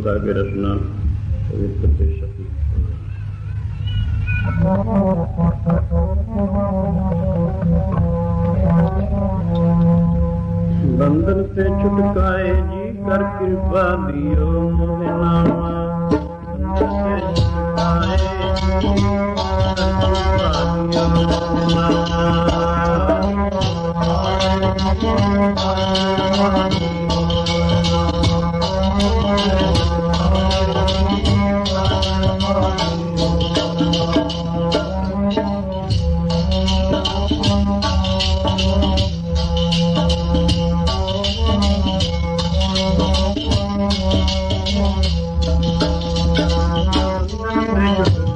ਸਭ ਬੋਲੋ ਕਿ ਰਸਨਾ ਕਰ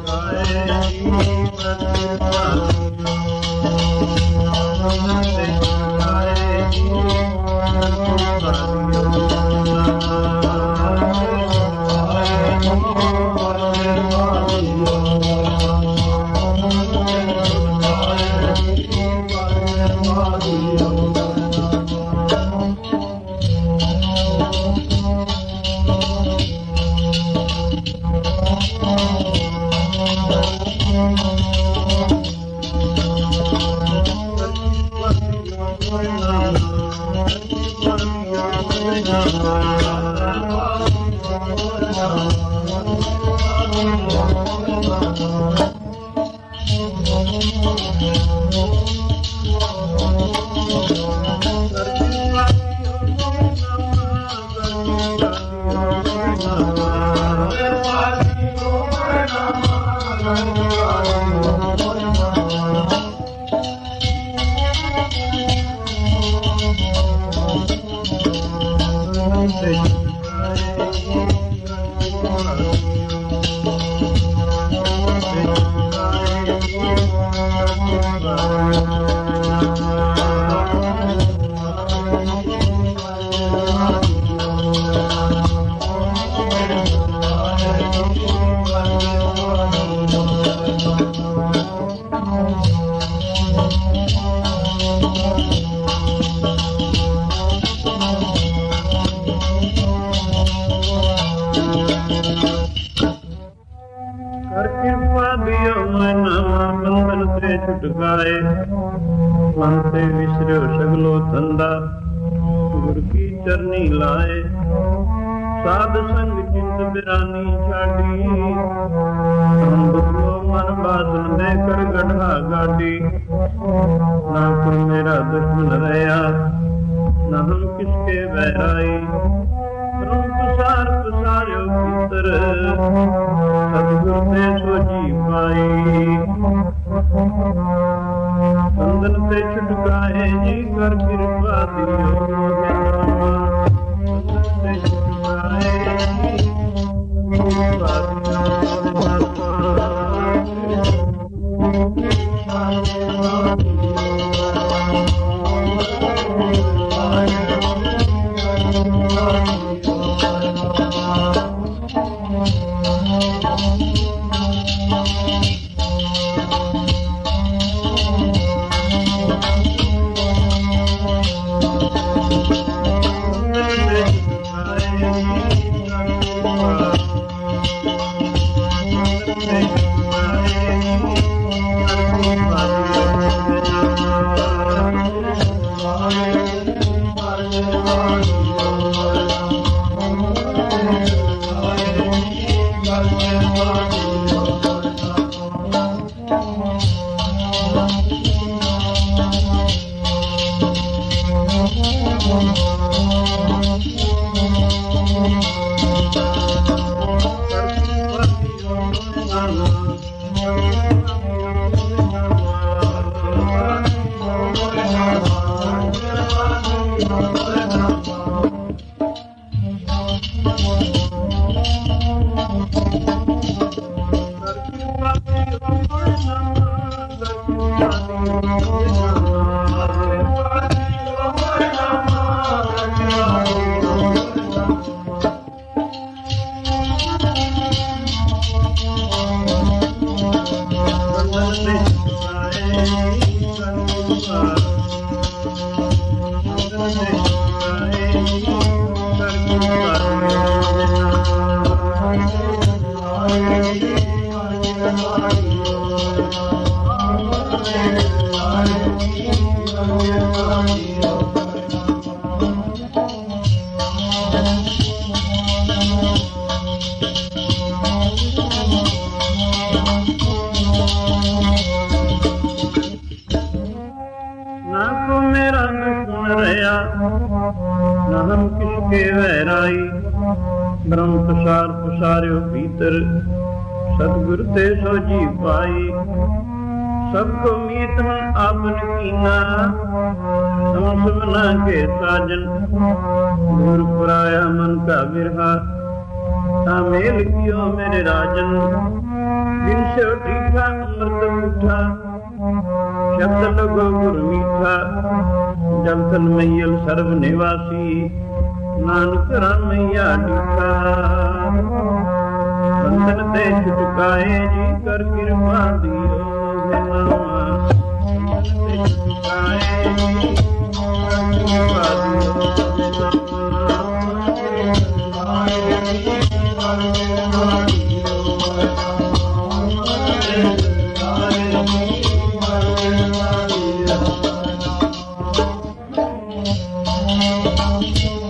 ਸਾਧ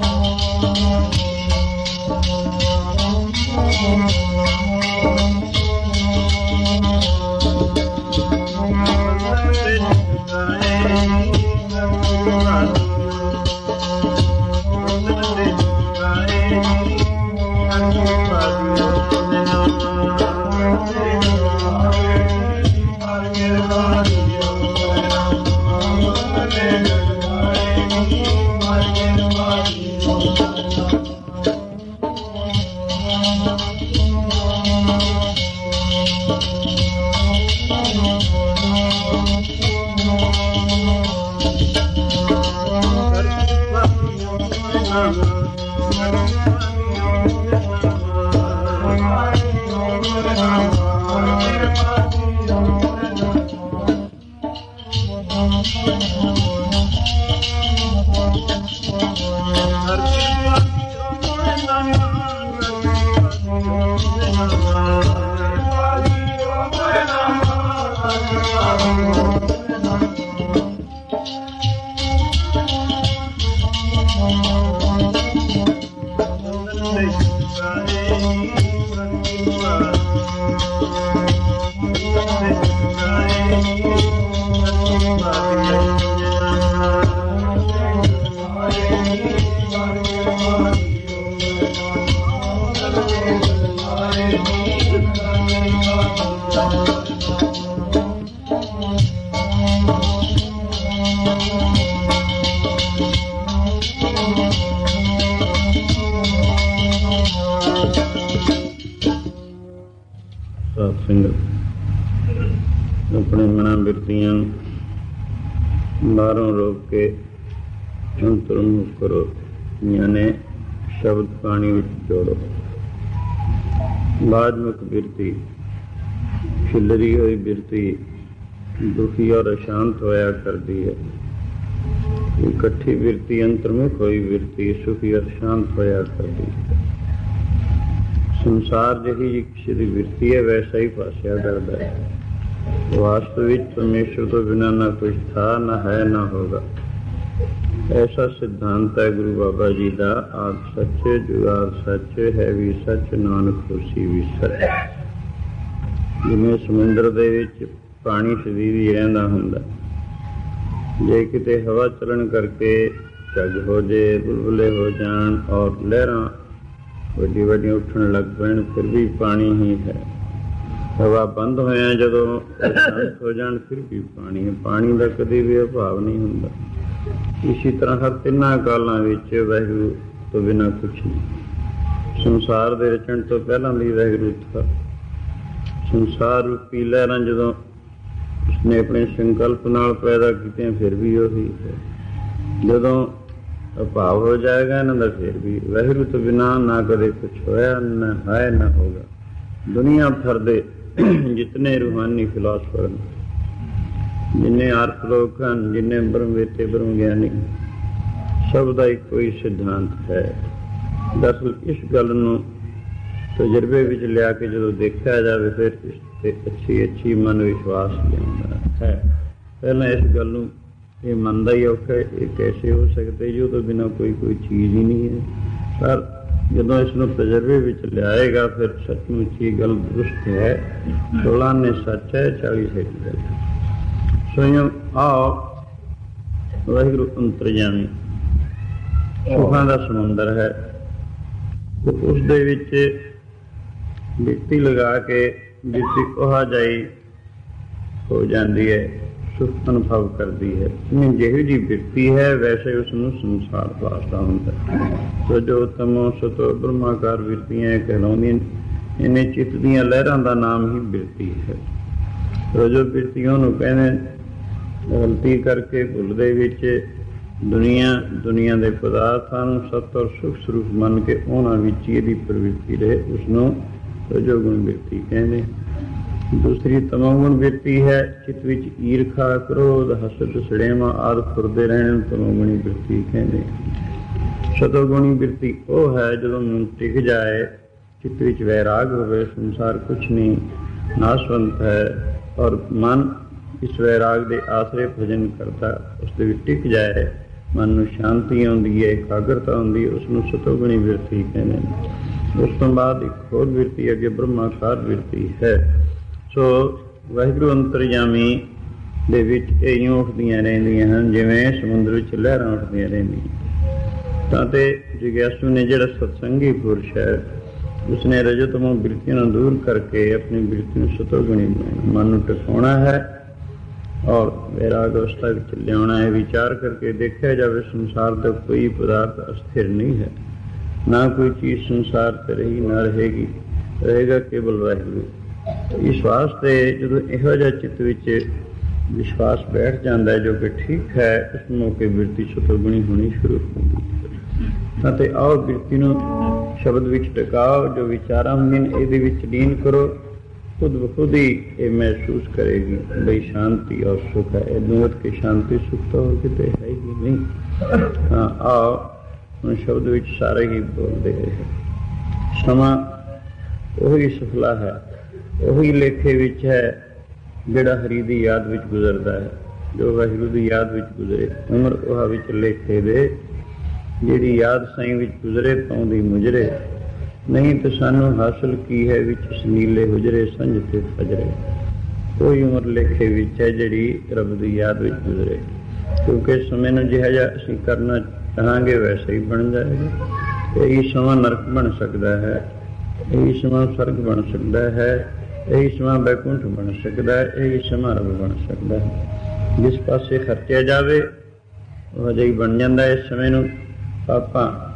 ਖਿਲਰੀ ਹੋਈ ਬਿਰਤੀ ਦੁਖੀ ਔਰ ਅਸ਼ਾਂਤ ਹੋਇਆ ਕਰਦੀ ਹੈ ਇਕੱਠੀ ਬਿਰਤੀ ਅੰਤਰਮੁਖ ਹੋਈ ਬਿਰਤੀ ਸੁਖੀ ਔਰ ਸ਼ਾਂਤ ਹੋਇਆ ਕਰਦੀ ਹੈ ਸੰਸਾਰ ਜਿਹੀ ਕਿਸੇ ਦੀ ਬਿਰਤੀ ਹੈ ਵੈਸਾ ਹੀ ਪਾਸਿਆ ਕਰਦਾ ਹੈ ਵਾਸਤਵ ਵਿੱਚ ਪਰਮੇਸ਼ਰ ਤੋਂ ਬਿਨਾਂ ਨਾ ਕੁਝ ਥਾ ਨਾ ਹੈ ਨਾ ਹੋਗਾ ਐਸਾ ਸਿਧਾਂਤ ਹੈ ਗੁਰੂ ਬਾਬਾ ਜੀ ਦਾ ਆਪ ਸੱਚੇ ਜੁਗਾਰ ਸੱਚ ਹੈ ਵੀ ਸੱਚ ਨਾਨਕ ਖੁਸ਼ੀ ਵੀ ਸੱਚ ਜਿਵੇਂ ਸਮੁੰਦਰ ਦੇ ਵਿੱਚ ਪਾਣੀ ਸਦੀਵ ਹੀ ਰਹਿੰਦਾ ਹੁੰਦਾ। ਜੇ ਕਿਤੇ ਹਵਾ ਚੱਲਣ ਕਰਕੇ ਝੱਗ ਹੋ ਜੇ, ਬੁਲਬੁਲੇ ਹੋ ਜਾਣ ਔਰ ਲਹਿਰਾਂ ਵੱਡੀ ਵੱਡੀ ਉੱਠਣ ਲੱਗ ਪੈਣ, ਫਿਰ ਵੀ ਪਾਣੀ ਹੀ ਹੈ। ਹਵਾ ਬੰਦ ਹੋਇਆ ਜਦੋਂ ਸ਼ਾਂਤ ਹੋ ਜਾਣ, ਫਿਰ ਵੀ ਪਾਣੀ ਹੈ। ਪਾਣੀ ਦਾ ਕਦੇ ਵੀ ਅਭਾਵ ਨਹੀਂ ਹੁੰਦਾ। ਇਸੇ ਤਰ੍ਹਾਂ ਹਰ ਤਿੰਨਾਂ ਕਾਲਾਂ ਵਿੱਚ ਵਾਹਿਗੁਰੂ ਤੋਂ ਬਿਨਾਂ ਕੁਝ ਨਹੀਂ। ਸੰਸਾਰ ਦੇ ਰਚਣ ਤੋਂ ਪਹਿਲਾਂ ਵੀ ਵਾਹਿਗੁਰੂ ਥਾ ਸੰਸਾਰ ਰੂਪੀ ਲਹਿਰਾਂ ਜਦੋਂ ਉਸਨੇ ਆਪਣੇ ਸੰਕਲਪ ਨਾਲ ਪੈਦਾ ਕੀਤੀਆਂ, ਫਿਰ ਵੀ ਉਹੀ ਹੈ। ਜਦੋਂ ਅਭਾਵ ਹੋ ਜਾਏਗਾ ਇਹਨਾਂ ਦਾ, ਫਿਰ ਵੀ ਵਹਿਰੂ ਤੋਂ ਬਿਨਾਂ ਨਾ ਕਦੇ ਕੁਝ ਹੋਇਆ, ਨਾ ਹੈ ਨਾ ਹੋਗਾ ਦੁਨੀਆ ਭਰ ਦੇ ਜਿਤਨੇ ਰੂਹਾਨੀ ਫਿਲਾਸਫਰ ਜਿੰਨੇ ਅਰਥ ਲੋਕ ਹਨ, ਜਿੰਨੇ ਬ੍ਰਹਮਵੇਤੇ ਬ੍ਰਹਮ ਗਿਆਨੀ ਸਭ ਦਾ ਇੱਕੋ ਹੀ ਸਿਧਾਂਤ ਹੈ। ਦਰਅਸਲ ਇਸ ਗੱਲ ਨੂੰ ਤਜਰਬੇ ਵਿੱਚ ਲਿਆ ਕੇ ਜਦੋਂ ਦੇਖਿਆ ਜਾਵੇ ਫਿਰ ਅੱਛੀ ਅੱਛੀ ਮਨ ਵਿਸ਼ਵਾਸ ਲਿਆਉਂਦਾ ਹੈ। ਪਹਿਲਾਂ ਇਸ ਗੱਲ ਨੂੰ ਇਹ ਮੰਨਦਾ ਹੀ ਔਖਾ ਇਹ ਕੈਸੇ ਹੋ ਸਕਦੇ? ਜੋ ਤੋਂ ਬਿਨਾ ਕੋਈ ਕੋਈ ਚੀਜ਼ ਹੀ ਨਹੀਂ ਹੈ। ਪਰ ਜਦੋਂ ਇਸ ਨੂੰ ਤਜਰਬੇ ਵਿੱਚ ਲਿਆਏਗਾ, ਫਿਰ ਸੱਚਮੁੱਚ ਹੀ ਗੱਲ ਦਰੁਸਤ ਹੈ। 16 ਨੇ ਸੱਚ ਹੈ 40 ਸਹੀ ਗੱਲ ਹੈ। ਸੋ ਇਹ ਆਓ। ਵਾਹਿਗੁਰੂ ਅੰਤਰਜਾਮੀ ਸੁਖਾਂ ਦਾ ਸਮੁੰਦਰ ਹੈ। ਤੇ ਉਸ ਦੇ ਵਿੱਚ ਬਿਰਤੀ ਲਗਾ ਕੇ ਬਿਰਤੀ ਉਹਾ ਜਾਈ ਹੋ ਜਾਂਦੀ ਹੈ ਸੁਖ ਅਨੁਭਵ ਕਰਦੀ ਹੈ। ਜਿਵੇਂ ਜਿਹੀ ਜੀ ਬਿਰਤੀ ਹੈ, ਵੈਸੇ ਉਸ ਨੂੰ ਸੰਸਾਰ ਵਾਸਤਾ ਹੁੰਦਾ ਹੈ। ਸੋ ਜੋ ਤਮੋ ਸਤੋ ਬ੍ਰਹਮਾਕਾਰ ਬਿਰਤੀਆਂ ਕਹਿਲਾਉਂਦੀਆਂ ਇਹਨੇ ਚਿੱਤ ਦੀਆਂ ਲਹਿਰਾਂ ਦਾ ਨਾਮ ਹੀ ਬਿਰਤੀ ਹੈ। ਰਜੋ ਬਿਰਤੀਆਂ ਨੂੰ ਕਹਿੰਦੇ ਗਲਤੀ ਕਰਕੇ ਭੁੱਲ ਦੇ ਵਿੱਚ ਦੁਨੀਆ ਦੁਨੀਆ ਦੇ ਪਦਾਰਥਾਂ ਨੂੰ ਸਤ ਔਰ ਸੁਖ ਸਰੂਪ ਮੰਨ ਕੇ ਉਹਨਾਂ ਵਿੱਚ ਇਹਦੀ ਪ੍ਰਵਿਰਤੀ ਰਹੇ। ਉਸ ਨੂੰ ਰਜੋ ਗੁਣ ਬਿਰਤੀ ਕਹਿੰਦੇ। ਦੂਸਰੀ ਤਮੋਗੁਣ ਬਿਰਤੀ ਹੈ, ਚਿਤ ਵਿੱਚ ਈਰਖਾ, ਕ੍ਰੋਧ, ਹਸਦ, ਸੜੇਵਾ ਆਦ ਫੁਰਦੇ ਰਹਿਣ ਤਮੋਗੁਣੀ ਬਿਰਤੀ ਕਹਿੰਦੇ। ਸਤੋਗੁਣੀ ਬਿਰਤੀ ਉਹ ਹੈ ਜਦੋਂ ਮਨ ਟਿਕ ਜਾਏ, ਚਿਤ ਵਿੱਚ ਵੈਰਾਗ ਹੋਵੇ, ਸੰਸਾਰ ਕੁਛ ਨਹੀਂ, ਨਾਸ਼ਵੰਤ ਹੈ ਔਰ ਮਨ ਇਸ ਵੈਰਾਗ ਦੇ ਆਸਰੇ ਭਜਨ ਕਰਦਾ, ਉਸ ਦੇ ਵਿੱਚ ਟਿਕ ਜਾਏ। ਮਨ ਨੂੰ ਸ਼ਾਂਤੀ ਆਉਂਦੀ ਹੈ, ਇਕਾਗਰਤਾ ਆਉਂਦੀ ਹੈ ਉਸ ਨੂੰ ਸਤੋਗੁਣੀ ਬਿਰਤੀ ਕਹਿੰਦੇ ਨੇ। ਉਸ ਤੋਂ ਬਾਅਦ ਇੱਕ ਹੋਰ ਬਿਰਤੀ ਅੱਗੇ ਬ੍ਰਹਮਾਕਾਰ ਬਿਰਤੀ ਹੈ। ਸੋ ਵਾਹਿਗੁਰੂ ਅੰਤਰਜਾਮੀ ਦੇ ਵਿੱਚ ਇਹ ਉੱਠਦੀਆਂ ਰਹਿੰਦੀਆਂ ਹਨ, ਜਿਵੇਂ ਸਮੁੰਦਰ ਵਿੱਚ ਲਹਿਰਾਂ ਉੱਠਦੀਆਂ ਰਹਿੰਦੀਆਂ। ਤਾਂ ਤੇ ਜਿਗਿਆਸੂ ਨੇ ਜਿਹੜਾ ਸਤਸੰਗੀ ਪੁਰਸ਼ ਹੈ, ਉਸਨੇ ਰਜਤਮੋ ਬਿਰਤੀਆਂ ਨੂੰ ਦੂਰ ਕਰਕੇ ਆਪਣੀ ਬਿਰਤੀ ਨੂੰ ਸਤੋਗੁਣੀ ਬਣਾਉਣਾ ਮਨ ਨੂੰ ਟਿਕਾਉਣਾ ਹੈ ਔਰ ਵੈਰਾਗ ਅਵਸਥਾ ਵਿੱਚ ਲਿਆਉਣਾ ਹੈ, ਵਿਚਾਰ ਕਰਕੇ ਦੇਖਿਆ ਜਾਵੇ, ਸੰਸਾਰ ਦਾ ਕੋਈ ਪਦਾਰਥ ਅਸਥਿਰ ਨਹੀਂ ਹੈ। ਨਾ ਕੋਈ ਚੀਜ਼ ਸੰਸਾਰ ਤੇ ਰਹੀ, ਨਾ ਰਹੇਗੀ। ਰਹੇਗਾ ਕੇਵਲ ਵਾਹਿਗੁਰੂ। ਇਸ ਵਾਸਤੇ ਜਦੋਂ ਇਹੋ ਜਿਹਾ ਚਿੱਤ ਵਿੱਚ ਵਿਸ਼ਵਾਸ ਬੈਠ ਜਾਂਦਾ ਹੈ, ਜੋ ਕਿ ਠੀਕ ਹੈ ਉਸ ਮੌਕੇ ਬਿਰਤੀ ਸਤੋਗੁਣੀ ਹੋਣੀ ਸ਼ੁਰੂ ਹੁੰਦੀ ਹੈ। ਅਤੇ ਆਓ ਬਿਰਤੀ ਨੂੰ ਸ਼ਬਦ ਵਿੱਚ ਟਿਕਾਓ, ਜੋ ਵਿਚਾਰਾਂ ਹੁੰਦੀਆਂ ਨੇ, ਇਹਦੇ ਵਿੱਚ ਲੀਨ ਕਰੋ। ਖੁਦ ਬਖੁਦ ਹੀ ਇਹ ਮਹਿਸੂਸ ਕਰੇਗੀ ਬਈ ਸ਼ਾਂਤੀ ਔਰ ਸੁਖ ਹੈ। ਇਹ ਦੁਨੀਆ ਕੇ ਸ਼ਾਂਤੀ, ਸੁਖ ਤਾਂ ਹੋਰ ਕਿਤੇ ਹੈ ਹੀ ਨਹੀਂ। ਹਾਂ, ਆਓ, ਹੁਣ ਸ਼ਬਦ ਵਿੱਚ ਸਾਰੇ ਹੀ ਬੋਲਦੇ ਹੈ ਸਮਾਂ ਉਹੀ ਸਫਲਾ ਹੈ, ਉਹੀ ਲੇਖੇ ਵਿੱਚ ਹੈ ਜਿਹੜਾ ਹਰੀ ਦੀ ਯਾਦ ਵਿੱਚ ਗੁਜ਼ਰਦਾ ਹੈ। ਜੋ ਵਾਹਿਗੁਰੂ ਦੀ ਯਾਦ ਵਿੱਚ ਗੁਜ਼ਰੇ, ਉਮਰ ਉਹ ਵਿੱਚ ਲੇਖੇ ਦੇ। ਜਿਹੜੀ ਯਾਦ ਸਾਈਂ ਵਿੱਚ ਗੁਜ਼ਰੇ, ਪਾਉਂਦੀ ਮੁਜਰੇ। ਨਹੀਂ ਤੇ ਸਾਨੂੰ ਹਾਸਲ ਕੀ ਹੈ ਵਿੱਚ ਸੁਨੀਲੇ ਹੁਜਰੇ ਸੰਜ ਤੇ ਫਜਰੇ। ਕੋਈ ਉਮਰ ਲੇਖੇ ਵਿੱਚ ਹੈ ਜਿਹੜੀ ਰੱਬ ਦੀ ਯਾਦ ਵਿੱਚ ਗੁਜ਼ਰੇ। ਕਿਉਂਕਿ ਸਮੇਂ ਨੂੰ ਜਿਹੜਾ ਜਿਹਾ ਅਸੀਂ ਕਰਨਾ ਚਾਹਾਂਗੇ, ਵੈਸੇ ਹੀ ਬਣ ਜਾਏਗਾ। ਇਹ ਸਮਾਂ ਨਰਕ ਬਣ ਸਕਦਾ ਹੈ। ਇਹੀ ਸਮਾਂ ਸਰਗ ਬਣ ਸਕਦਾ ਹੈ। ਇਹੀ ਸਮਾਂ ਬੈਕੁੰਠ ਬਣ ਸਕਦਾ ਹੈ। ਇਹੀ ਸਮਾਂ ਰੱਬ ਬਣ ਸਕਦਾ ਹੈ। ਜਿਸ ਪਾਸੇ ਖਰਚਿਆ ਜਾਵੇ, ਉਹ ਜਿਹੀ ਬਣ ਜਾਂਦਾ। ਇਸ ਸਮੇਂ ਨੂੰ ਪਾਪਾਂ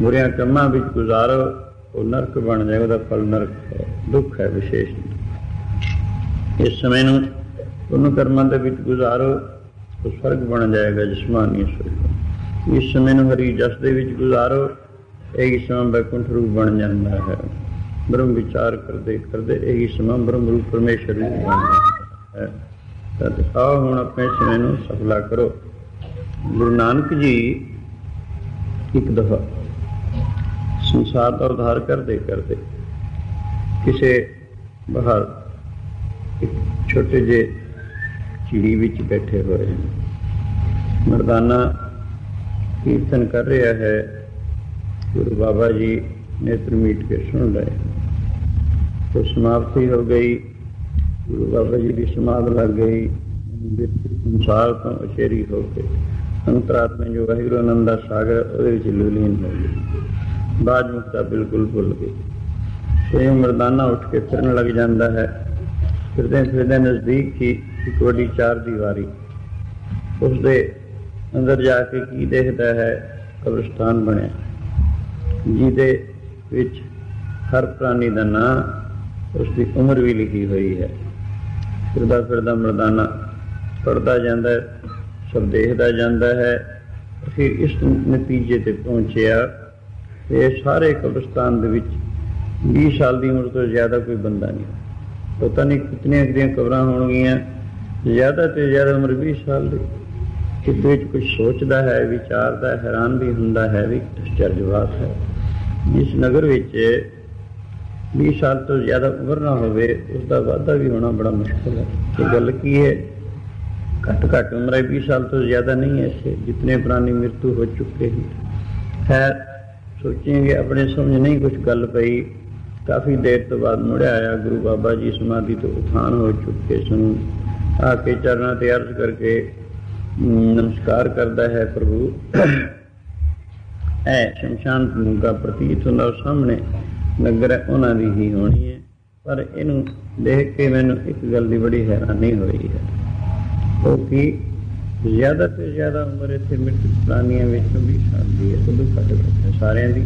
ਬੁਰਿਆਂ ਕੰਮਾਂ ਵਿੱਚ ਗੁਜ਼ਾਰੋ, ਉਹ ਨਰਕ ਬਣ ਜਾਏ, ਉਹਦਾ ਫਲ ਨਰਕ ਹੈ, ਦੁੱਖ ਹੈ ਵਿਸ਼ੇਸ਼। ਇਸ ਸਮੇਂ ਨੂੰ ਉਹਨੂੰ ਕਰਮਾਂ ਦੇ ਵਿੱਚ ਗੁਜ਼ਾਰੋ, ਉਹ ਸਵਰਗ ਬਣ ਜਾਏਗਾ ਜਿਸਮਾਨੀ ਸਵਰਗ। ਇਸ ਸਮੇਂ ਨੂੰ ਹਰੀ ਜਸ ਦੇ ਵਿੱਚ ਗੁਜ਼ਾਰੋ, ਇਹ ਸਮਾਂ ਬੈਕੁੰਠ ਰੂਪ ਬਣ ਜਾਂਦਾ ਹੈ। ਬ੍ਰਹਮ ਵਿਚਾਰ ਕਰਦੇ ਕਰਦੇ ਇਹ ਸਮਾਂ ਬ੍ਰਹਮ ਰੂਪ ਪਰਮੇਸ਼ਰ ਰੂਪ ਬਣ ਜਾਂਦਾ ਹੈ। ਤਾਂ ਆਓ ਹੁਣ ਆਪਣੇ ਸਮੇਂ ਨੂੰ ਸਫਲਾ ਕਰੋ। ਗੁਰੂ ਨਾਨਕ ਜੀ ਇੱਕ ਦਫਾ ਸੰਸਾਰ ਦਾ ਉਧਾਰ ਕਰਦੇ ਕਰਦੇ ਕਿਸੇ ਬਾਹਰ ਇੱਕ ਛੋਟੇ ਜਿਹੇ ਚਿੜੀ ਵਿੱਚ ਬੈਠੇ ਹੋਏ ਮਰਦਾਨਾ ਕੀਰਤਨ ਕਰ ਰਿਹਾ ਹੈ। ਗੁਰੂ ਬਾਬਾ ਜੀ ਨੇਤਰ ਮੀਟ ਕੇ ਸੁਣ ਲਏ ਉਹ ਸਮਾਪਤੀ ਹੋ ਗਈ। ਗੁਰੂ ਬਾਬਾ ਜੀ ਦੀ ਸਮਾਧ ਲੱਗ ਗਈ। ਸੰਸਾਰ ਤੋਂ ਅਸ਼ੇਰੀ ਹੋ ਕੇ ਅੰਤਰਾਤਮਾ ਜੋ ਵਾਹਿਗੁਰੂ ਅਨੰਦ ਦਾ ਸਾਗਰ, ਉਹਦੇ ਵਿੱਚ ਲੁਲੀਨ ਹੋ ਗਈ। ਬਾਜ ਮੁਕਤਾ ਬਿਲਕੁਲ ਭੁੱਲ ਗਈ ਸੋ ਮਰਦਾਨਾ ਉੱਠ ਕੇ ਫਿਰਨ ਲੱਗ ਜਾਂਦਾ ਹੈ। ਫਿਰਦੇ ਫਿਰਦੇ ਨਜ਼ਦੀਕ ਹੀ ਇੱਕ ਵੱਡੀ ਚਾਰ ਦੀਵਾਰੀ ਉਸ ਦੇ ਅੰਦਰ ਜਾ ਕੇ ਕੀ ਦੇਖਦਾ ਹੈ, ਕਬਰਸਤਾਨ ਬਣਿਆ। ਜਿਹਦੇ ਵਿੱਚ ਹਰ ਪ੍ਰਾਣੀ ਦਾ ਨਾਂ ਉਸ ਦੀ ਉਮਰ ਵੀ ਲਿਖੀ ਹੋਈ ਹੈ। ਫਿਰਦਾ ਫਿਰਦਾ ਮਰਦਾਨਾ ਪੜਦਾ ਜਾਂਦਾ ਹੈ, ਸਭ ਦੇਖਦਾ ਜਾਂਦਾ ਹੈ। ਫਿਰ ਇਸ ਨਤੀਜੇ ਤੇ ਪਹੁੰਚਿਆ ਇਹ ਸਾਰੇ ਕਬਰਸਤਾਨ ਦੇ ਵਿੱਚ 20 ਸਾਲ ਦੀ ਉਮਰ ਤੋਂ ਜ਼ਿਆਦਾ ਕੋਈ ਬੰਦਾ ਨਹੀਂ। ਪਤਾ ਨਹੀਂ ਕਿੰਨੀਆਂ ਕਿੰਨੀਆਂ ਕਬਰਾਂ ਹੋਣਗੀਆਂ। ਜ਼ਿਆਦਾ ਤੇ ਜ਼ਿਆਦਾ ਉਮਰ 20 ਸਾਲ ਦੀ। ਕਿਤੇ ਵਿੱਚ ਕੁਝ ਸੋਚਦਾ ਹੈ, ਵਿਚਾਰਦਾ ਹੈ ਹੈਰਾਨ ਵੀ ਹੁੰਦਾ ਹੈ ਵੀ ਅਚਰਜਵਾਤ ਹੈ। ਇਸ ਨਗਰ ਵਿੱਚ 20 ਸਾਲ ਤੋਂ ਜ਼ਿਆਦਾ ਉਮਰ ਨਾ ਹੋਵੇ ਉਸ ਦਾ ਵਾਧਾ ਵੀ ਹੋਣਾ ਬੜਾ ਮੁਸ਼ਕਲ ਹੈ। ਇਹ ਗੱਲ ਕੀ ਹੈ? ਘੱਟ ਘੱਟ ਉਮਰ ਹੈ 20 ਸਾਲ ਤੋਂ ਜ਼ਿਆਦਾ ਨਹੀਂ ਹੈ ਇਸੇ ਜਿਤਨੇ ਪੁਰਾਣੀ ਮ੍ਰਿਤੂ ਹੋ ਚੁੱਕੇ ਹਨ। ਖੈਰ ਸੋਚेंगे ਆਪਣੇ ਸਮਝ ਨਹੀਂ ਕੁਝ ਗੱਲ ਪਈ। ਕਾਫੀ ਦੇਰ ਤੋਂ ਬਾਅਦ ਮੁੜਿਆ ਆਇਆ ਗੁਰੂ ਬਾਬਾ ਜੀ ਸਮਾਧੀ ਤੋਂ ਉਥਾਨ ਹੋ ਚੁੱਕੇ ਸਨ। ਆ ਕੇ ਚਰਨਾਂ ਤੇ ਅਰਜ਼ ਕਰਕੇ ਨਮਸਕਾਰ ਕਰਦਾ ਹੈ ਪ੍ਰਭੂ। ਹੈ ਸ਼ਮਸ਼ਾਨ ਭੂਮਿਕਾ ਪ੍ਰਤੀਤ ਹੁੰਦਾ ਸਾਹਮਣੇ ਨਗਰ ਹੈ, ਉਹਨਾਂ ਦੀ ਹੀ ਹੋਣੀ ਹੈ। ਪਰ ਇਹਨੂੰ ਦੇਖ ਕੇ ਮੈਨੂੰ ਇੱਕ ਗੱਲ ਦੀ ਬੜੀ ਹੈਰਾਨੀ ਹੋਈ ਹੈ। ਉਹ ਕਿ ਜ਼ਿਆਦਾ ਤੋਂ ਜ਼ਿਆਦਾ ਉਮਰ ਇੱਥੇ ਮ੍ਰਿਤਕ ਪ੍ਰਾਣੀਆਂ ਵਿੱਚੋਂ 20 ਸਾਲ ਦੀ ਹੈ, ਉਦੋਂ ਘੱਟ ਘੱਟ ਸਾਰਿਆਂ ਦੀ।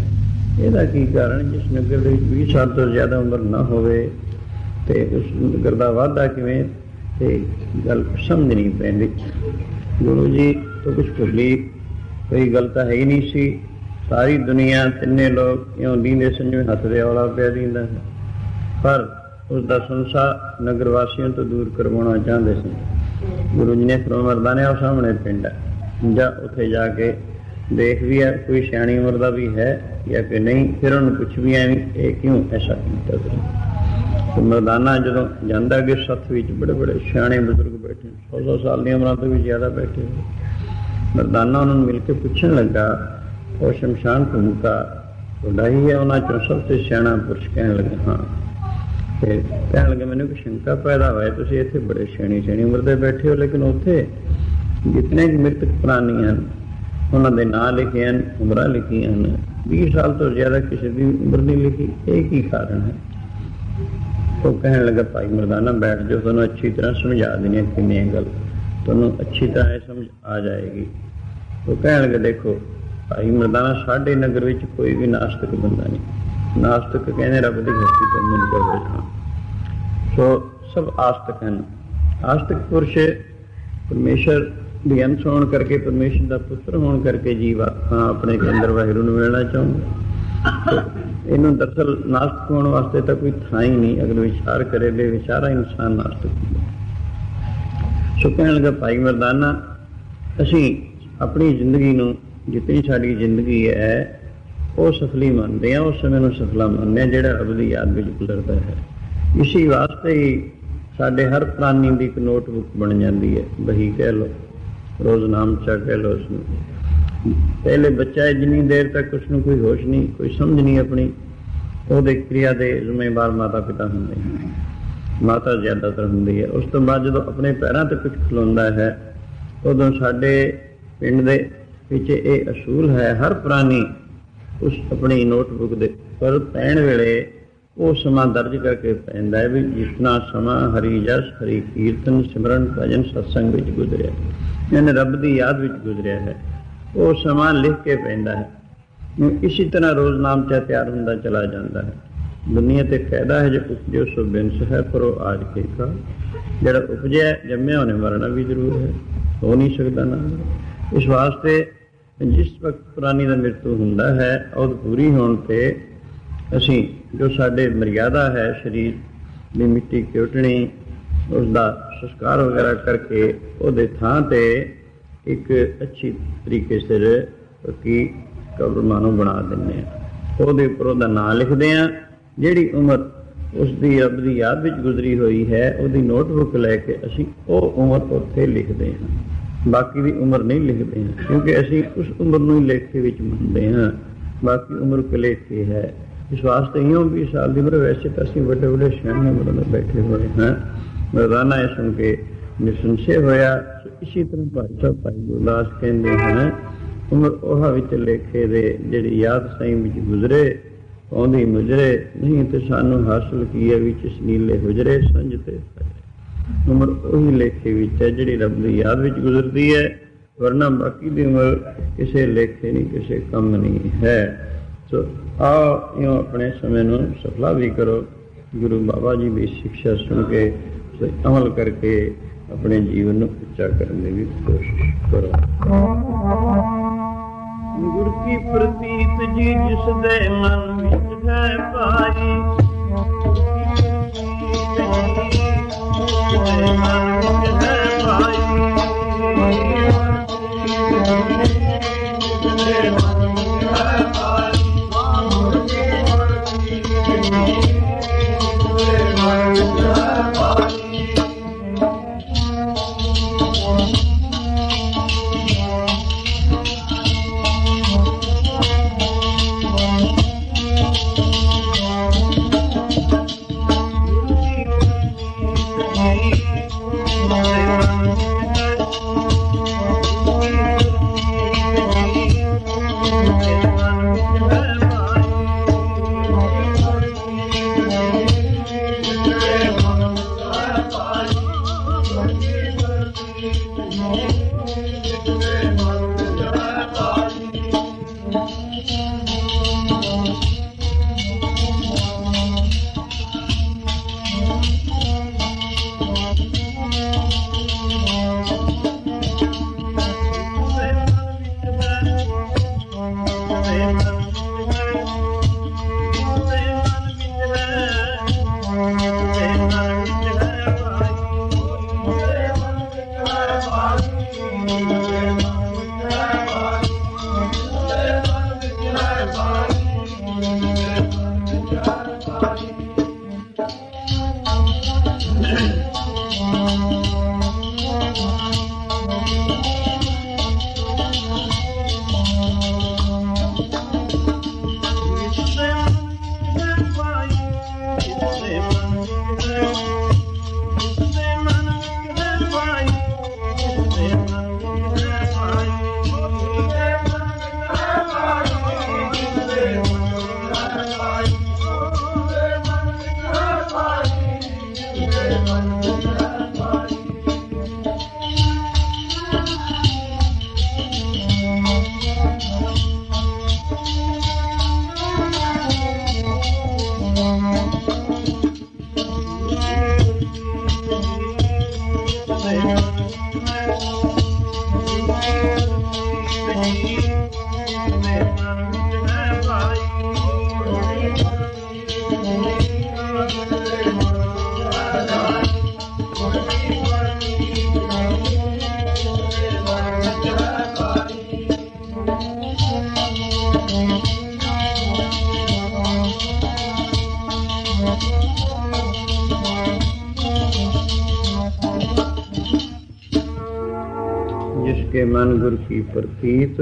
ਇਹਦਾ ਕੀ ਕਾਰਨ? ਜਿਸ ਨਗਰ ਦੇ ਵਿੱਚ 20 ਸਾਲ ਤੋਂ ਜ਼ਿਆਦਾ ਉਮਰ ਨਾ ਹੋਵੇ ਤੇ ਉਸ ਨਗਰ ਦਾ ਵਾਧਾ ਕਿਵੇਂ? ਤੇ ਗੱਲ ਸਮਝ ਨਹੀਂ ਪੈਂਦੀ। ਗੁਰੂ ਜੀ ਤੋਂ ਕੁਝ ਭੁੱਲੀ, ਕੋਈ ਗੱਲ ਤਾਂ ਹੈ ਹੀ ਨਹੀਂ ਸੀ। ਸਾਰੀ ਦੁਨੀਆ ਤਿੰਨੇ ਲੋਕ ਇਉਂ ਦੀਂਦੇ ਸੰਜੋ ਹੱਥ ਦੇ ਔਲਾ ਪਿਆ ਦੀਂਦਾ ਹੈ। ਪਰ ਉਸ ਦਾ ਸੰਸਾ ਨਗਰ ਵਾਸੀਆਂ ਤੋਂ ਦੂਰ ਕਰਵਾਉਣਾ ਚਾਹੁੰਦੇ ਸੀ ਗੁਰੂ ਜੀ ਨੇ ਫਰਮਾਇਆ ਉਹ ਸਾਹਮਣੇ ਪਿੰਡ ਜਾਂ ਉੱਥੇ ਜਾ ਕੇ ਦੇਖ ਵੀ ਹੈ, ਕੋਈ ਸਿਆਣੀ ਉਮਰ ਦਾ ਵੀ ਹੈ ਜਾਂ ਕਿ ਨਹੀਂ, ਫਿਰ ਉਹਨੂੰ ਪੁੱਛ ਵੀ ਐਵੇਂ ਇਹ ਕਿਉਂ ਐਸਾ ਕੀਤਾ ਤੁਸੀਂ? ਮਰਦਾਨਾ ਜਦੋਂ ਜਾਂਦਾ ਕਿ ਸੱਥ ਵਿੱਚ, ਬੜੇ ਬੜੇ ਸਿਆਣੇ ਬਜ਼ੁਰਗ ਬੈਠੇ 100 ਸਾਲ ਦੀਆਂ ਉਮਰਾਂ ਤੋਂ ਵੀ ਜ਼ਿਆਦਾ ਬੈਠੇ ਮਰਦਾਨਾ ਉਹਨਾਂ ਨੂੰ ਮਿਲ ਕੇ ਪੁੱਛਣ ਲੱਗਾ, ਉਹ ਸ਼ਮਸ਼ਾਨ ਭੂਮਿਕਾ ਤੁਹਾਡਾ ਹੀ ਹੈ ਉਹਨਾਂ ਚੋਂ ਸਭ ਤੋਂ ਸਿਆਣਾ ਪੁਰਸ਼ ਕਹਿਣ ਲੱਗਾ, ਹਾਂ। ਤੇ ਕਹਿਣ ਲੱਗੇ, ਮੈਨੂੰ ਕਿ ਸ਼ੰਕਾ ਪੈਦਾ ਹੋਇਆ, ਤੁਸੀਂ ਇੱਥੇ ਬੜੇ ਸਿਆਣੀ ਸਿਆਣੀ ਉਮਰ ਦੇ ਬੈਠੇ ਹੋ, ਲੇਕਿਨ ਉੱਥੇ ਜਿਤਨੇ ਵੀ ਮ੍ਰਿਤਕ ਪ੍ਰਾਣੀ ਹਨ ਉਹਨਾਂ ਦੇ ਨਾਂ ਲਿਖੇ ਹਨ, ਉਮਰਾਂ ਲਿਖੀਆਂ ਹਨ 20 ਸਾਲ ਤੋਂ ਜ਼ਿਆਦਾ ਕਿਸੇ ਦੀ ਉਮਰ ਨਹੀਂ ਲਿਖੀ, ਇਹ ਕੀ ਕਾਰਨ ਹੈ? ਉਹ ਕਹਿਣ ਲੱਗਾ, ਭਾਈ ਮਰਦਾਨਾ, ਬੈਠ ਜਾਓ, ਤੁਹਾਨੂੰ ਅੱਛੀ ਤਰ੍ਹਾਂ ਸਮਝਾ ਦੇਣੀ ਕਿੰਨੀ ਗੱਲ, ਤੁਹਾਨੂੰ ਅੱਛੀ ਤਰ੍ਹਾਂ ਇਹ ਸਮਝ ਆ ਜਾਏਗੀ। ਉਹ ਕਹਿਣ ਲੱਗਾ, ਦੇਖੋ, ਭਾਈ ਮਰਦਾਨਾ, ਸਾਡੇ ਨਗਰ ਵਿੱਚ ਕੋਈ ਵੀ ਨਾਸਤਿਕ ਬੰਦਾ ਨਹੀਂ। ਨਾਸਤਕ ਕਹਿੰਦੇ ਰੱਬ ਦੀ ਹਸਤੀ ਤੋਂ ਮੁਨਕਰ ਹੋ ਜਾਣਾ ਸੋ ਸਭ ਆਸਤਕ ਹਨ। ਆਸਤਕ ਪੁਰਸ਼ ਪਰਮੇਸ਼ਰ ਦੀ ਅੰਸ਼ ਹੋਣ ਕਰਕੇ, ਪਰਮੇਸ਼ਰ ਦਾ ਪੁੱਤਰ ਹੋਣ ਕਰਕੇ ਜੀਵ ਆਤਮਾ ਆਪਣੇ ਕੇ ਅੰਦਰ ਵਾਹਿਗੁਰੂ ਨੂੰ ਮਿਲਣਾ ਚਾਹੁੰਦਾ। ਇਹਨੂੰ ਦਰਸਲ ਨਾਸਤਕ ਹੋਣ ਵਾਸਤੇ ਤਾਂ ਕੋਈ ਥਾਂ ਹੀ ਨਹੀਂ, ਅਗਰ ਵਿਚਾਰ ਕਰੇ ਬੇ ਵਿਚਾਰਾ ਇਨਸਾਨ ਨਾਸਤਕ ਸੋ ਕਹਿਣ ਲੱਗਾ, ਭਾਈ ਮਰਦਾਨਾ, ਅਸੀਂ ਆਪਣੀ ਜ਼ਿੰਦਗੀ ਨੂੰ, ਜਿਤਨੀ ਸਾਡੀ ਜ਼ਿੰਦਗੀ ਹੈ ਉਹ ਸਫਲੀ ਮੰਨਦੇ ਆ, ਉਸ ਸਮੇਂ ਨੂੰ ਸਫਲਾ ਮੰਨਦੇ ਆ, ਜਿਹੜਾ ਰੱਬ ਦੀ ਯਾਦ ਵਿੱਚ ਗੁਜ਼ਰਦਾ ਹੈ। ਇਸੇ ਵਾਸਤੇ ਹੀ ਸਾਡੇ ਹਰ ਪ੍ਰਾਨੀ ਦੀ ਇੱਕ ਨੋਟਬੁੱਕ ਬਣ ਜਾਂਦੀ ਹੈ। ਬਹੀ ਕਹਿ ਲੋ ਰੋਜ਼ ਨਾਮ ਚਾ ਕਹਿ ਲੋ ਉਸ ਨੂੰ ਪਹਿਲੇ ਬੱਚਾ ਹੈ ਜਿੰਨੀ ਦੇਰ ਤੱਕ ਉਸ ਨੂੰ ਕੋਈ ਹੋਸ਼ ਨਹੀਂ, ਕੋਈ ਸਮਝ ਨਹੀਂ ਆਪਣੀ, ਉਹਦੇ ਕਿਰਿਆ ਦੇ ਜ਼ਿੰਮੇਵਾਰ ਮਾਤਾ ਪਿਤਾ ਹੁੰਦੇ ਹਨ ਮਾਤਾ ਜ਼ਿਆਦਾਤਰ ਹੁੰਦੀ ਹੈ। ਉਸ ਤੋਂ ਬਾਅਦ ਜਦੋਂ ਆਪਣੇ ਪੈਰਾਂ ਤੇ ਕੁਝ ਖਲੋਂਦਾ ਹੈ, ਉਦੋਂ ਸਾਡੇ ਪਿੰਡ ਦੇ ਵਿੱਚ ਇਹ ਅਸੂਲ ਹੈ, ਹਰ ਪ੍ਰਾਣੀ ਉਸ ਆਪਣੀ ਨੋਟਬੁੱਕ ਦੇ ਪਰ ਪੈਣ ਵੇਲੇ ਉਹ ਸਮਾਂ ਦਰਜ ਕਰਕੇ ਪੈਂਦਾ ਹੈ ਵੀ ਜਿਤਨਾ ਸਮਾਂ ਹਰੀ ਜਸ, ਹਰੀ ਕੀਰਤਨ, ਸਿਮਰਨ, ਭਜਨ, ਸਤਸੰਗ ਵਿੱਚ ਗੁਜ਼ਰਿਆ ਯਾਨੀ ਰੱਬ ਦੀ ਯਾਦ ਵਿੱਚ ਗੁਜ਼ਰਿਆ ਹੈ। ਉਹ ਸਮਾਂ ਲਿਖ ਕੇ ਪੈਂਦਾ ਹੈ। ਇਸੇ ਤਰ੍ਹਾਂ ਰੋਜ਼ ਨਾਮ ਚਾ ਤਿਆਰ ਹੁੰਦਾ ਚਲਾ ਜਾਂਦਾ ਹੈ। ਦੁਨੀਆ ਤੇ ਫਾਇਦਾ ਹੈ ਜੇ ਉਪਜਿਓ ਸੋ ਬਿਨਸ ਹੈ ਪਰ ਉਹ ਆਜ ਕੇ ਕਾ। ਜਿਹੜਾ ਉਪਜਿਆ, ਜੰਮਿਆ ਉਹਨੇ ਮਰਨਾ ਵੀ ਜ਼ਰੂਰ ਹੈ। ਹੋ ਨਹੀਂ ਸਕਦਾ ਨਾ। ਇਸ ਵਾਸਤੇ ਜਿਸ ਵਕਤ ਪ੍ਰਾਨੀ ਦਾ ਮ੍ਰਿਤੂ ਹੁੰਦਾ ਹੈ ਉਹ ਪੂਰੀ ਹੋਣ ਤੇ ਅਸੀਂ ਜੋ ਸਾਡੇ ਮਰਿਆਦਾ ਹੈ, ਸਰੀਰ ਦੀ ਮਿੱਟੀ ਕਿਉਟਣੀ ਉਸ ਦਾ ਸੰਸਕਾਰ ਵਗੈਰਾ ਕਰਕੇ ਉਹਦੇ ਥਾਂ ਤੇ ਇੱਕ ਅੱਛੀ ਤਰੀਕੇ ਸਿਰ ਕੀ ਕਬਰਮਾਨੋ ਬਣਾ ਦਿੰਦੇ ਆ ਉਹਦੇ ਉੱਪਰ ਉਹਦਾ ਨਾਮ ਲਿਖਦੇ ਆ ਜਿਹੜੀ ਉਮਰ ਉਸ ਦੀ ਰੱਬ ਦੀ ਯਾਦ ਵਿੱਚ ਗੁਜ਼ਰੀ ਹੋਈ ਹੈ, ਉਹਦੀ ਨੋਟਬੁੱਕ ਲੈ ਕੇ ਅਸੀਂ ਉਹ ਉਮਰ ਉੱਥੇ ਲਿਖਦੇ ਹਾਂ। ਬਾਕੀ ਦੀ ਉਮਰ ਨਹੀਂ ਲਿਖਦੇ ਹਾਂ, ਕਿਉਂਕਿ ਅਸੀਂ ਉਸ ਉਮਰ ਨੂੰ ਹੀ ਲੇਖੇ ਵਿੱਚ ਮੰਨਦੇ ਹਾਂ। ਬਾਕੀ ਉਮਰ ਕਲੇਖੇ ਹੈ। ਇਸ ਵਾਸਤੇ ਇਉਂ ਵੀ ਸਾਲ ਦੀ ਉਮਰ ਵੈਸੇ ਤਾਂ ਅਸੀਂ ਵੱਡੇ ਵੱਡੇ ਸਿਆਣੇ ਉਮਰ ਦੇ ਬੈਠੇ ਹੋਏ ਹਾਂ। ਮਰਦਾਨਾ ਇਹ ਸੁਣ ਕੇ ਨਿਸੰਸ਼ੇ ਹੋਇਆ, ਇਸੇ ਤਰ੍ਹਾਂ ਭਾਈ ਸਾਹਿਬ, ਭਾਈ ਗੁਰਦਾਸ ਕਹਿੰਦੇ ਹਨ, ਉਮਰ ਉਹ ਵਿੱਚ ਲੇਖੇ ਦੇ ਜਿਹੜੀ ਯਾਦ ਸਹੀ ਵਿੱਚ ਗੁਜ਼ਰੇ ਆਉਂਦੀ ਮੁਜਰੇ ਨਹੀਂ ਤੇ ਸਾਨੂੰ ਹਾਸਲ ਕੀ ਹੈ ਵਿੱਚ ਨੀਲੇ ਹੁਜਰੇ, ਸੰਜ ਤੇ ਉਮਰ ਉਹੀ ਲੇਖੇ ਵਿੱਚ ਹੈ ਜਿਹੜੀ ਰੱਬ ਦੀ ਯਾਦ ਵਿੱਚ ਗੁਜ਼ਰਦੀ ਹੈ, ਵਰਨਾ ਬਾਕੀ ਦੀ ਉਮਰ ਕਿਸੇ ਲੇਖੇ ਨਹੀਂ, ਕਿਸੇ ਕੰਮ ਨਹੀਂ ਹੈ। ਸੋ ਆਓ ਇਹੋ ਆਪਣੇ ਸਮੇਂ ਨੂੰ ਸਫਲਾ ਵੀ ਕਰੋ। ਗੁਰੂ ਬਾਬਾ ਜੀ ਦੀ ਸਿੱਖਿਆ ਸੁਣ ਕੇ ਤੇ ਅਮਲ ਕਰਕੇ ਆਪਣੇ ਜੀਵਨ ਨੂੰ ਉੱਚਾ ਕਰਨ ਦੀ ਵੀ ਕੋਸ਼ਿਸ਼ ਕਰੋ। ਗੁਰ ਕੀ ਪ੍ਰਤੀਤ ਜੀ, ਜਿਸ ਦੇ ਮਨ ਵਿੱਚ ਹੈ ਪਾਈ Bye. ਮਨ ਗੁਰ ਕੀ ਪ੍ਰਤੀਤ,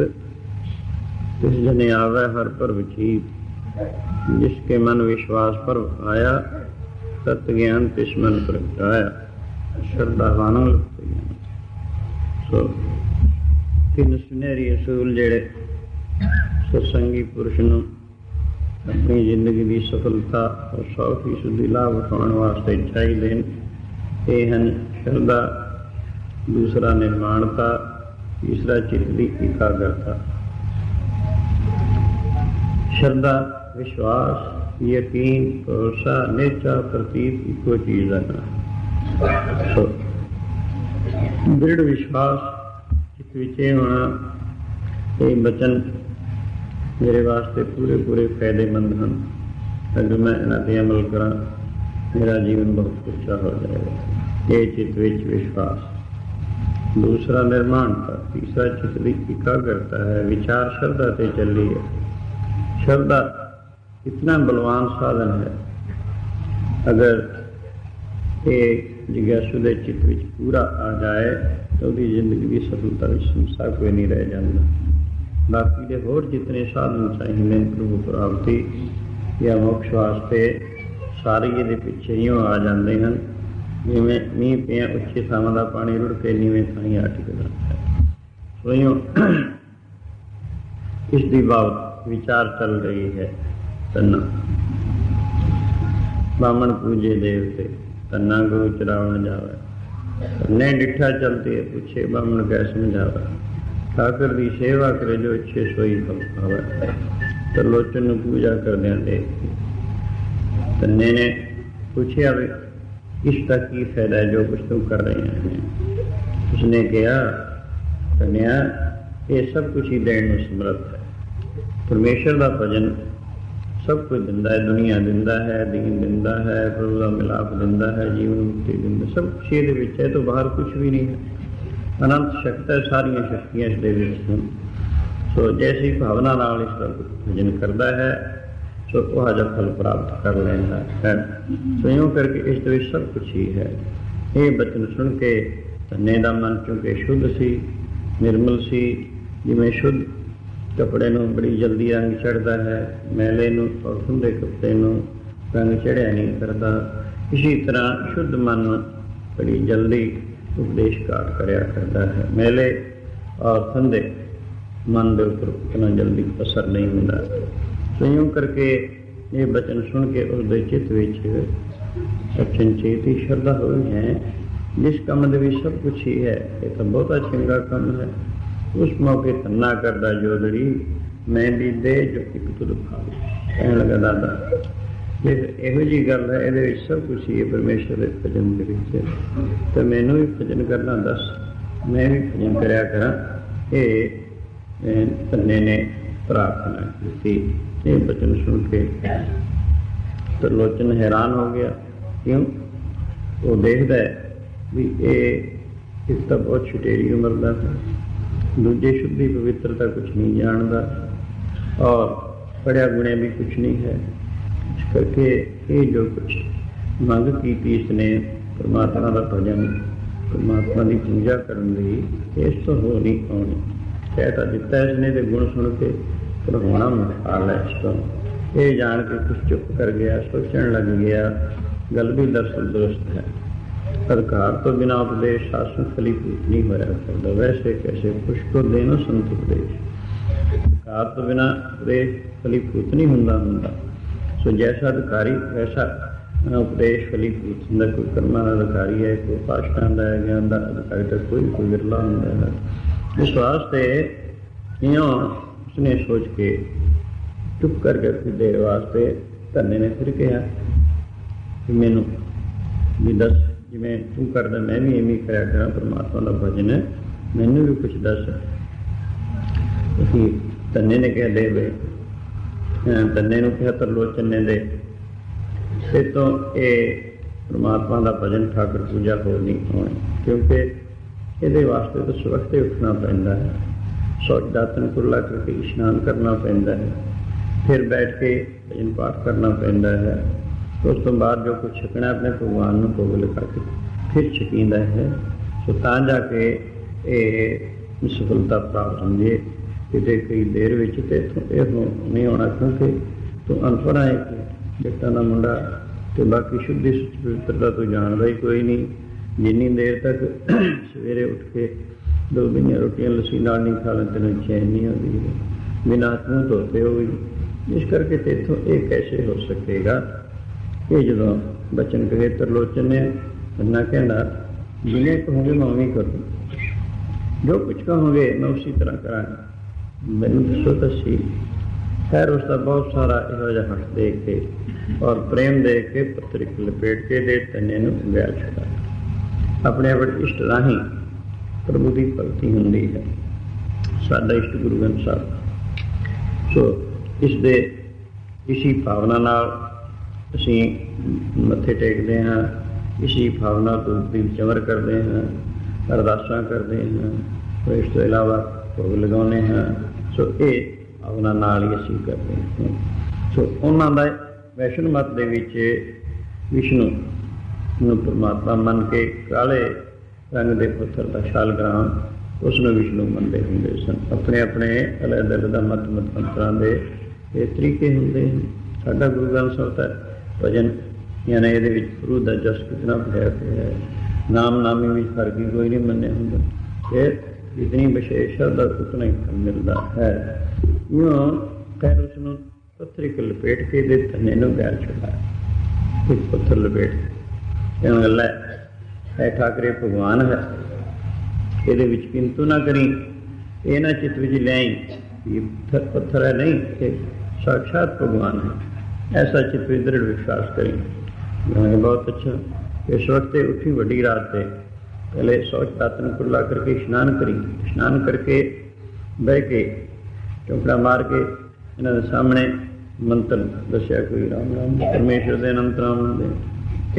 ਤਿਸ ਜਨੇ ਆਵੇ ਹਰ ਪਰ ਵਿਚੀਤ। ਜਿਸ ਕੇ ਮਨ ਵਿਸ਼ਵਾਸ ਪਰ ਆਇਆ, ਸਤ ਗਿਆਨ ਤਿਸ ਮਨ ਪ੍ਰਗਟਾਇਆ। ਸ਼ਰਧਾਵਾਨਾਂ ਲੁਕਤ ਤਿੰਨ ਸੁਨਹਿਰੀ ਅਸੂਲ ਜਿਹੜੇ ਸਤਸੰਗੀ ਪੁਰਸ਼ ਨੂੰ ਆਪਣੀ ਜ਼ਿੰਦਗੀ ਦੀ ਸਫਲਤਾ ਔਰ ਸੌਖੀ ਸੁਧੀ ਲਾਭ ਉਠਾਉਣ ਵਾਸਤੇ ਚਾਹੀਦੇ ਨੇ। ਇਹ ਹਨ ਸ਼ਰਧਾ, ਦੂਸਰਾ ਨਿਰਮਾਣਤਾ ਤੀਸਰਾ ਚਿੱਤ ਦੀ ਇਕਾਗਰਤਾ ਸ਼ਰਧਾ ਵਿਸ਼ਵਾਸ ਯਕੀਨ ਭਰੋਸਾ ਨਿਚਾ ਪ੍ਰਤੀਤ ਇੱਕੋ ਚੀਜ਼ ਹੈ ਸੋ ਦ੍ਰਿੜ ਵਿਸ਼ਵਾਸ ਇਸ ਵਿੱਚ ਇਹ ਹੋਣਾ ਇਹ ਬਚਨ ਮੇਰੇ ਵਾਸਤੇ ਪੂਰੇ ਪੂਰੇ ਫਾਇਦੇਮੰਦ ਹਨ ਅਗਰ ਮੈਂ ਇਹਨਾਂ ਤੇ ਅਮਲ ਕਰਾਂ ਮੇਰਾ ਜੀਵਨ ਬਹੁਤ ਉੱਚਾ ਹੋ ਜਾਏਗਾ ਇਹ ਚਿੱਤ ਵਿੱਚ ਵਿਸ਼ਵਾਸ ਦੂਸਰਾ ਨਿਰਮਾਣਤਾ ਤੀਸਰਾ ਚਿੱਤ ਦੀ ਇਕਾਗਰਤਾ ਹੈ, ਵਿਚਾਰ ਸ਼ਰਧਾ ਤੇ ਚੱਲੀ ਹੈ। ਸ਼ਰਧਾ ਇਤਨਾ ਬਲਵਾਨ ਸਾਧਨ ਹੈ। ਅਗਰ ਇਹ ਜਿਗਿਆਸੂ ਦੇ ਚਿੱਤ ਵਿੱਚ ਪੂਰਾ ਆ ਜਾਏ, ਤਾਂ ਉਹਦੀ ਜ਼ਿੰਦਗੀ ਦੀ ਸਫਲਤਾ ਵਿੱਚ ਸੰਸਾਰ ਕੋਈ ਨਹੀਂ ਰਹਿ ਜਾਂਦਾ। ਬਾਕੀ ਦੇ ਹੋਰ ਜਿਤਨੇ ਸਾਧਨ ਚਾਹੀਦੇ ਨੇ, ਪ੍ਰਭੂ ਪ੍ਰਾਪਤੀ ਜਾਂ ਮੋਕਸ਼ ਵਾਸਤੇ ਸਾਰੇ ਇਹਦੇ ਪਿੱਛੇ ਹੀ ਆ ਜਾਂਦੇ ਹਨ। ਜਿਵੇਂ ਮੀਂਹ ਪਿਆ, ਉੱਚੇ ਥਾਵਾਂ ਦਾ ਪਾਣੀ ਰੁੜ ਕੇ ਨੀਵੇਂ ਥਾਈਂ ਆ ਟਿਕਦਾ ਹੈ। ਸੋ ਇਸ ਦੀ ਬਾਬਤ ਵਿਚਾਰ ਚੱਲ ਰਹੀ ਹੈ ਤੰਨਾ। ਬਾਮਣ ਪੂਜੇ ਦੇਵਤੇ ਤੰਨਾ ਗੋ ਚਰਾਵਣ ਜਾਵੇ। ਨੇ ਡਿੱਠਾ ਚਲਤੇ ਪੁੱਛੇ ਬਾਮਣ ਕੈ ਸਮਝਾਵੇ, ਠਾਕਰ ਦੀ ਸੇਵਾ ਕਰੇ ਜੋ ਇੱਛੇ ਸੋਈ ਫਲ ਪਾਵੇ ਤਰਲੋਚਨ ਨੂੰ ਪੂਜਾ ਕਰਦਿਆਂ ਦੇ ਤੰਨੇ ਨੇ ਪੁੱਛਿਆ ਵੀ ਇਸ ਦਾ ਕੀ ਫਾਇਦਾ ਹੈ ਜੋ ਕੁਝ ਤੂੰ ਕਰ ਰਹੇ ਹੈ? ਉਸਨੇ ਕਿਹਾ ਤਨਿਆ ਇਹ ਕੁਝ ਹੀ ਦੇਣ ਨੂੰ ਸਮਰੱਥ ਹੈ। ਪਰਮੇਸ਼ਰ ਦਾ ਭਜਨ ਸਭ ਕੁਝ ਦਿੰਦਾ ਹੈ, ਦੁਨੀਆ ਦਿੰਦਾ ਹੈ, ਦੀਨ ਦਿੰਦਾ ਹੈ, ਪ੍ਰਭੂ ਦਾ ਮਿਲਾਪ ਦਿੰਦਾ ਹੈ, ਜੀਵਨ ਮੁਕਤੀ ਦਿੰਦਾ ਸਭ ਕੁਝ ਇਹਦੇ ਵਿੱਚ ਹੈ ਤੋਂ ਬਾਹਰ ਕੁਝ ਵੀ ਨਹੀਂ ਹੈ। ਅਨੰਤ ਸ਼ਕਤੀ ਹੈ, ਸਾਰੀਆਂ ਸ਼ਕਤੀਆਂ ਇਸ ਦੇ ਵਿੱਚ ਹਨ। ਸੋ ਜੈਸੀ ਭਾਵਨਾ ਨਾਲ ਇਸ ਦਾ ਭਜਨ ਕਰਦਾ ਹੈ ਸੋ ਉਹ ਹਜਾ ਫਲ ਪ੍ਰਾਪਤ ਕਰ ਲੈਂਦਾ ਹੈ। ਸੋ ਇਉਂ ਕਰਕੇ ਇਸ ਦੇ ਵਿੱਚ ਸਭ ਕੁਝ ਹੀ ਹੈ। ਇਹ ਬਚਨ ਸੁਣ ਕੇ ਧੰਨੇ ਦਾ ਮਨ ਚੁੰਕੇ ਸ਼ੁੱਧ ਸੀ, ਨਿਰਮਲ ਸੀ, ਜਿਵੇਂ ਸ਼ੁੱਧ ਕੱਪੜੇ ਨੂੰ ਬੜੀ ਜਲਦੀ ਰੰਗ ਚੜਦਾ ਹੈ, ਮੈਲੇ ਨੂੰ ਔਰ ਸੁੰਦੇ ਕੱਪੜੇ ਨੂੰ ਰੰਗ ਚੜਿਆ ਨਹੀਂ ਕਰਦਾ। ਇਸੇ ਤਰ੍ਹਾਂ ਸ਼ੁੱਧ ਮਨ ਬੜੀ ਜਲਦੀ ਉਪਦੇਸ਼ ਕਾਟ ਕਰਿਆ ਕਰਦਾ ਹੈ। ਮੈਲੇ ਔਰ ਸੰਦੇ ਮਨ ਦੇ ਉੱਪਰ ਉਤਨਾ ਜਲਦੀ ਅਸਰ ਨਹੀਂ ਹੁੰਦਾ। ਸੰਯੋਗ ਕਰਕੇ ਇਹ ਬਚਨ ਸੁਣ ਕੇ ਉਸ ਦੇ ਚਿੱਤ ਵਿੱਚ ਸਚਨ ਚੇਤੀ ਸ਼ਰਧਾ ਹੋਈ ਹੈ। ਜਿਸ ਕੰਮ ਦੇ ਵਿੱਚ ਸਭ ਕੁਝ ਹੀ ਹੈ, ਇਹ ਤਾਂ ਬਹੁਤਾ ਚੰਗਾ ਕੰਮ ਹੈ। ਉਸ ਮੌਕੇ ਤੰਨਾ ਕਰਦਾ ਜੋਦੜੀ ਮੈਂ ਵੀ ਦੇ ਜੋ ਇੱਕ ਤੁਰ ਖਾਵੇ। ਕਹਿਣ ਲੱਗਾ ਦਾਦਾ। ਜੇ ਇਹੋ ਜੀ ਗੱਲ ਹੈ, ਇਹਦੇ ਵਿੱਚ ਸਭ ਕੁਝ ਹੀ ਹੈ ਪਰਮੇਸ਼ਰ ਦੇ ਭਜਨ ਦੇ ਵਿੱਚ। ਤਾਂ ਮੈਨੂੰ ਵੀ ਭਜਨ ਕਰਨਾ ਦੱਸ। ਮੈਂ ਵੀ ਭਜਨ ਕਰਿਆ ਕਰਾਂ। ਇਹ ਤੰਨੇ ਨੇ ਪ੍ਰਾਰਥਨਾ ਕੀਤੀ। ਇਹ ਬਚਨ ਸੁਣ ਕੇ ਤਰਲੋਚਨ ਹੈਰਾਨ ਹੋ ਗਿਆ। ਕਿਉਂ? ਉਹ ਦੇਖਦਾ ਹੈ ਵੀ ਇਹ ਇਸ ਤਾਂ ਬਹੁਤ ਛੁਟੇਰੀ ਉਮਰ ਦਾ ਹੈ। ਦੂਜੇ ਸ਼ੁੱਧੀ ਪਵਿੱਤਰਤਾ ਕੁਝ ਨਹੀਂ ਜਾਣਦਾ ਔਰ ਪੜਿਆ ਗੁਣਿਆ ਵੀ ਕੁਝ ਨਹੀਂ ਹੈ। ਇਸ ਕਰਕੇ ਇਹ ਜੋ ਕੁਝ ਮੰਗ ਕੀਤੀ ਇਸਨੇ ਪਰਮਾਤਮਾ ਦਾ ਭਜਨ, ਪਰਮਾਤਮਾ ਦੀ ਪੂਜਾ ਕਰਨ ਲਈ, ਇਸ ਤੋਂ ਹੋ ਨਹੀਂ ਆਉਣੀ। ਕਹਿ ਤਾਂ ਦਿੱਤਾ ਇਸਨੇ ਤੇ ਗੁਣ ਸੁਣ ਕੇ ਪਰ ਹੋਣਾ ਮੁਹਾਲ ਹੈ ਇਸ ਤੋਂ। ਇਹ ਜਾਣ ਕੇ ਕੁਝ ਚੁੱਪ ਕਰ ਗਿਆ, ਸੋਚਣ ਲੱਗ ਗਿਆ, ਗੱਲ ਵੀ ਦਰਸਲ ਦੋਸਤ ਹੈ। ਸਰਕਾਰ ਤੋਂ ਬਿਨਾ ਉਪਦੇਸ਼ ਸ਼ਾਸਨ ਫਲੀਭੂਤ ਨਹੀਂ ਹੋਇਆ ਕਰਦਾ। ਵੈਸੇ ਕੈਸੇ ਖੁਸ਼ ਕੋ ਦੇਨੋ ਸੰਤ ਉਪਦੇਸ਼ ਸਰਕਾਰ ਤੋਂ ਬਿਨਾ ਉਪਦੇਸ਼ ਫਲੀਭੂਤ ਨਹੀਂ ਹੁੰਦਾ ਹੁੰਦਾ। ਸੋ ਜੈਸਾ ਅਧਿਕਾਰੀ, ਵੈਸਾ ਉਪਦੇਸ਼ ਫਲੀਭੂਤ ਹੁੰਦਾ। ਕੋਈ ਕਰਮਾਂ ਦਾ ਅਧਿਕਾਰੀ ਹੈ, ਕੋਈ ਪਾਸ਼ਟਾਂ ਦਾ ਹੈ, ਗਿਆਨ ਦਾ ਅਧਿਕਾਰੀ ਤਾਂ ਕੋਈ ਕੋਈ ਵਿਰਲਾ ਹੁੰਦਾ ਹੈ। ਇਸ ਵਾਸਤੇ ਇਉਂ ਉਸਨੇ ਸੋਚ ਕੇ ਚੁੱਪ ਕਰਕੇ ਕੁਝ ਦੇਰ ਵਾਸਤੇ ਧੰਨੇ ਨੇ ਫਿਰ ਕਿਹਾ ਕਿ ਮੈਨੂੰ ਵੀ ਦੱਸ, ਜਿਵੇਂ ਤੂੰ ਕਰਦਾ, ਮੈਂ ਵੀ ਐਵੇਂ ਕਰਿਆ ਕਰਾਂ, ਪਰਮਾਤਮਾ ਦਾ ਭਜਨ ਮੈਨੂੰ ਵੀ ਕੁਝ ਦੱਸ। ਅਸੀਂ ਧੰਨੇ ਨੇ ਕਿਹਾ, ਦੇ ਵੇ ਤੰਨੇ ਨੂੰ ਕਿਹਾ ਤਰਲੋਚਨ ਨੇ ਦੇ। ਤੇ ਤੋਂ ਇਹ ਪਰਮਾਤਮਾ ਦਾ ਭਜਨ ਠਾਕਰ ਪੂਜਾ ਹੋ ਨਹੀਂ ਹੋਣੀ, ਕਿਉਂਕਿ ਇਹਦੇ ਵਾਸਤੇ ਤਾਂ ਸਵਖਤੇ ਉੱਠਣਾ ਪੈਂਦਾ ਹੈ। ਸੋਚ ਦਾਤਨ ਕੁਰਲਾ ਕਰਕੇ ਇਸ਼ਨਾਨ ਕਰਨਾ ਪੈਂਦਾ ਹੈ। ਫਿਰ ਬੈਠ ਕੇ ਭਜਨ ਪਾਠ ਕਰਨਾ ਪੈਂਦਾ ਹੈ। ਉਸ ਤੋਂ ਬਾਅਦ ਜੋ ਕੁਛ ਛਕਣਾ ਆਪਣੇ ਭਗਵਾਨ ਨੂੰ ਭੋਗ ਲਗਾ ਕੇ ਫਿਰ ਛਕੀਂਦਾ ਹੈ। ਸੋ ਤਾਂ ਜਾ ਕੇ ਇਹ ਸਫਲਤਾ ਪ੍ਰਾਪਤ ਹੁੰਦੀ ਹੈ ਕਿਤੇ ਕਈ ਦੇਰ ਵਿੱਚ ਤੇ ਇੱਥੋਂ ਇਹ ਨਹੀਂ ਹੋਣਾ ਕਿਉਂਕਿ ਤੂੰ ਅਨਪੜ੍ਹ ਹੈ ਜੱਟਾਂ ਦਾ ਮੁੰਡਾ ਤੇ ਬਾਕੀ ਸ਼ੁੱਧੀ ਸੁਚ ਪਵਿੱਤਰਤਾ ਤੋਂ ਜਾਣਦਾ ਹੀ ਕੋਈ ਨਹੀਂ। ਜਿੰਨੀ ਦੇਰ ਤੱਕ ਸਵੇਰੇ ਉੱਠ ਕੇ ਦੋ ਬਿਨਾਂ ਰੋਟੀਆਂ ਲੱਸੀ ਨਾਲ ਨਹੀਂ ਖਾ ਲੈਂਦੇ, ਨੇ ਚੈਨ ਨਹੀਂ ਆਉਂਦੀ। ਬਿਨਾਂ ਹੱਥੋਂ ਧੋਤੇ ਹੋਈ ਇਸ ਕਰਕੇ ਤੇ ਇਥੋਂ ਇਹ ਕੈਸੇ ਹੋ ਸਕੇਗਾ ਇਹ ਜਦੋਂ ਬਚਨ ਕਹੇ, ਤਰਲੋਚਨ ਨੇ ਅੰਨਾ ਕਹਿੰਦਾ ਜਿਵੇਂ ਕਹੋਗੇ ਮੈਂ ਉਵੇਂ ਕਰੂੰ ਜੋ ਕੁਝ ਕਹੋਗੇ, ਮੈਂ ਉਸੇ ਤਰ੍ਹਾਂ ਕਰਾਂਗਾ। ਮੈਨੂੰ ਦੱਸੋ ਤਾਂ ਸੀ ਖੈਰ, ਉਸ ਦਾ ਬਹੁਤ ਸਾਰਾ ਇਹੋ ਜਿਹਾ ਹੱਥ ਦੇਖ ਕੇ ਔਰ ਪ੍ਰੇਮ ਦੇ ਕੇ ਪੱਤਰਿਕ ਲਪੇਟ ਕੇ ਦੇ ਤਨੇ ਨੂੰ ਵਿਆਹ ਛੁਡਾ। ਆਪਣੇ ਆਪਣੇ ਇਸ਼ਟ ਰਾਹੀਂ ਪ੍ਰਭੂ ਦੀ ਭਗਤੀ ਹੁੰਦੀ ਹੈ। ਸਾਡਾ ਇਸ਼ਟ ਗੁਰੂ ਗ੍ਰੰਥ ਸਾਹਿਬ ਸੋ, ਇਸ ਦੇ ਇਸੀ ਭਾਵਨਾ ਨਾਲ ਅਸੀਂ ਮੱਥੇ ਟੇਕਦੇ ਹਾਂ, ਇਸੀ ਭਾਵਨਾ ਤੋਂ ਵੀ ਚਮਰ ਕਰਦੇ ਹਾਂ, ਅਰਦਾਸਾਂ ਕਰਦੇ ਹਾਂ ਇਸ ਤੋਂ ਇਲਾਵਾ ਭੋਗ ਲਗਾਉਂਦੇ ਹਾਂ। ਸੋ, ਇਹ ਭਾਵਨਾ ਨਾਲ ਹੀ ਅਸੀਂ ਕਰਦੇ ਹਾਂ। ਸੋ, ਉਹਨਾਂ ਦਾ ਵੈਸ਼ਨ ਮਤ ਦੇ ਵਿੱਚ ਵਿਸ਼ਨੂੰ ਨੂੰ ਪਰਮਾਤਮਾ ਮੰਨ ਕੇ ਕਾਲੇ ਰੰਗ ਦੇ ਪੁੱਤਰ ਦਾ ਸ਼ਾਲਗ੍ਰਾਮ ਉਸ ਨੂੰ ਵਿਸ਼ਨੂੰ ਮੰਨਦੇ ਹੁੰਦੇ ਸਨ। ਆਪਣੇ ਆਪਣੇ ਅਲੱਗ ਅਲੱਗ ਦਾ ਮਤ ਮਤ ਮੰਤਰਾਂ ਦੇ ਇਹ ਤਰੀਕੇ ਹੁੰਦੇ ਹਨ। ਸਾਡਾ ਗੁਰੂ ਗ੍ਰੰਥ ਸਾਹਿਬ ਦਾ ਭਜਨ, ਯਾਨੀ ਇਹਦੇ ਵਿੱਚ ਗੁਰੂ ਦਾ ਜਸ ਕਿਤਨਾ ਭਰਿਆ ਹੋਇਆ ਹੈ। ਨਾਮ ਨਾਮੀ ਵਿੱਚ ਫ਼ਰਕ ਹੀ ਕੋਈ ਨਹੀਂ ਮੰਨਿਆ ਹੁੰਦਾ। ਇਹ ਇਤਨੀ ਵਿਸ਼ੇਸ਼ ਦਾ ਉਤਨਾ ਹੀ ਮਿਲਦਾ ਹੈ। ਯੋ ਕਹਿ ਉਸ ਨੂੰ ਪੱਤਰਿਕ ਲਪੇਟ ਕੇ ਦੇ ਤਨੇ ਨੂੰ ਗੈਰ ਛੁਡਾ ਇੱਕ ਪੱਥਰ ਲਪੇਟ ਇਹਨਾਂ ਗੱਲ ਹੈ ਠਾਕਰੇ, ਭਗਵਾਨ ਹੈ। ਇਹਦੇ ਵਿੱਚ ਕਿੰਤੂ ਨਾ ਕਰੀ ਇਹ ਨਾ ਚਿੱਤ ਵਿੱਚ ਲੈ ਇਹ ਪੱਥਰ ਪੱਥਰ ਹੈ ਨਹੀਂ ਇਹ ਸਾਖਾਤ ਭਗਵਾਨ ਹੈ। ਐਸਾ ਚਿੱਤ ਵਿੱਚ ਦ੍ਰਿੜ ਵਿਸ਼ਵਾਸ ਕਰੀ। ਮੈਂ ਬਹੁਤ ਅੱਛਾ। ਇਸ ਵਕਤ ਉੱਠੀ ਵੱਡੀ ਰਾਤ ਤੇ। ਪਹਿਲੇ ਸੋਚ ਤਾਤਨ ਕੁਰਲਾ ਕਰਕੇ ਇਸ਼ਨਾਨ ਕਰੀ। ਇਸ਼ਨਾਨ ਕਰਕੇ ਬਹਿ ਕੇ ਚੌਕੜਾ ਮਾਰ ਕੇ ਇਹਨਾਂ ਦੇ ਸਾਹਮਣੇ ਮੰਤਰ ਦੱਸਿਆ, ਕੋਈ ਰਾਮ ਰਾਮ ਪਰਮੇਸ਼ਰ ਦੇ ਅਨੰਤ ਨਾਮ ਦੇ।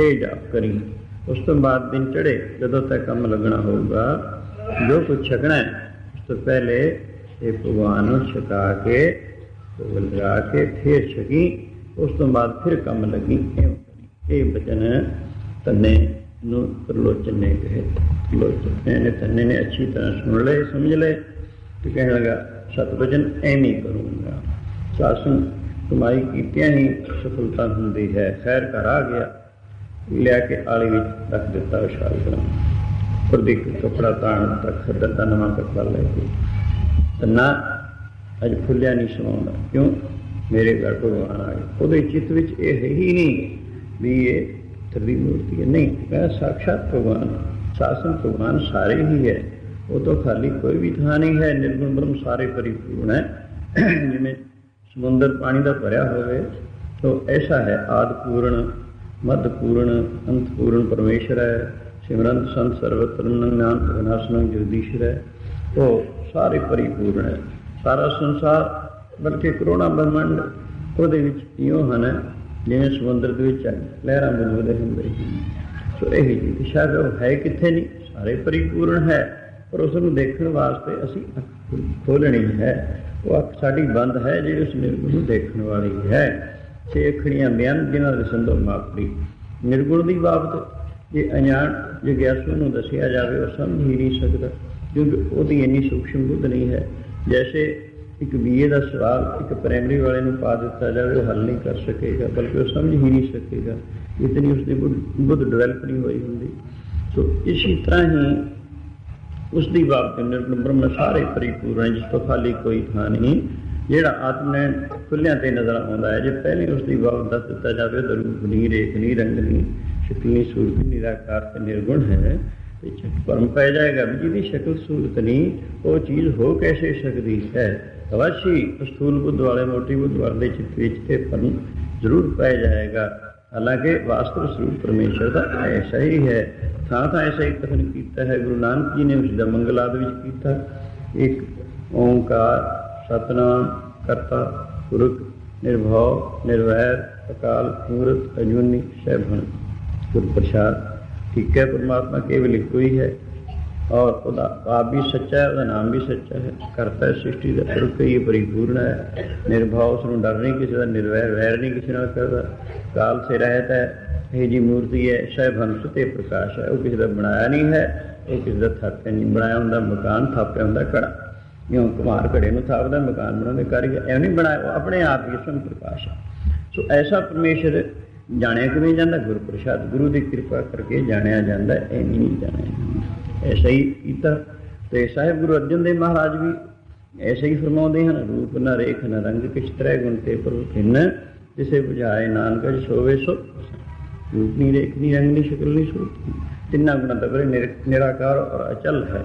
ਇਹ ਜਾਪ ਕਰੀ। ਉਸ ਤੋਂ ਬਾਅਦ ਦਿਨ ਚੜੇ ਜਦੋਂ ਤੱਕ ਕੰਮ ਲੱਗਣਾ ਹੋਊਗਾ ਜੋ ਕੁਝ ਛਕਣਾ ਹੈ ਉਸ ਤੋਂ ਪਹਿਲੇ ਇਹ ਭਗਵਾਨ ਨੂੰ ਛਕਾ ਕੇ ਲਗਾ ਕੇ ਫਿਰ ਛਕੀ ਉਸ ਤੋਂ ਬਾਅਦ ਫਿਰ ਕੰਮ ਲੱਗੀ ਇਹ ਬਚਨ ਤੰਨੇ ਨੂੰ ਪ੍ਰਲੋਚਨ ਨੇ ਕਹੇ ਲੋਚਨ ਨੇ ਤੰਨੇ ਨੇ ਅੱਛੀ ਤਰ੍ਹਾਂ ਸੁਣ ਲਏ ਸਮਝ ਲਏ ਤੇ ਕਹਿਣ ਲੱਗਾ ਸਤ ਬਚਨ ਐਵੇਂ ਕਰੂੰਗਾ ਸਾਸਨ ਕਮਾਈ ਕੀਤਿਆਂ ਹੀ ਸਫਲਤਾ ਹੁੰਦੀ ਹੈ ਖੈਰ ਘਰ ਆ ਗਿਆ ਲਿਆ ਕੇ ਆਲੀ ਵਿੱਚ ਰੱਖ ਦਿੱਤਾ ਵਿਸ਼ਾਲ ਕਰਾਂ ਪਰ ਦੇਖ ਕਪੜਾ ਤਾਣ ਤੱਕ ਖੱਦਰ ਦਾ ਨਵਾਂ ਕੱਪੜਾ ਲੈ ਕੇ। ਤਨਾ ਅਜ ਫੁੱਲਿਆ ਨਹੀਂ ਸਮਾਉਂਦਾ ਕਿਉਂ? ਮੇਰੇ ਘਰ ਭਗਵਾਨ ਆ ਗਏ ਉਹਦੇ ਚਿੱਤ ਵਿੱਚ ਇਹ ਹੈ ਹੀ ਨਹੀਂ ਵੀ ਇਹ ਤਰੀ ਮੂਰਤੀ ਹੈ। ਨਹੀਂ, ਮੈਂ ਸਾਖਸ਼ਾਤ ਭਗਵਾਨ ਸਾਸਨ ਭਗਵਾਨ ਸਾਰੇ ਹੀ ਹੈ। ਉਹ ਤੋਂ ਖਾਲੀ ਕੋਈ ਵੀ ਥਾਂ ਨਹੀਂ ਹੈ। ਨਿਰਗੁਣ ਬ੍ਰਹਮ ਸਾਰੇ ਪਰਿਪੂਰਨ ਹੈ। ਜਿਵੇਂ ਸਮੁੰਦਰ ਪਾਣੀ ਦਾ ਭਰਿਆ ਹੋਵੇ, ਤਾਂ ਐਸਾ ਹੈ, ਆਦ ਪੂਰਨ ਮਦ ਪੂਰਨ ਅੰਤ ਪੂਰਨ ਪਰਮੇਸ਼ਰ ਹੈ। ਸਿਮਰਨ ਸੰਤ ਸਰਵਤਰ ਨਾਮ ਵਿਨਾਸ਼ਨੰ ਜਗਦੀਸ਼ਰ ਹੈ। ਉਹ ਸਾਰੇ ਪਰਿਪੂਰਨ ਹੈ। ਸਾਰਾ ਸੰਸਾਰ, ਬਲਕਿ ਕਰੋਨਾ ਬ੍ਰਹਮੰਡ, ਉਹਦੇ ਵਿੱਚ ਇਉਂ ਹਨ, ਜਿਵੇਂ ਸਮੁੰਦਰ ਦੇ ਵਿੱਚ ਲਹਿਰਾਂ ਬੁਲਬੁਲੇ ਹੁੰਦੇ ਸੋ। ਇਹ ਜੀ ਦਿਸ਼ਾ ਉਹ ਹੈ ਕਿੱਥੇ ਨਹੀਂ, ਸਾਰੇ ਪਰਿਪੂਰਨ ਹੈ। ਪਰ ਉਸ ਨੂੰ ਦੇਖਣ ਵਾਸਤੇ ਅਸੀਂ ਅੱਖ ਖੋਲਣੀ ਹੈ। ਉਹ ਅੱਖ ਸਾਡੀ ਬੰਦ ਹੈ, ਜਿਹੜੀ ਉਸ ਨੂੰ ਦੇਖਣ ਵਾਲੀ ਹੈ। ਛੇ ਅੱਖੜੀਆਂ ਬਿਆਨ ਜਿਨ੍ਹਾਂ ਦੇ ਸੰਦੋ ਮਾਪਰੀ ਨਿਰਗੁਣ ਦੀ ਬਾਬਤ ਜੇ ਅਣਜਾਣ ਜਿਗਿਆਸੂ ਨੂੰ ਦੱਸਿਆ ਜਾਵੇ, ਉਹ ਸਮਝ ਹੀ ਨਹੀਂ ਸਕਦਾ, ਕਿਉਂਕਿ ਉਹਦੀ ਇੰਨੀ ਸੂਖਸ਼ਮ ਬੁੱਧ ਨਹੀਂ ਹੈ। ਜੈਸੇ ਇੱਕ ਬੀਏ ਦਾ ਸਵਾਲ ਇੱਕ ਪ੍ਰਾਇਮਰੀ ਵਾਲੇ ਨੂੰ ਪਾ ਦਿੱਤਾ ਜਾਵੇ, ਉਹ ਹੱਲ ਨਹੀਂ ਕਰ ਸਕੇਗਾ, ਬਲਕਿ ਉਹ ਸਮਝ ਹੀ ਨਹੀਂ ਸਕੇਗਾ। ਇਤਨੀ ਉਸਦੀ ਬੁੱਧ ਡਿਵੈਲਪ ਨਹੀਂ ਹੋਈ ਹੁੰਦੀ। ਸੋ ਇਸੇ ਤਰ੍ਹਾਂ ਹੀ ਉਸ ਦੀ ਬਾਬਤ ਨਿਰਗੁਣ ਬ੍ਰਹਮ ਸਾਰੇ ਪਰਿਪੂਰਨ ਜਿਸ ਤੋਂ ਖਾਲੀ ਕੋਈ ਥਾਂ ਨਹੀਂ। ਜਿਹੜਾ ਆਤਮ ਨੇ ਖੁੱਲਿਆਂ ਤੇ ਨਜ਼ਰ ਆਉਂਦਾ ਹੈ। ਜੇ ਪਹਿਲੇ ਉਸ ਦੀ ਬਾਬਤ ਦੱਸ ਦਿੱਤਾ ਜਾਵੇ ਤਾਂ ਰੂਪ ਨਹੀਂ, ਰੇਖ ਨਹੀਂ, ਰੰਗ ਨਹੀਂ, ਸ਼ਕਲ ਸੂਰਤ ਨਿਰਾਕਾਰ ਤੇ ਨਿਰਗੁਣ ਹੈ। ਤੇ ਚਿੱਤ ਪਰਮ ਪੈ ਜਾਏਗਾ ਵੀ ਜਿਹਦੀ ਸ਼ਕਲ ਸੂਰਤ ਨਹੀਂ, ਉਹ ਚੀਜ਼ ਹੋ ਕੈਸੇ ਸਕਦੀ ਹੈ? ਅਵਸ਼ੀ ਸਥੂਲ ਬੁੱਧ ਵਾਲੇ, ਮੋਟੀ ਬੁੱਧ ਵਾਲੇ ਚਿੱਤ ਵਿੱਚ ਤੇ ਪਰਮ ਜ਼ਰੂਰ ਪੈ ਜਾਏਗਾ। ਹਾਲਾਂਕਿ ਵਾਸਤਵ ਸਰੂਪ ਪਰਮੇਸ਼ਰ ਦਾ ਐਸਾ ਹੀ ਹੈ। ਥਾਂ ਥਾਂ ਐਸਾ ਹੀ ਕਥਨ ਕੀਤਾ ਹੈ। ਗੁਰੂ ਨਾਨਕ ਜੀ ਨੇ ਉਸ ਦਾ ਮੰਗਲਾਦ ਵਿੱਚ ਕੀਤਾ। ਇੱਕ ਓੰਕਾਰ, ਸਤਨਾਮ ਕਰਤਾ, ਪੁਰਖ, ਨਿਰਭਉ, ਨਿਰਵੈਰ, ਅਕਾਲ ਮੂਰਤ ਅਜੂਨੀ ਸੈਭਨ ਗੁਰ ਪ੍ਰਸਾਦ, ਠੀਕ ਹੈ, ਪਰਮਾਤਮਾ ਕੇਵਲ ਇੱਕੋ ਹੀ ਹੈ ਔਰ ਉਹਦਾ ਆਪ ਵੀ ਸੱਚਾ ਹੈ, ਉਹਦਾ ਨਾਮ ਵੀ ਸੱਚਾ ਹੈ। ਕਰਤਾ ਹੈ, ਸ੍ਰਿਸ਼ਟੀ ਦਾ ਪੁਰਖ ਹੀ ਪਰਿਪੂਰਨ ਹੈ। ਨਿਰਭਉ, ਉਸ ਨੂੰ ਡਰ ਨਹੀਂ ਕਿਸੇ ਦਾ, ਨਿਰਵੈਰ, ਵੈਰ ਨਹੀਂ ਕਿਸੇ ਨਾਲ ਕਰਦਾ। ਕਾਲ ਸੇ ਰਹਿਤ ਹੈ, ਇਹ ਜੀ ਮੂਰਤੀ ਹੈ ਸੈਭਨ ਸੁਤੇ ਪ੍ਰਕਾਸ਼ ਹੈ। ਉਹ ਕਿਸੇ ਦਾ ਬਣਾਇਆ ਨਹੀਂ ਹੈ, ਇਹ ਕਿਸੇ ਦਾ ਥਾਪਿਆ ਨਹੀਂ, ਬਣਾਇਆ ਹੁੰਦਾ, ਮਕਾਨ ਥਾਪਿਆ ਹੁੰਦਾ ਕੜਾ ਜਿਉਂ ਕੁਮਾਰ ਘੜੇ ਨੂੰ ਥਾਪਦਾ, ਮਕਾਨ ਬਣਾਉਂਦੇ ਕਾਰੀਗਰ ਐਵੇਂ ਨਹੀਂ ਬਣਾਇਆ ਆਪਣੇ ਆਪ ਹੀ ਸਮ ਪ੍ਰਕਾਸ਼ ਸੋ ਐਸਾ ਪਰਮੇਸ਼ਰ ਜਾਣਿਆ ਕਿਵੇਂ ਜਾਂਦਾ? ਗੁਰੂ ਪ੍ਰਸਾਦ ਗੁਰੂ ਦੀ ਕਿਰਪਾ ਕਰਕੇ ਜਾਣਿਆ ਜਾਂਦਾ ਐਵੇਂ ਨਹੀਂ ਜਾਣਿਆ ਜਾਂਦਾ। ਐਸਾ ਹੀ ਕੀਤਾ ਤੇ ਸਾਹਿਬ ਗੁਰੂ ਅਰਜਨ ਦੇਵ ਮਹਾਰਾਜ ਵੀ ਐਸੇ ਹੀ ਫਰਮਾਉਂਦੇ ਹਨ, ਰੂਪ ਨਾ ਰੇਖ ਨਾ ਰੰਗ ਕਿਛ ਤਰ੍ਹਾਂ ਗੁਣ ਤੇ ਪ੍ਰਭ ਭਿੰਨ ਜਿਸੇ ਬੁਝਾਏ ਨਾਨਕ ਸੋਵੇ ਸੋ ਰੂਪ ਨਹੀਂ ਰੇਖ ਨਹੀਂ ਰੰਗ ਨਹੀਂ ਸ਼ਕਲ ਨਹੀਂ ਸੋ ਤਿੰਨਾਂ ਗੁਣਾਂ ਦਾ ਬਰੇ ਨਿਰਾਕਾਰ ਔਰ ਅਚਲ ਹੈ।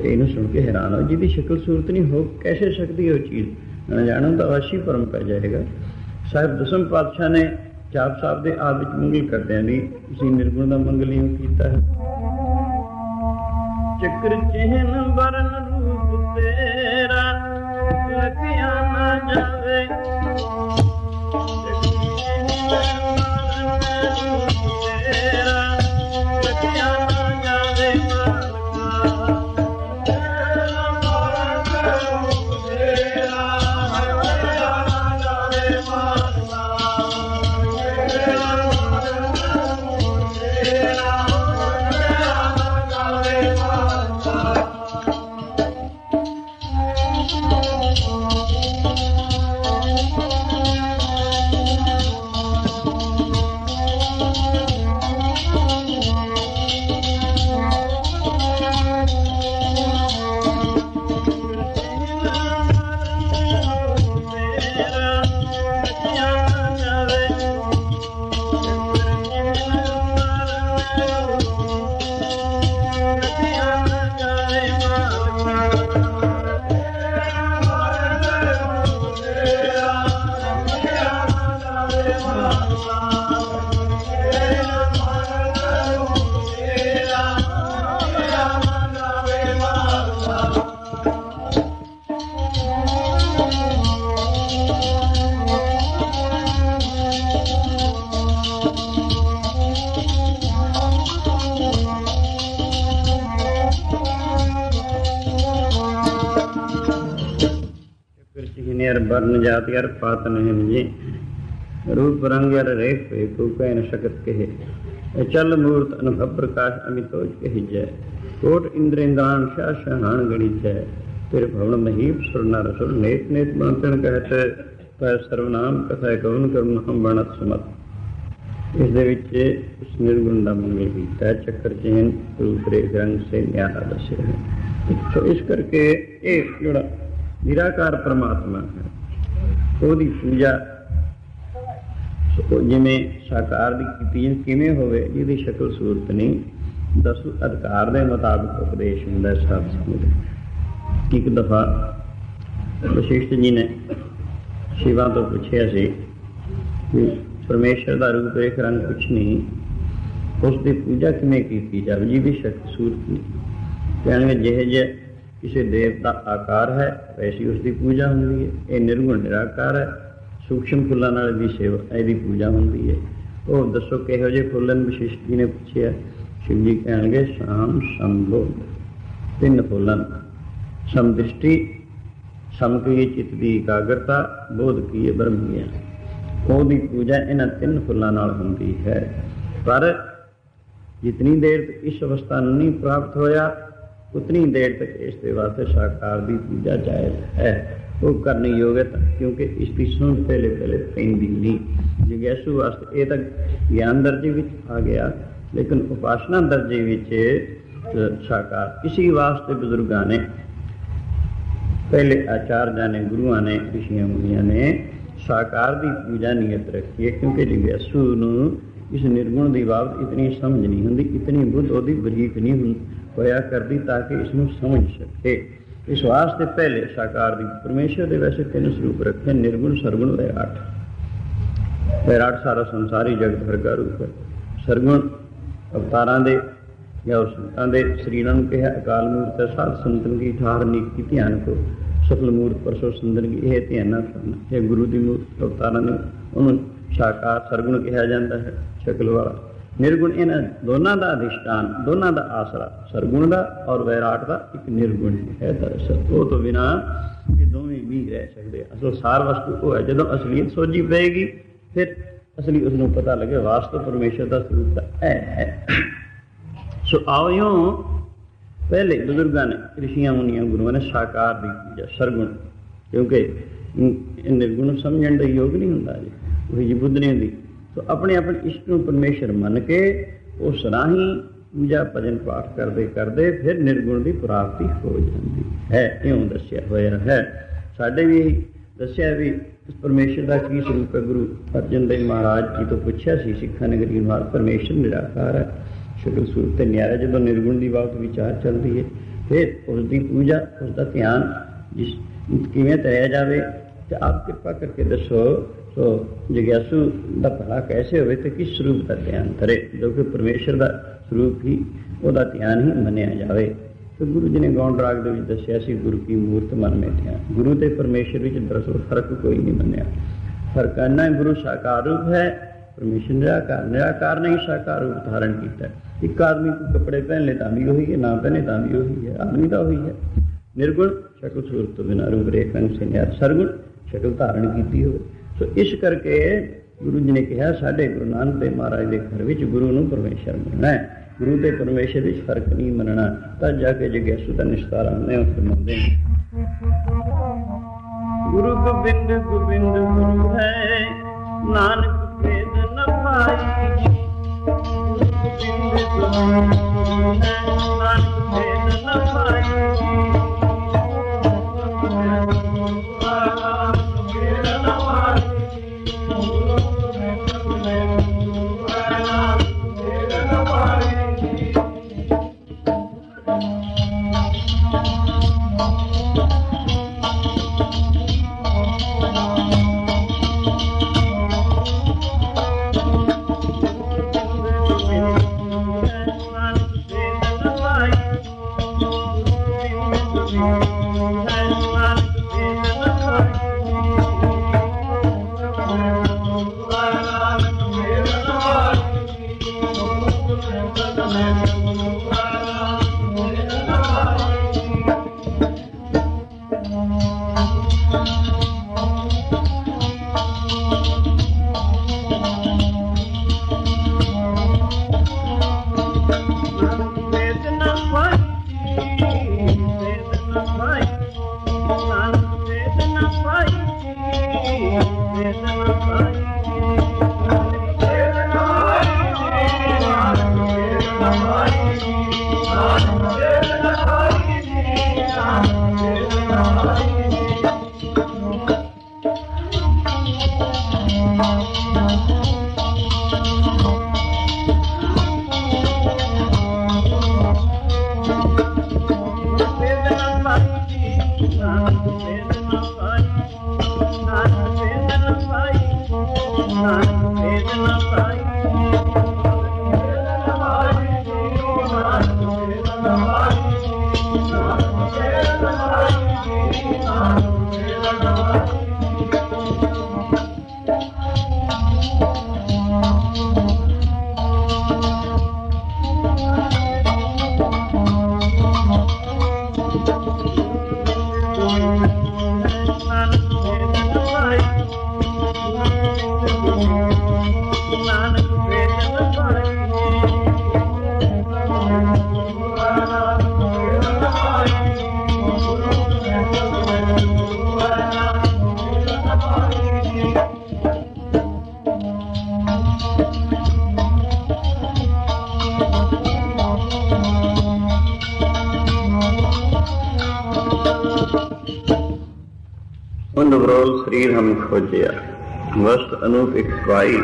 ਇਹਨੂੰ ਸੁਣ ਕੇ ਹੈਰਾਨ ਹੋ ਜਿਹਦੀ ਸ਼ਕਲ ਸੂਰਤ ਨਹੀਂ, ਹੋ ਕੈਸੇ ਸਕਦੀ ਉਹ ਚੀਜ਼? ਨਾ ਜਾਣੋ ਤਾਂ ਅਵਸ਼ੀ ਪਰਮ ਪੈ ਜਾਏਗਾ। ਸਾਹਿਬ ਦਸਮ ਪਾਤਸ਼ਾਹ ਨੇ ਚਾਪ ਸਾਹਿਬ ਦੇ ਆਪ ਵਿੱਚ ਮੰਗਲ ਕਰਦਿਆਂ ਦੀ ਤੁਸੀਂ ਨਿਰਗੁਣ ਦਾ ਮੰਗਲ ਹੀ ਕੀਤਾ ਹੈ। ਚੱਕਰ ਚਿਹਨ ਬਰਨ ਰੂਪ ਤੇਰਾ ਲਖਿਆ ਨਾ ਜਾਵੇ। ਤੇਰਾ ਚਿਹਨੇ ਅਰ ਬਰਨ ਜਾਤੀ ਅਰ ਪਾਤ ਨਹਿ ਜੀ ਰੂਪ ਰੰਗ ਅਰ ਰੇਖ ਪੇ ਕੋ ਕਹਿ ਨ ਸਕਤ ਕਹੇ ਅਚਲ ਮੂਰਤ ਅਨੁਭਵ ਪ੍ਰਕਾਸ਼ ਅਮਿਤੋਜ ਕਹੀ ਜੈ ਕੋਟ ਇੰਦਰ ਇੰਦਾਨ ਸ਼ਾ ਸ਼ਹਾਨ ਗਣੀ ਜੈ ਫਿਰ ਭਵਨ ਮਹੀਪ ਸੁਰਨਾ ਰਸੁਲ ਨੇਤ ਨੇਤ ਬੰਤਨ ਕਹਤ ਪੈ ਸਰਵਨਾਮ ਕਥਾ ਕਵਨ ਕਰਮ ਹਮ ਬਣਤ ਸਮਤ ਇਸ ਦੇ ਵਿੱਚ ਉਸ ਨਿਰਗੁਣ ਦਾ ਮੰਗਲ ਕੀਤਾ ਹੈ, ਚੱਕਰ ਚਿਹਨ ਰੂਪ ਉਹਦੀ ਪੂਜਾ ਜਿਵੇਂ ਸਾਕਾਰ ਦੀ ਕੀਤੀ ਹੈ, ਕਿਵੇਂ ਹੋਵੇ ਜਿਹਦੀ ਸ਼ਕਲ ਸੂਰਤ ਨਹੀਂ। ਦਸ, ਅਧਿਕਾਰ ਦੇ ਮੁਤਾਬਕ ਉਪਦੇਸ਼ ਹੁੰਦਾ ਹੈ ਸਤ ਸੰਗਤ ਇੱਕ ਦਫਾ ਵਸ਼ਿਸ਼ਟ ਜੀ ਨੇ ਸ਼ਿਵਾ ਤੋਂ ਪੁੱਛਿਆ ਸੀ ਕਿ ਪਰਮੇਸ਼ਰ ਦਾ ਰੂਪ ਰੇਖ ਰੰਗ ਕੁਛ ਨਹੀਂ ਉਸ ਦੀ ਪੂਜਾ ਕਿਵੇਂ ਕੀਤੀ ਜਾਵੇ? ਜਿਹਦੀ ਸ਼ਕਲ ਸੂਰਤ ਨਹੀਂ। ਕਹਿਣਗੇ ਜਿਹੇ ਜੇ ਕਿਸੇ ਦੇਵ ਦਾ ਆਕਾਰ ਹੈ, ਵੈਸੀ ਉਸ ਦੀ ਪੂਜਾ ਹੁੰਦੀ ਹੈ। ਇਹ ਨਿਰਗੁਣ ਨਿਰਾਕਾਰ ਹੈ। ਸੂਖਸ਼ਮ ਫੁੱਲਾਂ ਨਾਲ ਦੀ ਸੇਵਾ, ਇਹਦੀ ਪੂਜਾ ਹੁੰਦੀ ਹੈ। ਉਹ ਦੱਸੋ ਕਿਹੋ ਜਿਹੇ ਫੁੱਲਨ ਵਿਸ਼ਿਸ਼ਟ ਜੀ ਨੇ ਪੁੱਛਿਆ। ਸ਼ਿਵ ਜੀ ਕਹਿਣਗੇ, ਸ਼ਾਮ ਸੰਭੋ ਤਿੰਨ ਫੁੱਲਨ ਸਮਦ੍ਰਿਸ਼ਟੀ ਸਮ ਕੀ ਚਿੱਤ ਦੀ ਇਕਾਗਰਤਾ, ਬੋਧ ਕੀ ਬ੍ਰਹਮ ਗਿਆਨ ਉਹਦੀ ਪੂਜਾ ਇਹਨਾਂ ਤਿੰਨ ਫੁੱਲਾਂ ਨਾਲ ਹੁੰਦੀ ਹੈ। ਪਰ ਜਿਤਨੀ ਦੇਰ ਇਸ ਅਵਸਥਾ ਨੂੰ ਨਹੀਂ ਪ੍ਰਾਪਤ ਹੋਇਆ ਉਤਨੀ ਦੇਰ ਤੱਕ ਇਸ ਦੇ ਵਾਸਤੇ ਸਾਕਾਰ ਦੀ ਪੂਜਾ ਜਾਇਜ਼ ਹੈ। ਉਹ ਕਰਨੀ ਯੋਗ ਹੈ ਕਿਉਂਕਿ ਇਸ ਦੀ ਸੁਣ ਪਹਿਲੇ ਪਹਿਲੇ ਪੈਂਦੀ ਨਹੀਂ। ਜਿਗਿਆਸੂ ਵਾਸਤੇ ਇਹ ਤਾਂ ਗਿਆਨ ਦਰਜੇ ਵਿੱਚ ਆ ਗਿਆ, ਲੇਕਿਨ ਉਪਾਸਨਾ ਦਰਜੇ ਵਿੱਚ ਸਾਕਾਰ ਇਸੇ ਵਾਸਤੇ ਬਜ਼ੁਰਗਾਂ ਨੇ, ਪਹਿਲੇ ਆਚਾਰਜਾਂ ਨੇ, ਗੁਰੂਆਂ ਨੇ ਰਿਸ਼ੀਆਂ ਮੁਨੀਆਂ ਨੇ ਸਾਕਾਰ ਦੀ ਪੂਜਾ ਨਿਯਤ ਰੱਖੀ ਹੈ ਕਿਉਂਕਿ ਜਿਗਿਆਸੂ ਨੂੰ ਇਸ ਨਿਰਗੁਣ ਦੀ ਬਾਬਤ ਇਤਨੀ ਸਮਝ ਨਹੀਂ ਹੁੰਦੀ, ਇਤਨੀ ਬੁੱਧ ਉਹਦੀ ਬਰੀਕ ਨਹੀਂ ਹੁੰਦੀ ਹੋਇਆ ਕਰਦੀ ਤਾਂ ਕਿ ਇਸ ਨੂੰ ਸਮਝ ਸਕੇ। ਇਸ ਵਾਸਤੇ ਪਹਿਲੇ ਸਾਕਾਰ ਦੀ ਪਰਮੇਸ਼ਰ ਦੇ ਵੈਸੇ ਤਿੰਨ ਸਰੂਪ ਰੱਖੇ, ਨਿਰਗੁਣ, ਸਰਗੁਣ ਵਿਰਾਟ ਵਿਰਾਟ ਸਾਰਾ ਸੰਸਾਰੀ ਜਗਤ ਭਰ ਰੂਪ ਹੈ। ਸਰਗੁਣ ਅਵਤਾਰਾਂ ਦੇ ਜਾਂ ਉਸ ਸੰਤਾਂ ਦੇ ਸਰੀਰਾਂ ਨੂੰ ਕਿਹਾ, ਅਕਾਲ ਮੂਰਤ ਸਾਧ ਸੰਤਨ ਕੀ ਠਾਰ ਨੀਤੀ ਧਿਆਨ ਕੋ, ਸਫਲ ਮੂਰਤ ਪਰਸੋ ਸੁੰਦਰ ਕੀ ਇਹ ਧਿਆਨ ਨਾਲ ਕਰਨਾ। ਇਹ ਗੁਰੂ ਦੀ ਮੂਰਤ ਅਵਤਾਰਾਂ ਨੂੰ ਉਹਨੂੰ ਸਾਕਾਰ ਸਰਗੁਣ ਕਿਹਾ ਜਾਂਦਾ ਹੈ, ਸ਼ਕਲ ਵਾਲਾ। ਨਿਰਗੁਣ ਇਹਨਾਂ ਦੋਨਾਂ ਦਾ ਅਧਿਸ਼ਟਾਨ, ਦੋਨਾਂ ਦਾ ਆਸਰਾ, ਸਰਗੁਣ ਦਾ ਔਰ ਵੈਰਾਟ ਦਾ ਇੱਕ ਨਿਰਗੁਣ ਹੈ ਦਰਅਸਲ। ਉਹ ਤੋਂ ਬਿਨਾ ਇਹ ਦੋਵੇਂ ਵੀ ਰਹਿ ਸਕਦੇ ਅਸਲ ਸਾਰ ਵਸਤੂ ਉਹ ਹੈ, ਜਦੋਂ ਅਸਲੀਅਤ ਸੋਝੀ ਪਏਗੀ, ਫਿਰ ਅਸਲੀ ਉਸ ਨੂੰ ਪਤਾ ਲੱਗੇ ਵਾਸਤਵ ਪਰਮੇਸ਼ਰ ਦਾ ਸਰੂਪ ਤਾਂ ਇਹ ਹੈ। ਸੋ ਆਇਓ ਪਹਿਲੇ ਬਜ਼ੁਰਗਾਂ ਨੇ, ਰਿਸ਼ੀਆਂ, ਮੁਨੀਆਂ, ਗੁਰੂਆਂ ਨੇ ਸਾਕਾਰ ਦੀ ਪੂਜਾ, ਸਰਗੁਣ। ਕਿਉਂਕਿ ਨਿਰਗੁਣ ਸਮਝਣ ਦਾ ਯੋਗ ਨਹੀਂ ਹੁੰਦਾ ਜੀ। ਉਹ ਜੀ ਬੁੱਧ ਨਹੀਂ ਹੁੰਦੀ ਸੋ ਆਪਣੇ ਆਪਣੇ ਇਸ਼ਟ ਨੂੰ ਪਰਮੇਸ਼ਰ ਮੰਨ ਕੇ ਉਸ ਰਾਹੀਂ ਪੂਜਾ ਭਜਨ ਪਾਠ ਕਰਦੇ ਕਰਦੇ ਫਿਰ ਨਿਰਗੁਣ ਦੀ ਪ੍ਰਾਪਤੀ ਹੋ ਜਾਂਦੀ ਹੈ। ਇਉਂ ਦੱਸਿਆ ਹੋਇਆ ਹੈ। ਸਾਡੇ ਵੀ ਦੱਸਿਆ ਵੀ ਇਸ ਪਰਮੇਸ਼ਰ ਦਾ ਕੀ ਸਰੂਪ ਹੈ? ਗੁਰੂ ਅਰਜਨ ਦੇਵ ਮਹਾਰਾਜ ਜੀ ਤੋਂ ਪੁੱਛਿਆ ਸੀ, ਸਿੱਖਾਂ ਨਗਰੀ ਨਾਲ ਪਰਮੇਸ਼ਰ ਨਿਰਾਕਾਰ ਹੈ। ਸ਼ੁਕਰ ਸੂਰਤ ਤੇ ਨਿਆਰਾ ਜਦੋਂ ਨਿਰਗੁਣ ਦੀ ਬਾਤ ਵਿਚਾਰ ਚੱਲਦੀ ਹੈ, ਫਿਰ ਉਸ ਦੀ ਪੂਜਾ, ਉਸ ਦਾ ਧਿਆਨ ਜਿਸ ਕਿਵੇਂ ਤਰਿਆ ਜਾਵੇ, ਤੇ ਆਪ ਕਿਰਪਾ ਕਰਕੇ ਦੱਸੋ ਸੋ ਜਿਗਿਆਸੂ ਦਾ ਭਲਾ ਕੈਸੇ ਹੋਵੇ ਤੇ ਕਿਸ ਸਰੂਪ ਦਾ ਧਿਆਨ ਕਰੇ ਜੋ ਕਿ ਪਰਮੇਸ਼ਰ ਦਾ ਸਰੂਪ ਹੀ ਉਹਦਾ ਧਿਆਨ ਹੀ ਮੰਨਿਆ ਜਾਵੇ। ਤੇ ਗੁਰੂ ਜੀ ਨੇ ਗੌਂਡ ਰਾਗ ਦੇ ਵਿੱਚ ਦੱਸਿਆ ਸੀ, ਗੁਰੂ ਕੀ ਮੂਰਤ ਮਨ ਮੇ ਧਿਆਨ। ਗੁਰੂ ਤੇ ਪਰਮੇਸ਼ਰ ਵਿੱਚ ਦਰਅਸਲ ਫ਼ਰਕ ਕੋਈ ਨਹੀਂ ਮੰਨਿਆ। ਫ਼ਰਕ ਇੰਨਾ ਗੁਰੂ ਸਾਕਾਰ ਰੂਪ ਹੈ, ਪਰਮੇਸ਼ਰ ਨਿਰਾਕਾਰ ਨਿਰਾਕਾਰ ਨੇ ਹੀ ਸਾਕਾਰ ਰੂਪ ਧਾਰਨ ਕੀਤਾ। ਇੱਕ ਆਦਮੀ ਕੋ ਕੱਪੜੇ ਪਹਿਨ ਲੈ ਤਾਂ ਵੀ ਉਹੀ ਹੈ, ਨਾ ਪਹਿਨੇ ਤਾਂ ਵੀ ਉਹੀ ਹੈ, ਆਦਮੀ ਤਾਂ ਉਹੀ ਹੈ। ਨਿਰਗੁਣ, ਸ਼ਕਲ ਸੂਰਤ ਤੋਂ ਬਿਨਾਂ ਰੂਪ ਰੇਖ ਰੰਗ ਸੇ ਨਿਆਰ ਸਰਗੁਣ, ਸ਼ਕਲ ਧਾਰਨ ਕੀਤੀ ਹੋਵੇ। ਸੋ ਇਸ ਕਰਕੇ ਗੁਰੂ ਜੀ ਨੇ ਕਿਹਾ, ਸਾਡੇ ਗੁਰੂ ਨਾਨਕ ਦੇਵ ਮਹਾਰਾਜ ਦੇ ਘਰ ਵਿੱਚ ਗੁਰੂ ਨੂੰ ਪਰਮੇਸ਼ਰ ਮੰਨਣਾ ਹੈ। ਗੁਰੂ ਤੇ ਪਰਮੇਸ਼ਰ ਵਿੱਚ ਫ਼ਰਕ ਨਹੀਂ ਮੰਨਣਾ। ਤਾਂ ਜਾ ਕੇ ਜਗਿਆਸੂ ਦਾ ਨਿਸਤਾਰਾ ਹੁੰਦੇ ਉਹ ਫਰਮਾਉਂਦੇ ਨੇ ਗੁਰੂ ਗੋਬਿੰਦ ਗੋਬਿੰਦ ਗੁਰੂ ਹੈ, ਨਾਨਕ ਭੇਦ ਨ ਪਾਈ। ਗੁਰੂ ਗੋਬਿੰਦ ਗੋਬਿੰਦ ਨਾਨਕ ਭੇਦ ਨ ਪਾਈ। Bye. ਖੋਜਿਆ ਵਸਤ ਅਨੂਪ ਇਕ ਪਾਈ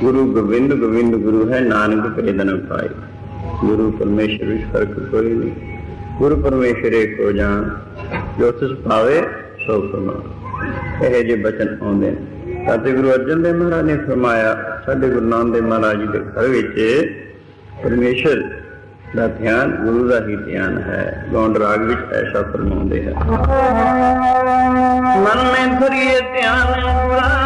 ਗੁਰੂ ਗੋਬਿੰਦ ਗੋਬਿੰਦ ਗੁਰੂ ਹੈ, ਨਾਨਕ ਭੇਦ ਪਾਈ ਗੁਰੂ ਪਰਮੇਸ਼ਰ ਵਿੱਚ ਫ਼ਰਕ ਕੋਈ ਨਹੀਂ। ਗੁਰੂ ਪਰਮੇਸ਼ਰ ਏਕ ਹੋ ਜਾਣ, ਜੋ ਤਿਸ ਭਾਵੇ ਸੋ ਫਰਮਾ ਇਹ ਜੇ ਬਚਨ ਆਉਂਦੇ ਨੇ। ਅਤੇ ਗੁਰੂ ਅਰਜਨ ਦੇਵ ਮਹਾਰਾਜ ਨੇ ਫਰਮਾਇਆ, ਸਾਡੇ ਗੁਰੂ ਨਾਨਕ ਦੇਵ ਮਹਾਰਾਜ ਜੀ ਦੇ ਘਰ ਵਿੱਚ ਪਰਮੇਸ਼ਰ ਦਾ ਧਿਆਨ, ਗੁਰੂ ਦਾ ਹੀ ਧਿਆਨ ਹੈ। ਗੌਂਡ ਰਾਗ ਵਿੱਚ ਐਸਾ ਫਰਮਾਉਂਦੇ ਹੈ ਮਨ ਮੈਂ ਧਰਿਏ ਧਿਆਨ ਗੁਰਾਂ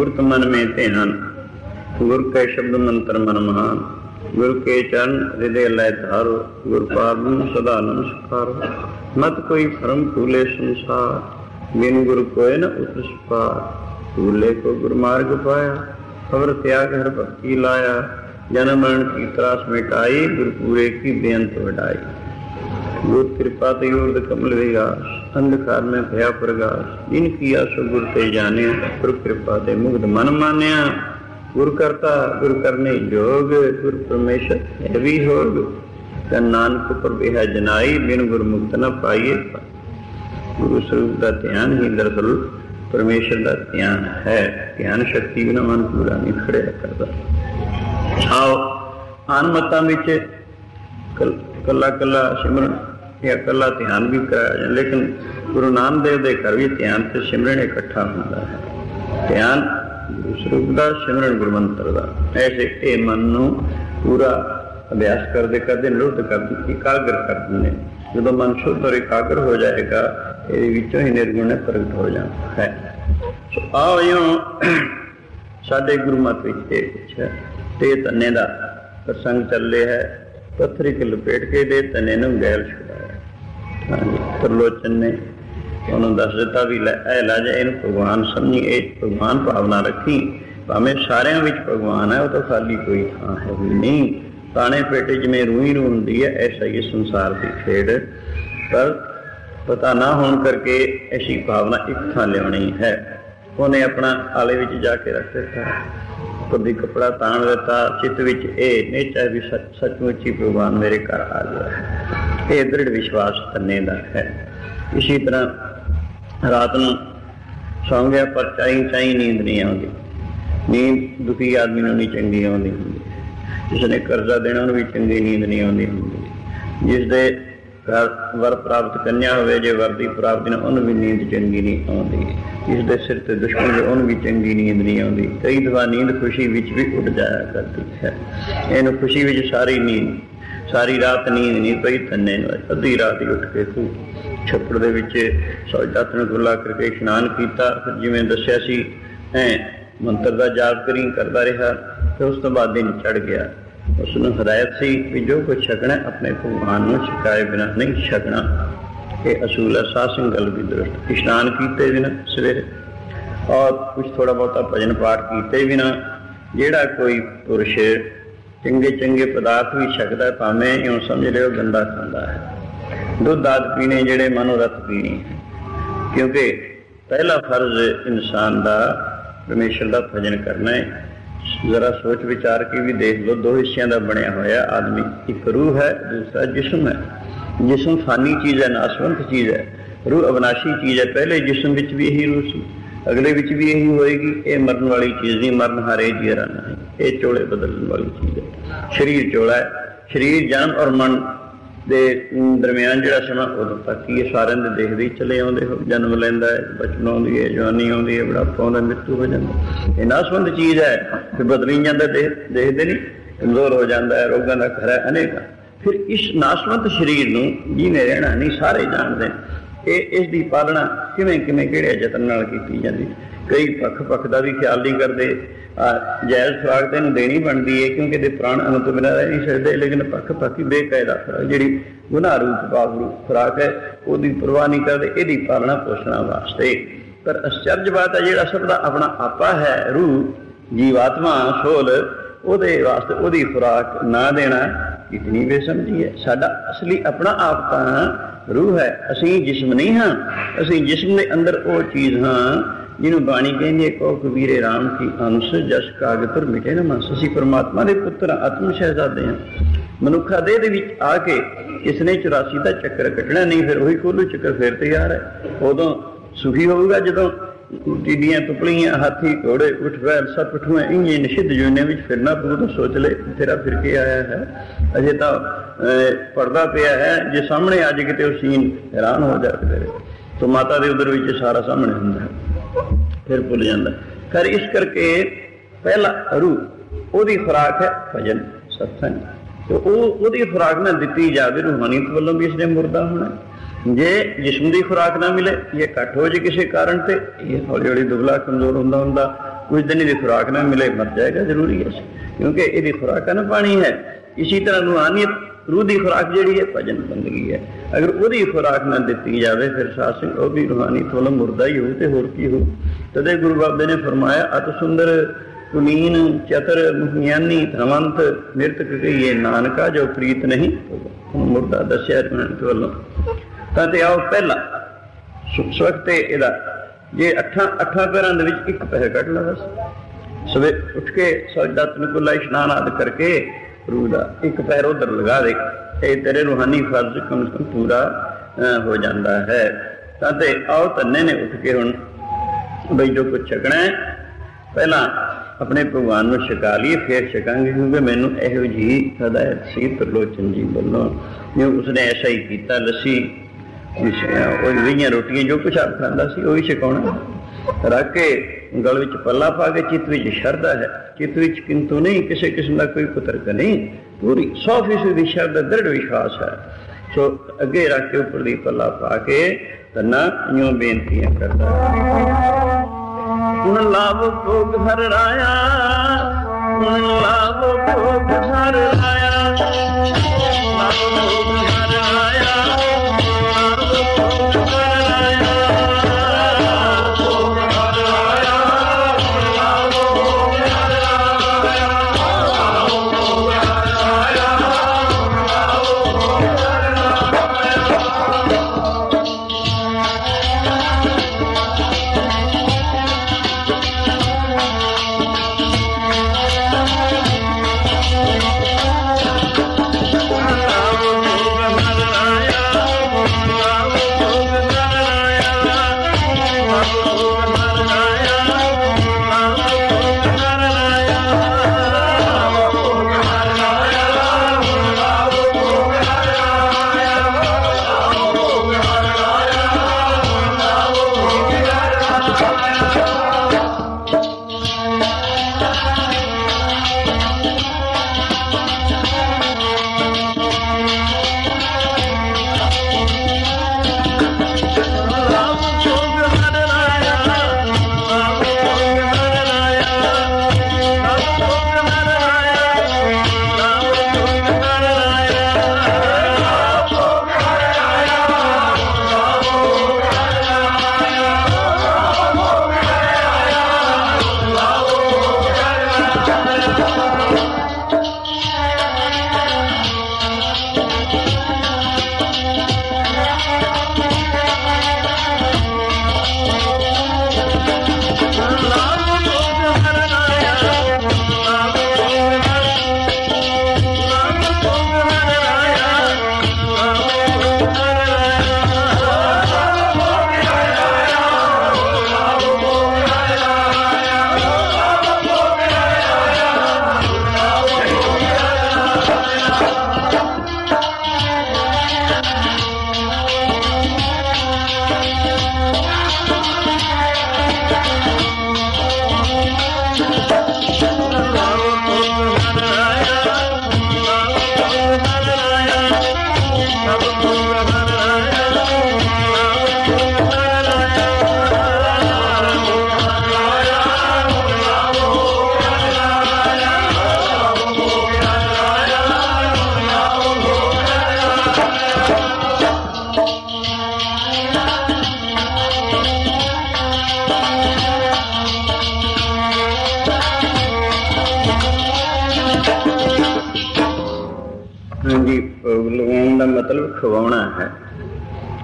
ਮੂਰਤ ਮਨ ਮੇ ਧਿਆਨ ਗੁਰ ਕੈ ਸ਼ਬਦ ਮੰਤਰ ਮਨ ਮਹਾਨ ਗੁਰ ਕੇ ਚਰਨ ਹਿਰਦੇ ਲੈ ਧਾਰੋ ਗੁਰ ਪਾਦਨ ਸਦਾ ਨਮਸਕਾਰ ਮਤ ਕੋਈ ਭਰਮ ਭੂਲੇ ਸੰਸਾਰ ਬਿਨ ਗੁਰ ਕੋਇ ਨ ਉਤਰ ਪਾਰ ਭੂਲੇ ਕੋ ਗੁਰ ਮਾਰਗ ਪਾਇਆ ਖਬਰ ਤਿਆਗ ਹਰ ਭਗਤੀ ਲਾਇਆ ਜਨਮ ਮਰਨ ਕੀ ਤਰਾਸ ਮਿਟਾਈ ਗੁਰ ਪੂਰੇ ਕੀ ਬੇਅੰਤ ਵਡਾਈ ਗੁਰ ਕਿਰਪਾ ਤੇ ਉਰਦ ਕਮਲ ਵਿਗਾਸ ਅੰਧਕਾਰ ਮੈਂ ਭਇਆ ਪ੍ਰਗਾਸ ਜਿਨ ਕੀਆ ਸੋ ਗੁਰ ਤੇ ਜਾਣਿਆ, ਗੁਰ ਕਿਰਪਾ ਤੇ ਮੁਗਧ ਮਨ ਮਾਨਿਆ। ਗੁਰ ਕਰਤਾ, ਗੁਰ ਕਰਨੇ ਜੋਗ, ਗੁਰ ਪਰਮੇਸ਼ਰ ਹੈ ਵੀ ਹੋਗ। ਤਨ ਨਾਨਕ ਪਰ ਜਨਾਈ, ਬਿਨ ਗੁਰ ਮੁਕਤ ਨ ਪਾਈਏ। ਗੁਰੂ ਸਰੂਪ ਦਾ ਧਿਆਨ ਹੀ ਦਰਸਲ ਪਰਮੇਸ਼ਰ ਦਾ ਧਿਆਨ ਹੈ। ਧਿਆਨ ਸ਼ਕਤੀ ਬਿਨਾਂ ਮਨ ਪੂਰਾ ਨਹੀਂ ਖੜਿਆ ਕਰਦਾ। ਆਓ, ਆਨ ਮਤਾਂ ਵਿੱਚ ਕੱਲਾ ਕੱਲਾ ਸਿਮਰਨ ਜਾਂ ਕੱਲਾ ਧਿਆਨ ਵੀ ਕਰਾਇਆ ਜਾਂਦਾ, ਲੇਕਿਨ ਗੁਰੂ ਨਾਨਕ ਦੇਵ ਦੇ ਘਰ ਵੀ ਧਿਆਨ ਤੇ ਸਿਮਰਨ ਇਕੱਠਾ ਹੁੰਦਾ ਹੈ। ਧਿਆਨ ਗੁਰੂ ਸਰੂਪ ਦਾ, ਸਿਮਰਨ ਗੁਰਮੰਤਰ ਦਾ। ਐਸੇ ਇਹ ਮਨ ਨੂੰ ਪੂਰਾ ਅਭਿਆਸ ਕਰਦੇ ਕਰਦੇ, ਨਿਰੁੱਧ ਕਰ ਇਕਾਗਰ ਕਰਦੇ ਨੇ। ਜਦੋਂ ਮਨ ਸ਼ੁੱਧ ਔਰ ਇਕਾਗਰ ਹੋ ਜਾਏਗਾ, ਇਹਦੇ ਵਿੱਚੋਂ ਹੀ ਨਿਰਗੁਣ ਪ੍ਰਗਟ ਹੋ ਜਾਂਦਾ ਹੈ। ਸੋ ਆਓ ਸਾਡੇ ਗੁਰੂ ਮਤ ਵਿੱਚ ਇਹ ਕੁਛ ਤੇ ਤੰਨੇ ਦਾ ਪ੍ਰਸੰਗ ਚੱਲ ਰਿਹਾ ਹੈ। ਪੱਥਰੀ ਕੇ ਲਪੇਟ ਕੇ ਦੇ ਤਨੇ ਨੂੰ ਗੈਲ ਛੁਡਾਇਆ। ਹਾਂਜੀ ਤਰਲੋਚਨ ਨੇ ਉਹਨੂੰ ਦੱਸ ਦਿੱਤਾ ਵੀ ਲੈ, ਇਹ ਲੈ ਇਹਨੂੰ ਭਗਵਾਨ ਸਮਝੀ, ਇਹ ਭਗਵਾਨ ਭਾਵਨਾ ਰੱਖੀ। ਭਾਵੇਂ ਸਾਰਿਆਂ ਵਿੱਚ ਭਗਵਾਨ ਹੈ, ਉਹ ਤਾਂ ਖਾਲੀ ਕੋਈ ਥਾਂ ਹੈ ਵੀ ਨਹੀਂ। ਤਾਣੇ ਪੇਟੇ ਜਿਵੇਂ ਰੂਹੀ ਰੂ ਹੁੰਦੀ ਹੈ ਐਸਾ ਹੀ, ਸੰਸਾਰ ਦੀ ਖੇਡ। ਪਰ ਪਤਾ ਨਾ ਹੋਣ ਕਰਕੇ ਐਸੀ ਭਾਵਨਾ ਇੱਕ ਥਾਂ ਲਿਆਉਣੀ ਹੈ। ਉਹਨੇ ਆਪਣਾ ਆਲੇ ਵਿੱਚ ਜਾ ਕੇ ਰੱਖ ਦਿੱਤਾ। ਕਦੀ ਕਪੜਾ ਤਾਣ ਦਿੱਤਾ, ਚਿੱਤ ਵਿੱਚ ਇਹ ਨਿਚਾ ਵੀ ਸੱਚਮੁੱਚ ਹੀ ਭਗਵਾਨ ਮੇਰੇ ਘਰ ਆ ਗਿਆ ਹੈ ਇਹ ਦ੍ਰਿੜ ਵਿਸ਼ਵਾਸ ਕਰਨੇ ਦਾ ਹੈ। ਇਸੇ ਤਰ੍ਹਾਂ ਰਾਤ ਨੂੰ ਸੌਂ ਗਿਆ ਪਰ ਚਾਈ ਚਾਈ ਨੀਂਦ ਨਹੀਂ ਆਉਂਦੀ। ਨੀਂਦ ਦੁਖੀ ਆਦਮੀ ਨੂੰ ਨਹੀਂ ਚੰਗੀ ਆਉਂਦੀ ਹੁੰਦੀ। ਜਿਸ ਨੇ ਕਰਜ਼ਾ ਦੇਣਾ ਉਹਨੂੰ ਵੀ ਚੰਗੀ ਨੀਂਦ ਨਹੀਂ ਆਉਂਦੀ ਹੁੰਦੀ। ਜਿਸ ਦੇ ਵਰ ਪ੍ਰਾਪਤ ਕੰਨਿਆ ਹੋਵੇ, ਜੇ ਵਰ ਦੀ ਪ੍ਰਾਪਤੀ ਨਾਲ ਉਹਨੂੰ ਵੀ ਨੀਂਦ ਚੰਗੀ ਨਹੀਂ ਆਉਂਦੀ। ਇਸ ਦੇ ਸਿਰ ਤੇ ਦੁਸ਼ਮਣ ਦੇ ਉਹਨੂੰ ਵੀ ਚੰਗੀ ਨੀਂਦ ਨਹੀਂ ਆਉਂਦੀ। ਕਈ ਦਫਾ ਨੀਂਦ ਖੁਸ਼ੀ ਵਿੱਚ ਵੀ ਉੱਡ ਜਾਇਆ ਕਰਦੀ ਹੈ। ਇਹਨੂੰ ਖੁਸ਼ੀ ਵਿੱਚ ਸਾਰੀ ਨੀਂਦ, ਸਾਰੀ ਰਾਤ ਨੀਂਦ ਨਹੀਂ ਪਈ, ਤੰਨੇ ਨੂੰ ਅੱਧੀ ਰਾਤ ਹੀ ਉੱਠ ਕੇ ਤੂੰ ਛੱਪੜ ਦੇ ਵਿੱਚ ਸੌਜਾਤਨ ਗੁੱਲਾ ਕਰਕੇ ਇਸ਼ਨਾਨ ਕੀਤਾ। ਫਿਰ ਜਿਵੇਂ ਦੱਸਿਆ ਸੀ ਐ ਮੰਤਰ ਦਾ ਜਾਪ ਕਰੀ, ਕਰਦਾ ਰਿਹਾ, ਤੇ ਉਸ ਤੋਂ ਬਾਅਦ ਦਿਨ ਚੜ ਗਿਆ। ਉਸ ਨੂੰ ਹਦਾਇਤ ਸੀ ਕਿ ਜੋ ਕੁਝ ਛਕਣਾ ਆਪਣੇ ਭਗਵਾਨ ਨੂੰ ਛਕਾਏ ਬਿਨਾ ਨਹੀਂ ਛਕਣਾ। ਇਹ ਅਸੂਲ ਹੈ, ਸਾਧ ਸੰਗਲ ਦੀ ਦਰਸ਼ਟ। ਇਸ਼ਨਾਨ ਕੀਤੇ ਬਿਨਾ ਸਵੇਰੇ ਔਰ ਕੁਝ ਥੋੜਾ ਬਹੁਤਾ ਭਜਨ ਪਾਠ ਕੀਤੇ ਬਿਨਾ ਜਿਹੜਾ ਕੋਈ ਪੁਰਸ਼ ਚੰਗੇ ਚੰਗੇ ਪਦਾਰਥ ਵੀ ਛਕਦਾ ਭਾਵੇਂ ਇਉਂ ਸਮਝ ਲਿਓ ਗੰਦਾ ਖਾਂਦਾ ਹੈ। ਦੁੱਧ ਆਦ ਪੀਣੇ ਜਿਹੜੇ ਮਨੋ ਮਨੋਰਥ ਪੀਣੇ ਕਿਉਂਕਿ ਪਹਿਲਾ ਫਰਜ਼ ਇਨਸਾਨ ਦਾ, ਪਰਮੇਸ਼ਰ ਦਾ ਭਜਨ ਕਰਨਾ ਹੈ। ਜ਼ਰਾ ਸੋਚ ਵਿਚਾਰ ਕੇ ਵੀ ਦੇਖ ਲਓ, ਦੋ ਹਿੱਸਿਆਂ ਦਾ ਬਣਿਆ ਹੋਇਆ ਆਦਮੀ, ਇੱਕ ਰੂਹ ਹੈ, ਦੂਸਰਾ ਜਿਸਮ ਹੈ। ਜਿਸਮ ਫਾਨੀ ਚੀਜ਼ ਹੈ, ਨਾਸਵੰਤ ਚੀਜ਼ ਹੈ। ਰੂਹ ਅਵਨਾਸ਼ੀ ਚੀਜ਼ ਹੈ, ਪਹਿਲੇ ਜਿਸਮ ਵਿੱਚ ਵੀ ਇਹੀ ਰੂਹ ਸੀ। ਅਗਲੇ ਵਿੱਚ ਵੀ ਇਹੀ ਹੋਏਗੀ, ਇਹ ਮਰਨ ਵਾਲੀ ਚੀਜ਼ ਨਹੀਂ, ਮਰਨ ਹਾਰੇ ਜੀਰਾ ਨਹੀਂ। ਇਹ ਚੋਲੇ ਬਦਲਣ ਵਾਲੀ ਚੀਜ਼ ਹੈ। ਸਰੀਰ ਚੋਲਾ ਹੈ। ਸਰੀਰ, ਜਨਮ ਔਰ ਮਨ ਦੇ ਦਰਮਿਆਨ ਜਿਹੜਾ ਸਮਾਂ, ਉਦੋਂ ਤੱਕ ਹੀ ਇਹ ਸਾਰਿਆਂ ਦੇ ਦੇਖਦੇ ਹੀ ਚਲੇ ਆਉਂਦੇ ਹੋ। ਜਨਮ ਲੈਂਦਾ ਹੈ, ਬਚਪਨ ਆਉਂਦੀ ਹੈ, ਜਵਾਨੀ ਆਉਂਦੀ ਹੈ, ਬੁਢਾਪਾ ਆਉਂਦਾ, ਮ੍ਰਿਤੂ ਹੋ ਜਾਂਦਾ। ਇਹ ਨਾਸਵੰਦ ਚੀਜ਼ ਹੈ, ਫਿਰ ਬਦਲੀ ਜਾਂਦਾ, ਦੇਖ, ਦੇਖਦੇ ਨਹੀਂ। ਕਮਜ਼ੋਰ ਹੋ ਜਾਂਦਾ ਹੈ, ਰੋਗਾਂ ਦਾ ਘਰ ਹੈ, ਅਨੇਕਾਂ। ਫਿਰ ਇਸ ਨਾਸ਼ਵੰਤ ਸਰੀਰ ਨੂੰ ਜਿਹਨੇ ਰਹਿਣਾ ਨਹੀਂ, ਸਾਰੇ ਜਾਣਦੇ। ਇਹ, ਇਸ ਦੀ ਪਾਲਣਾ ਕਿਵੇਂ ਕਿਵੇਂ ਕਿਹੜੇ ਯਤਨ ਨਾਲ ਕੀਤੀ ਜਾਂਦੀ ਕਈ ਪੱਖ ਪੱਖ ਦਾ ਵੀ ਖਿਆਲ ਨਹੀਂ ਕਰਦੇ। ਆਹ ਜਾਇਜ਼ ਖੁਰਾਕ ਤੇ ਇਹਨੂੰ ਦੇਣੀ ਬਣਦੀ ਹੈ ਕਿਉਂਕਿ ਇਹਦੇ ਪ੍ਰਾਣ ਅਨੰਤ ਬਿਨਾਂ ਰਹਿ ਨਹੀਂ ਸਕਦੇ, ਲੇਕਿਨ ਪੱਖ ਪੱਖੀ ਬੇਕਾਇਦਾ ਜਿਹੜੀ ਗੁਨਾਹ ਰੂਪ ਬਾਬਰੂ ਖੁਰਾਕ ਹੈ, ਉਹਦੀ ਪਰਵਾਹ ਨਹੀਂ ਕਰਦੇ, ਇਹਦੀ ਪਾਲਣਾ ਪੋਸ਼ਣਾ ਵਾਸਤੇ। ਪਰ ਅਚਰਜ ਬਾਤ ਹੈ ਜਿਹੜਾ ਸਭ ਦਾ ਆਪਣਾ ਆਪਾ ਹੈ, ਰੂਹ, ਜੀਵਾਤਮਾ, ਸੋਲ, ਉਹਦੇ ਵਾਸਤੇ ਉਹਦੀ ਖੁਰਾਕ ਨਾ ਦੇਣਾ ਇਤਨੀ ਬੇਸਮਝੀ ਹੈ। ਸਾਡਾ ਅਸਲੀ ਆਪਣਾ ਆਪ ਤਾਂ ਰੂਹ ਹੈ, ਅਸੀਂ ਜਿਸਮ ਨਹੀਂ ਹਾਂ, ਅਸੀਂ ਜਿਸਮ ਦੇ ਅੰਦਰ ਉਹ ਚੀਜ਼ ਹਾਂ ਜਿਹਨੂੰ ਬਾਣੀ ਕਹਿੰਦੀ ਹੈ ਕੋ ਕਬੀਰੇ RAM ਕੀ ਅੰਸ਼ ਜਸ ਕਾਗਜ ਪਰ ਮਿਟੇ ਨਾ ਮਸ ਅਸੀਂ ਪਰਮਾਤਮਾ ਦੇ ਪੁੱਤਰ ਆਤਮ ਸ਼ਹਿਜ਼ਾਦੇ ਹਾਂ। ਮਨੁੱਖਾ ਦੇਹ ਦੇ ਵਿੱਚ ਆ ਕੇ ਇਸਨੇ 84 ਦਾ ਚੱਕਰ ਕੱਟਣਾ ਨਹੀਂ ਫਿਰ ਉਹੀ ਕੋਲੂ ਚੱਕਰ ਫੇਰ ਤਿਆਰ ਹੈ। ਉਦੋਂ ਸੁਖੀ ਹੋਊਗਾ ਜਦੋਂ ਟਿੱਡੀਆਂ ਤੁਪਲੀਆਂ ਹਾਥੀ ਘੋੜੇ ਉਠ ਬੈਲ ਸਭ ਪਠੂਆਂ ਇੰਨੇ ਨਿਸ਼ਿਧ ਜੁਨੇ ਵਿੱਚ ਫਿਰਨਾ ਪਊ ਤਾਂ ਸੋਚ ਲੈ ਤੇਰਾ ਫਿਰ ਕੇ ਆਇਆ ਹੈ? ਅਜੇ ਤਾਂ ਅਹ, ਪਰਦਾ ਪਿਆ ਹੈ ਜੇ ਸਾਹਮਣੇ ਅੱਜ ਕਿਤੇ ਉਹ ਸੀਨ ਹੈਰਾਨ ਹੋ ਜਾਵੇ ਤੇਰੇ। ਤੋਂ ਮਾਤਾ ਦੇ ਉਧਰ ਵਿੱਚ ਸਾਰਾ ਸਾਹਮਣੇ ਹੁੰਦਾ ਹੈ। ਫਿਰ ਭੁੱਲ ਜਾਂਦਾ। ਕਰ ਇਸ ਕਰਕੇ ਪਹਿਲਾ ਰੂਹ, ਉਹਦੀ ਖੁਰਾਕ ਹੈ ਭਜਨ, ਸਤਸੰਗ। ਤੇ ਉਹ, ਉਹਦੀ ਖੁਰਾਕ ਨਾ ਦਿੱਤੀ ਜਾਵੇ ਰੂਹਾਨੀਅਤ ਵੱਲੋਂ ਵੀ ਇਸਨੇ ਮੁਰਦਾ ਹੋਣਾ। ਜੇ ਜਿਸਮ ਦੀ ਖੁਰਾਕ ਨਾ ਮਿਲੇ, ਇਹ ਘੱਟ ਹੋ ਜੇ ਕਿਸੇ ਕਾਰਨ ਤੇ, ਇਹ ਹੌਲੀ ਹੌਲੀ ਦੁਬਲਾ ਕਮਜ਼ੋਰ ਹੁੰਦਾ ਹੁੰਦਾ। ਕੁਝ ਦਿਨ ਦੀ ਖੁਰਾਕ ਨਾ ਮਿਲੇ, ਮਰ ਜਾਏਗਾ, ਜ਼ਰੂਰੀ ਹੈ। ਕਿਉਂਕਿ ਇਹਦੀ ਖੁਰਾਕ ਹੈ ਨਾ ਪਾਣੀ ਹੈ। ਇਸੇ ਤਰ੍ਹਾਂ ਰੂਹਾਨੀਅਤ ਰੂਹ ਦੀ ਖੁਰਾਕ ਜਿਹੜੀ ਹੈ ਭਜਨ ਬੰਦਗੀ ਹੈ। ਅਗਰ ਉਹਦੀ ਖੁਰਾਕ ਨਾ ਦਿੱਤੀ ਜਾਵੇ, ਫਿਰ ਸਾਧ ਸਿੰਘ ਉਹ ਵੀ ਰੂਹਾਨੀਅਤ ਵੱਲੋਂ ਮੁਰਦਾ ਹੀ ਹੋ ਤੇ ਹੋਰ ਕੀ ਹੋ ਤਦੇ ਗੁਰੂ ਬਾਬੇ ਨੇ ਫਰਮਾਇਆ, ਅਤ ਸੁੰਦਰ, ਕੁਲੀਨ, ਚਤਰ ਮੁਹਿਆਨੀ ਧਨਵੰਤ ਨਿਰਤਕ ਕਹੀਏ ਨਾਨਕਾ, ਜੋ ਪ੍ਰੀਤ ਨਹੀਂ ਮੁਰਦਾ ਦੱਸਿਆ ਰੂਹਾਨੀਅਤ ਵੱਲੋਂ ਤਾਂ ਤੇ ਆਓ ਪਹਿਲਾ ਸਵਖਤ ਇਹਦਾ। ਜੇ ਅੱਠਾਂ ਅੱਠਾਂ ਪੈਰਾਂ ਦੇ ਵਿੱਚ ਇੱਕ ਪੈਰ ਕੱਢ ਲਾ ਬਸ। ਸਵੇ, ਉੱਠ ਕੇ ਸਜਦਾ ਤਨਕੁਲਾ ਇਸ਼ਨਾਨ ਆਦ ਕਰਕੇ ਰੂਹ ਦਾ। ਇੱਕ ਪੈਰ ਉਧਰ ਲਗਾ ਦੇ, ਇਹ ਤੇਰੇ ਰੂਹਾਨੀ ਫਰਜ਼ ਕਮ ਸੇ ਪੂਰਾ ਹੋ ਜਾਂਦਾ ਹੈ। ਤਾਂ ਤੇ ਆਓ ਤੰਨੇ ਨੇ ਉੱਠ ਕੇ ਹੁਣ ਬਈ ਜੋ ਕੁਛ ਛਕਣਾ ਪਹਿਲਾਂ ਆਪਣੇ ਭਗਵਾਨ ਨੂੰ ਛਕਾ ਲਈਏ, ਫਿਰ ਛਕਾਂਗੇ, ਕਿਉਂਕਿ ਮੈਨੂੰ ਇਹੋ ਜੀ ਹਦਾਇਤ ਸੀ ਪ੍ਰਲੋਚਨ ਜੀ ਵੱਲੋਂ ਜੇ ਉਸਨੇ ਐਸਾ ਹੀ ਕੀਤਾ, ਲੱਸੀ ਜਿਸ- ਉਹ ਰਹੀਆਂ ਰੋਟੀਆਂ ਜੋ ਕੁਛ ਆਪ ਖਾਂਦਾ ਸੀ, ਉਹ ਹੀ ਛਕਾਉਣਾ। ਰੱਖ ਕੇ ਗਲ ਵਿੱਚ ਪੱਲਾ ਪਾ ਕੇ ਚਿੱਤ ਵਿੱਚ ਸ਼ਰਧਾ ਹੈ। ਚਿੱਤ ਵਿੱਚ ਕਿੰਤੂ ਨਹੀਂ, ਕਿਸੇ ਕਿਸਮ ਦਾ ਕੋਈ ਕੁਤਰਕ ਨਹੀਂ। ਪੂਰੀ 100% ਦੀ ਸ਼ਰਧਾ, ਦ੍ਰਿੜ ਵਿਸ਼ਵਾਸ ਹੈ। ਸੋ ਅੱਗੇ ਰੱਖ ਕੇ ਉੱਪਰ ਦੀ ਪੱਲਾ ਪਾ ਕੇ ਤਨਾ ਇਉਂ ਬੇਨਤੀਆਂ ਕਰਦਾ ਹੁਣ ਲਾਭ ਭੋਗ ਹਰ ਰਾਇਆ, ਹੁਣ ਲਾਭ ਭੋਗ ਹਰ ਰਾਇਆ। ਲਾਭ ਭੋਗ ਹਰ ਰਾਇਆ।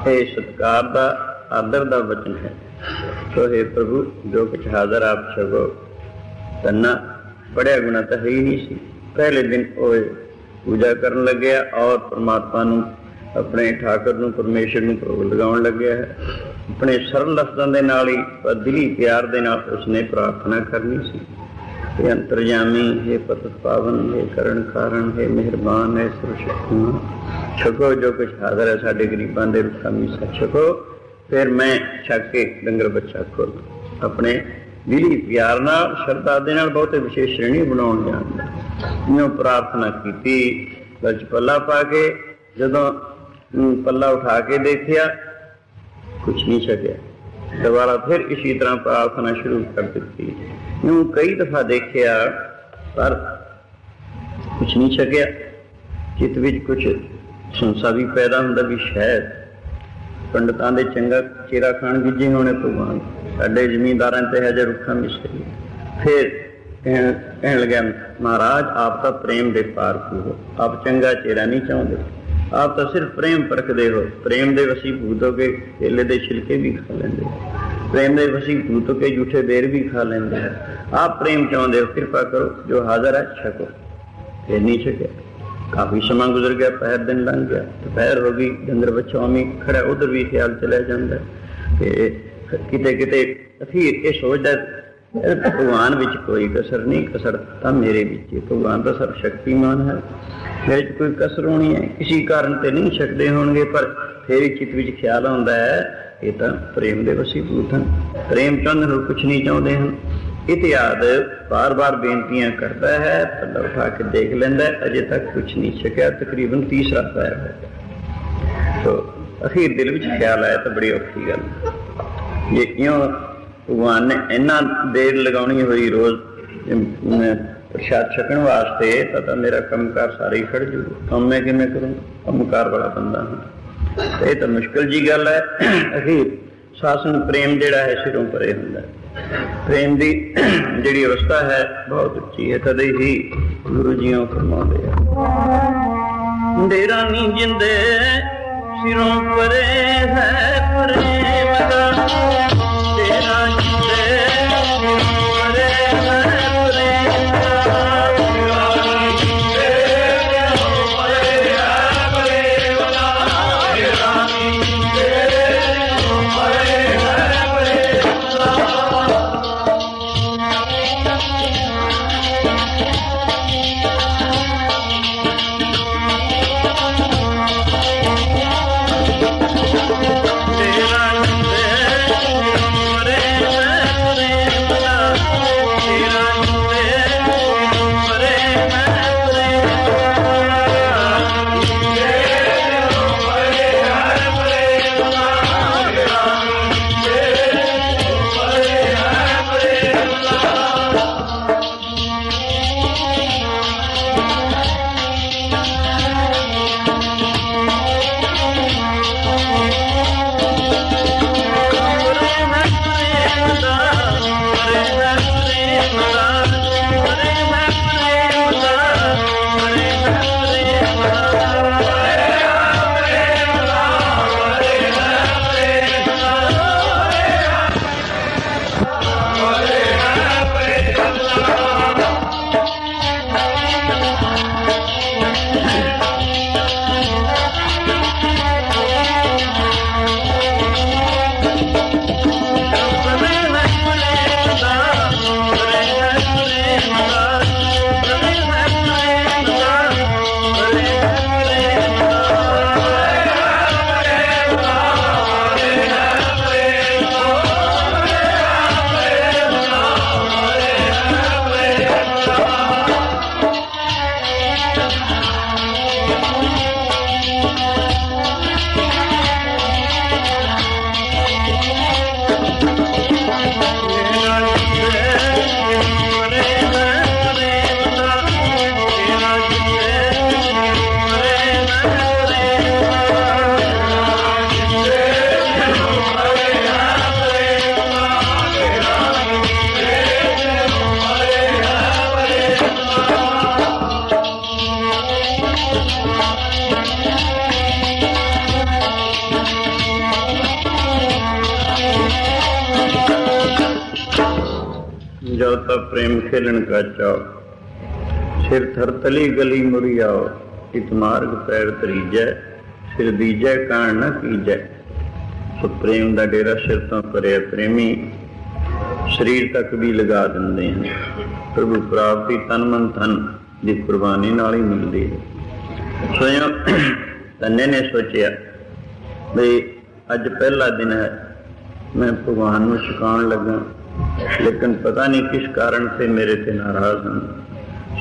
ਇਹ ਸਤਕਾਰ ਦਾ ਆਦਰ ਦਾ ਵਚਨ ਹੈ। ਸੋ ਹੈ ਪ੍ਰਭੂ, ਜੋ ਕੁਛ ਹਾਜ਼ਰ ਆਪ ਛਕੋ ਤੰਨਾ ਬੜਿਆ ਗੁਣਾ ਤਾਂ ਹੈ ਹੀ ਨਹੀਂ ਸੀ। ਪਹਿਲੇ ਦਿਨ ਉਹ ਪੂਜਾ ਕਰਨ ਲੱਗਿਆ ਔਰ ਪ੍ਰਮਾਤਮਾ ਨੂੰ ਆਪਣੇ ਠਾਕਰ ਨੂੰ, ਪਰਮੇਸ਼ਰ ਨੂੰ ਭੋਗ ਲਗਾਉਣ ਲੱਗਿਆ ਹੈ। ਆਪਣੇ ਸਰਲ ਲਫ਼ਜ਼ਾਂ ਦੇ ਨਾਲ ਹੀ ਪਰ ਦਿਲੀ ਪਿਆਰ ਦੇ ਨਾਲ ਉਸਨੇ ਪ੍ਰਾਰਥਨਾ ਕਰਨੀ ਸੀ। ਇਹ ਅੰਤਰਜਾਮੀ ਹੈ ਪਤਿਤ ਪਾਵਨ, ਹੈ ਕਰਨ ਕਾਰਨ, ਹੈ ਮਿਹਰਬਾਨ, ਹੈ ਸਰਸ਼ਕਤੀਮਾਨ ਛਕੋ, ਜੋ ਕੁਛ ਹਾਜ਼ਰ ਹੈ ਸਾਡੇ ਗਰੀਬਾਂ ਦੇ ਰੁੱਖਾਂ ਛਕੋ। ਫਿਰ ਮੈਂ ਛਕ ਕੇ ਲੰਗਰ ਬੱਚਾ ਖੋਲ ਆਪਣੇ ਦਿਲੀ ਪਿਆਰ ਨਾਲ, ਸ਼ਰਧਾ ਦੇ ਨਾਲ ਬਹੁਤੇ ਵਿਸ਼ੇਸ਼ ਸ਼੍ਰੇਣੀ ਬਣਾਉਣ ਜਾਂਦਾ ਜਿਉਂ ਪ੍ਰਾਰਥਨਾ ਕੀਤੀ, ਵਿੱਚ ਪੱਲਾ ਪਾ ਕੇ, ਜਦੋਂ ਪੱਲਾ ਉਠਾ ਕੇ ਦੇਖਿਆ ਕੁਝ ਨਹੀਂ ਛਕਿਆ। ਦੁਬਾਰਾ ਫਿਰ ਇਸੇ ਤਰ੍ਹਾਂ ਪ੍ਰਾਰਥਨਾ ਸ਼ੁਰੂ ਕਰ ਦਿੱਤੀ। ਨੂੰ ਕਈ ਦਫਾ ਦੇਖਿਆ, ਪਰ ਕੁਝ ਨਹੀਂ ਛਕਿਆ। ਚਿੱਤ ਵਿੱਚ ਕੁਝ ਸੰਸਾ ਵੀ ਪੈਦਾ ਹੁੰਦਾ ਵੀ ਸ਼ਾਇਦ ਪੰਡਤਾਂ ਦੇ ਚੰਗਾ ਚੇਰਾ ਖਾਣ ਗਿੱਜੇ ਹੋਣੇ ਭਗਵਾਨ। ਸਾਡੇ ਜ਼ਮੀਂਦਾਰਾਂ ਤੇ ਹਜੇ ਰੁੱਖਾਂ ਮਿਸਰੀ ਫਿਰ ਕਹਿਣ ਕਹਿਣ ਲੱਗਿਆ, ਮਹਾਰਾਜ, ਆਪ ਤਾਂ ਪ੍ਰੇਮ ਦੇ ਪਾਰ ਹੋ। ਆਪ ਚੰਗਾ ਚੇਰਾ ਨਹੀਂ ਚਾਹੁੰਦੇ। ਆਪ ਤਾਂ ਸਿਰਫ ਪ੍ਰੇਮ ਪਰਖਦੇ ਹੋ। ਪ੍ਰੇਮ ਦੇ ਵਸੀ ਭੂਤ ਹੋ ਕੇ ਕੇਲੇ ਦੇ ਛਿਲਕੇ ਵੀ ਖਾ ਲੈਂਦੇ ਹੋ। ਪ੍ਰੇਮ ਦੇ ਵਸੀਭੂਤ ਹੋ ਕੇ ਝੂਠੇ ਬੇਰ ਵੀ ਖਾ ਲੈਂਦੇ ਹੋ। ਆਪ ਪ੍ਰੇਮ ਚਾਹੁੰਦੇ ਹੋ, ਕਿਰਪਾ ਕਰੋ, ਜੋ ਹਾਜ਼ਰ ਹੈ, ਛਕੋ। ਇਹ ਨਹੀਂ ਛਕਿਆ। ਕਾਫੀ ਸਮਾਂ ਗੁਜ਼ਰ ਗਿਆ ਪਹਿਰ ਦਿਨ ਲੰਘ ਗਿਆ। ਦੁਪਹਿਰ ਹੋ ਗਈ ਡੰਗਰ ਬੱਚਾ ਉਵੇਂ ਖੜਾ, ਉਧਰ ਵੀ ਖਿਆਲ ਚਲਿਆ ਜਾਂਦਾ। ਕਿ ਕਿਤੇ ਕਿਤੇ ਅਖੀਰ ਇਹ ਸੋਚਦਾ ਭਗਵਾਨ ਵਿੱਚ ਕੋਈ ਕਸਰ ਨਹੀਂ, ਕਸਰ ਤਾਂ ਮੇਰੇ ਵਿੱਚ ਹੈ ਭਗਵਾਨ ਤਾਂ ਸਰਬ ਸ਼ਕਤੀਮਾਨ ਹੈ। ਮੇਰੇ ਵਿੱਚ ਕੋਈ ਕਸਰ ਹੋਣੀ ਹੈ। ਕਿਸੇ ਕਾਰਨ ਤੇ ਨਹੀਂ ਛਕਦੇ ਹੋਣਗੇ, ਪਰ ਫੇਰ ਵੀ ਚਿੱਤ ਵਿੱਚ ਖਿਆਲ ਆਉਂਦਾ ਹੈ, ਇਹ ਤਾਂ ਪ੍ਰੇਮ ਦੇ ਵਸੀਭੂਤ ਹਨ। ਪ੍ਰੇਮ ਚਾਹੁੰਦੇ ਹੋਰ ਕੁਝ ਨਹੀਂ ਚਾਹੁੰਦੇ ਹਨ। ਇਤਿਆਦ ਬਾਰ-ਬਾਰ ਬੇਨਤੀਆਂ ਕਰਦਾ ਹੈ, ਪੱਲਾ ਉਠਾ ਕੇ ਦੇਖ ਲੈਂਦਾ ਅਜੇ ਤੱਕ ਕੁਝ ਨਹੀਂ ਛਕਿਆ, ਤਕਰੀਬਨ ਤੀਸਰਾ ਪੈਰ ਹੈ ਸੋ, ਅਖੀਰ ਦਿਲ ਵਿੱਚ ਖਿਆਲ ਆਇਆ ਤਾਂ ਬੜੀ ਔਖੀ ਗੱਲ ਇਹ ਕਿਉਂ ਭਗਵਾਨ ਨੇ ਇੰਨਾ ਦੇਰ ਲਗਾਉਣੀ ਹੋਈ ਰੋਜ਼ ਪ੍ਰਸ਼ਾਦ ਛਕਣ ਵਾਸਤੇ, ਤਾਂ ਤਾਂ ਮੇਰਾ ਕੰਮਕਾਰ ਸਾਰੇ ਹੀ ਖੜ ਜੂ ਕੰਮ ਮੈਂ ਕਿਵੇਂ ਕਰੂੰ? ਕੰਮਕਾਰ ਵਾਲਾ ਬੰਦਾ ਹਾਂ। ਇਹ ਤਾਂ ਮੁਸ਼ਕਲ ਜੀ ਗੱਲ ਹੈ। ਅਖੀਰ ਸਾਸਨ ਪ੍ਰੇਮ ਜਿਹੜਾ ਹੈ ਸਿਰੋਂ ਪਰੇ ਹੁੰਦਾ ਹੈ। ਪ੍ਰੇਮ ਦੀ ਜਿਹੜੀ ਅਵਸਥਾ ਹੈ, ਬਹੁਤ ਉੱਚੀ ਹੈ, ਤਦੇ ਹੀ ਗੁਰੂ ਜੀਓ ਫਰਮਾਉਂਦੇ ਆ। ਡੇਰਾ ਨਹੀਂ ਜਿੰਦੇ ਸਿਰੋਂ ਪਰੇ ਹੈ ਪ੍ਰੇਮ ਦਾ ਡੇਰਾ ਜਿੰਦੇ ਜੋ ਤਾ ਪ੍ਰੇਮ ਖੇਲਣ ਕਾ ਚਾਓ ਸਿਰ ਥਰ ਤਲੀ ਗਲੀ ਮੁਰੀ ਆਓ ਸਿਰ ਦੀਜੈ ਕਾਣ ਨ ਕੀਜੈ। ਸੋ ਪ੍ਰੇਮ ਦਾ ਡੇਰਾ ਸਿਰ ਤੋਂ ਕਰਿਆ ਪ੍ਰੇਮੀ, ਸਰੀਰ ਤੱਕ ਵੀ ਲਗਾ ਦਿੰਦੇ ਹਨ। ਪ੍ਰਭੂ ਪ੍ਰਾਪਤੀ ਤਨ ਮਨ ਧਨ ਦੀ ਕੁਰਬਾਨੀ ਨਾਲ ਹੀ ਮਿਲਦੀ ਹੈ। ਸੋਇਆ ਤੰਨੇ ਨੇ ਸੋਚਿਆ ਵੀ ਅੱਜ ਪਹਿਲਾ ਦਿਨ ਹੈ, ਮੈਂ ਭਗਵਾਨ ਨੂੰ ਛਕਾਉਣ ਲੱਗਾ। ਲੇਕਿਨ ਪਤਾ ਨਹੀਂ ਕਿਸ ਕਾਰਨ ਸੇ ਮੇਰੇ ਤੇ ਨਾਰਾਜ਼ ਹਨ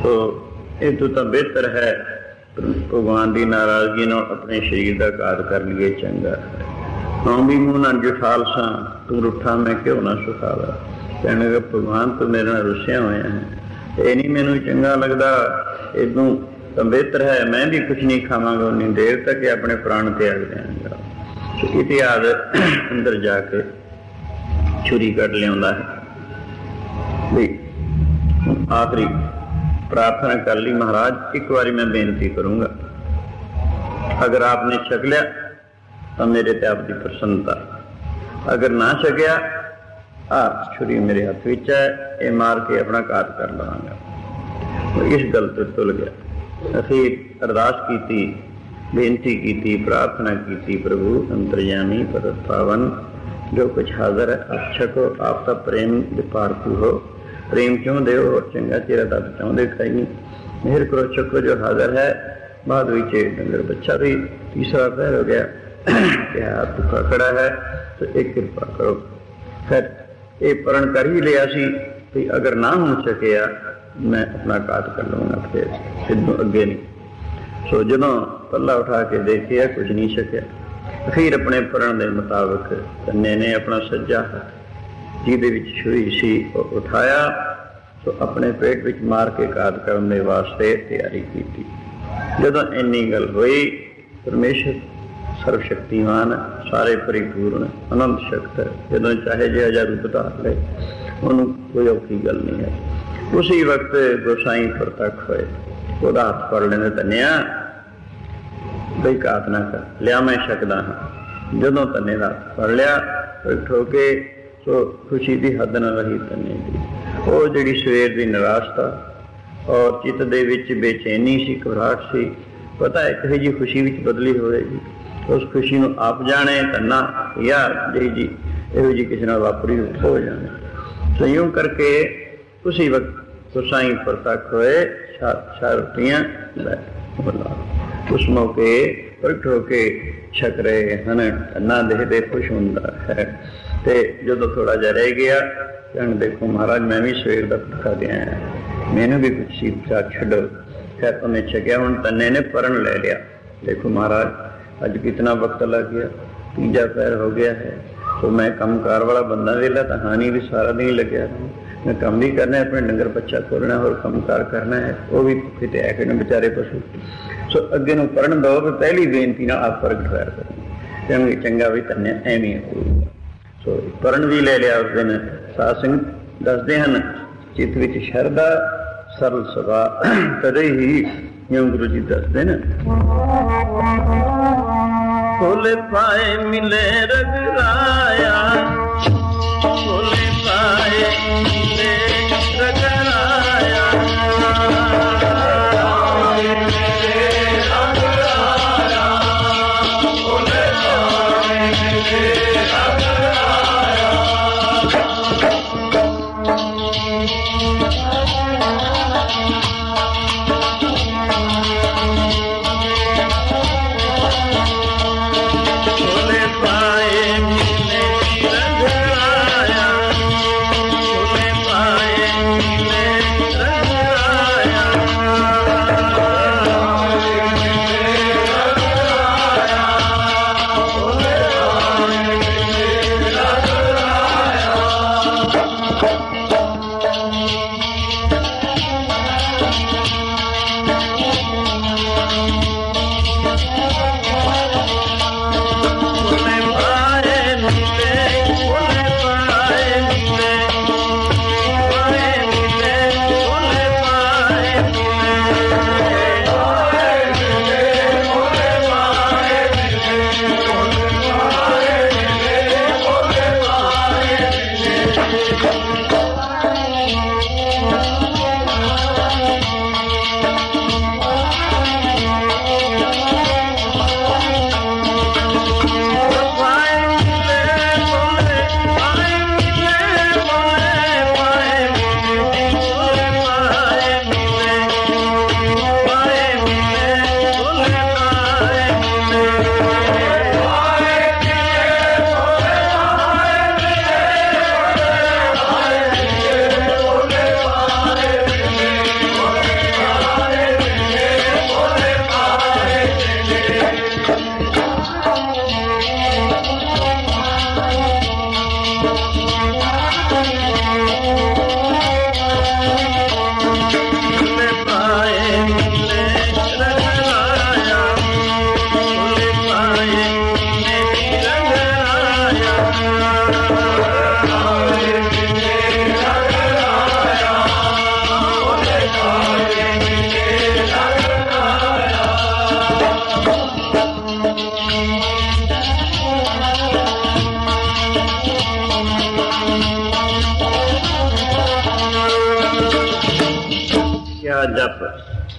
ਸੋ ਇਹ ਤੋਂ ਤਾਂ ਬਿਹਤਰ ਹੈ ਭਗਵਾਨ ਦੀ ਨਾਰਾਜ਼ਗੀ ਨਾਲ ਆਪਣੇ ਸਰੀਰ ਦਾ ਘਾਤ ਕਰ ਲਈਏ ਚੰਗਾ ਹਾਂ ਵੀ ਮੂੰਹ ਨਾਲ ਜਠਾਲ ਤੂੰ ਰੁੱਠਾ ਮੈਂ ਕਿਉਂ ਨਾ ਸੁਖਾਵਾ ਕਹਿਣ ਲੱਗਾ ਭਗਵਾਨ ਤੂੰ ਮੇਰੇ ਨਾਲ ਰੁੱਸਿਆ ਹੋਇਆ ਹੈ ਇਹ ਨਹੀਂ ਮੈਨੂੰ ਚੰਗਾ ਲੱਗਦਾ ਇਦੋਂ ਤਾਂ ਬਿਹਤਰ ਹੈ ਮੈਂ ਵੀ ਕੁਝ ਨਹੀਂ ਖਾਵਾਂਗਾ ਉਨੀ ਦੇਰ ਤੱਕ ਆਪਣੇ ਪ੍ਰਾਣ ਤਿਆਗ ਦਿਆਂਗਾ ਸੋ ਇਤਿਹਾਦ ਅੰਦਰ ਜਾ ਕੇ ਛੁਰੀ ਕੱਢ ਲਿਆਉਂਦਾ ਹੈ ਵੀ ਹੁਣ ਆਖਰੀ ਪ੍ਰਾਰਥਨਾ ਕਰ ਲਈ ਮਹਾਰਾਜ ਇੱਕ ਵਾਰੀ ਮੈਂ ਬੇਨਤੀ ਕਰੂੰਗਾ ਅਗਰ ਆਪਨੇ ਛਕ ਲਿਆ ਤਾਂ ਮੇਰੇ ਤੇ ਆਪ ਦੀ ਪ੍ਰਸੰਨਤਾ ਅਗਰ ਨਾ ਛਕਿਆ ਆ ਛੁਰੀ ਮੇਰੇ ਹੱਥ ਵਿੱਚ ਹੈ ਇਹ ਮਾਰ ਕੇ ਆਪਣਾ ਘਾਤ ਕਰ ਲਵਾਂਗਾ ਇਸ ਗੱਲ ਤੇ ਤੁਲ ਗਿਆ ਅਸੀਂ ਅਰਦਾਸ ਕੀਤੀ ਬੇਨਤੀ ਕੀਤੀ ਪ੍ਰਾਰਥਨਾ ਕੀਤੀ ਪ੍ਰਭੂ ਅੰਤਰਯਾਮੀ ਪਰਤ ਪਾਵਨ ਜੋ ਕੁਝ ਹਾਜ਼ਰ ਹੈ ਆਪ ਛਕੋ ਆਪ ਦਾ ਪ੍ਰੇਮ ਦੇ ਪਾਰਕੂ ਹੋ ਪ੍ਰੇਮ ਕਿਉਂ ਦਿਓ ਔਰ ਚੰਗਾ ਚਿਹਰਾ ਤਾਂ ਚਾਹੁੰਦੇ ਕਈ ਨਹੀਂ ਮਿਹਰ ਕਰੋ ਛਕੋ ਜੋ ਹਾਜ਼ਰ ਹੈ ਬਾਅਦ ਵਿੱਚ ਡੰਗਰ ਬੱਚਾ ਵੀ ਤੀਸਰਾ ਪੈਰ ਹੋ ਗਿਆ ਕਿ ਆਪ ਭੁੱਖਾ ਖੜਾ ਹੈ ਤੇ ਇੱਕ ਕਿਰਪਾ ਕਰੋ ਫਿਰ ਇਹ ਪਰਨ ਕਰ ਹੀ ਲਿਆ ਸੀ ਕਿ ਅਗਰ ਨਾ ਹੋ ਸਕਿਆ ਮੈਂ ਆਪਣਾ ਕਾਟ ਕਰ ਲਵਾਂਗਾ ਫਿਰ ਸਿੱਧੂ ਅੱਗੇ ਨਹੀਂ ਸੋ ਜਦੋਂ ਪੱਲਾ ਉਠਾ ਕੇ ਦੇਖਿਆ ਕੁਝ ਨਹੀਂ ਸਕਿਆ ਫਿਰ ਆਪਣੇ ਪਰਨ ਦੇ ਮੁਤਾਬਕ ਤੰਨੇ ਨੇ ਆਪਣਾ ਸੱਜਾ ਹੱਥ ਜਿਹਦੇ ਵਿੱਚ ਛੁਰੀ ਸੀ, ਉਹ ਉਠਾਇਆ ਸੋ ਆਪਣੇ ਪੇਟ ਵਿੱਚ ਮਾਰ ਕੇ ਕਾਟ ਕਰਨ ਦੇ ਵਾਸਤੇ ਤਿਆਰੀ ਕੀਤੀ। ਜਦੋਂ ਇੰਨੀ ਗੱਲ ਹੋਈ, ਪਰਮੇਸ਼ਰ ਸਰਵ ਸ਼ਕਤੀਮਾਨ ਸਾਰੇ ਪਰਿਪੂਰਨ, ਅਨੰਤ ਸ਼ਕਤ ਹੈ ਜਦੋਂ ਚਾਹੇ ਜੇ ਹਜ਼ਾਰ ਰੂਪ ਧਾਰ ਲੈ ਉਹਨੂੰ ਕੋਈ ਔਖੀ ਗੱਲ ਨਹੀਂ ਹੈ। ਉਸੇ ਵਕਤ ਗੋਸਾਈ ਪ੍ਰਤੱਖ ਹੋਏ। ਉਹਦਾ ਹੱਥ ਫੜ ਲੈਂਦੇ ਧੰਨਿਆ। ਕੋਈ ਕਾਤ ਨਾ ਕਰ। ਲਿਆ ਮੈਂ ਸਕਦਾ ਹਾਂ। ਜਦੋਂ ਤੰਨੇ ਦਾ ਫੜ ਲਿਆ ਠੋ ਕੇ ਸੋ ਖੁਸ਼ੀ ਦੀ ਹੱਦ ਨਾ ਰਹੀ ਤੰਨੇ ਦੀ। ਉਹ ਜਿਹੜੀ ਸਵੇਰ ਦੀ ਨਿਰਾਸ਼ਤਾ ਔਰ ਚਿੱਤ ਦੇ ਵਿੱਚ ਬੇਚੈਨੀ ਸੀ, ਘਬਰਾਹਟ ਸੀ, ਪਤਾ ਹੈ ਕਿ ਜੀ ਖੁਸ਼ੀ ਵਿੱਚ ਬਦਲੀ ਹੋਵੇਗੀ। ਉਸ ਖੁਸ਼ੀ ਨੂੰ ਆਪ ਜਾਣੇ, ਤੰਨਾ ਯਾਰ ਜੀ ਜੀ ਇਹੋ ਜੀ ਕਿਸੇ ਨਾਲ ਵਾਪਰੀ ਹੋ ਜਾਣੇ ਸੰਯੋਗ ਕਰਕੇ ਉਸੇ ਵਕਤ ਗੁਸਾਈ ਪ੍ਰਤੱਖ ਹੋਏ ਸ਼ਾਰਤੀਆਂ ਉਸ ਮੌਕੇ ਪ੍ਰਗਟ ਹੋ ਕੇ ਛਕ ਰਹੇ ਹਨ। ਨਾ ਦੇਹ ਦੇ ਖੁਸ਼ ਹੁੰਦਾ ਹੈ। ਤੇ ਜਦੋਂ ਥੋੜਾ ਜਿਹਾ ਰਹਿ ਗਿਆ, ਕਹਿਣ ਦੇਖੋ ਮਹਾਰਾਜ, ਮੈਂ ਵੀ ਸਵੇਰ ਦਾ ਭੁੱਖਾ ਗਿਆ ਮੈਨੂੰ ਵੀ ਕੁਝ ਸੀ ਚਾ ਛੱਡੋ। ਫਿਰ ਉਹਨੇ ਛਕਿਆ, ਹੁਣ ਤੰਨੇ ਨੇ ਪਰਨ ਲੈ ਲਿਆ। ਦੇਖੋ ਮਹਾਰਾਜ, ਅੱਜ ਕਿਤਨਾ ਵਕਤ ਲੱਗ ਗਿਆ। ਤੀਜਾ ਪੈਰ ਹੋ ਗਿਆ ਹੈ। तो मैं ਕੰਮਕਾਰ ਵਾਲਾ ਬੰਦਾ ਵੇਲਾ, ਤਾਂ ਹਾਨੀ ਵੀ ਸਾਰਾ ਦਿਨ ਲੱਗਿਆ ਰਹਿਣਾ ਮੈਂ ਕੰਮ ਵੀ ਕਰਨਾ ਹੈ ਆਪਣੇ ਡੰਗਰ ਬੱਚਾ ਖੋਲਣਾ ਹੋਰ ਕੰਮਕਾਰ ਕਰਨਾ ਹੈ, ਉਹ ਵੀ ਕਿਤੇ ਐ ਕਿ ਵਿਚਾਰੇ ਪਸ਼ੂ। ਸੋ ਅੱਗੇ ਨੂੰ ਪੜਨ ਦੋ ਵੀ ਪਹਿਲੀ ਬੇਨਤੀ ਨਾਲ ਆਪ ਪ੍ਰਗਟ ਹੋਇਆ ਕਰੋ ਚੰਗੀ ਚੰਗਾ ਵੀ ਤੰਨੇ ਐਵੇਂ ਹੋਊਗਾ। ਸੋ ਪੜਨ ਵੀ ਲੈ ਲਿਆ ਉਸ ਦਿਨ ਸਾਧ ਸਿੰਘ ਦੱਸਦੇ ਹਨ, ਚਿੱਤ ਵਿੱਚ ਸ਼ਰਧਾ, ਸਰਲ ਸੁਭਾ ਤਦੇ ਹੀ ਜਿਉਂ ਗੁਰੂ ਜੀ ਦੱਸਦੇ ਨੇ। ਫੁੱਲ ਪਾਏ ਮਿਲੇ ਰਗਰਾਇਆ ਫੁੱਲ ਪਾਏ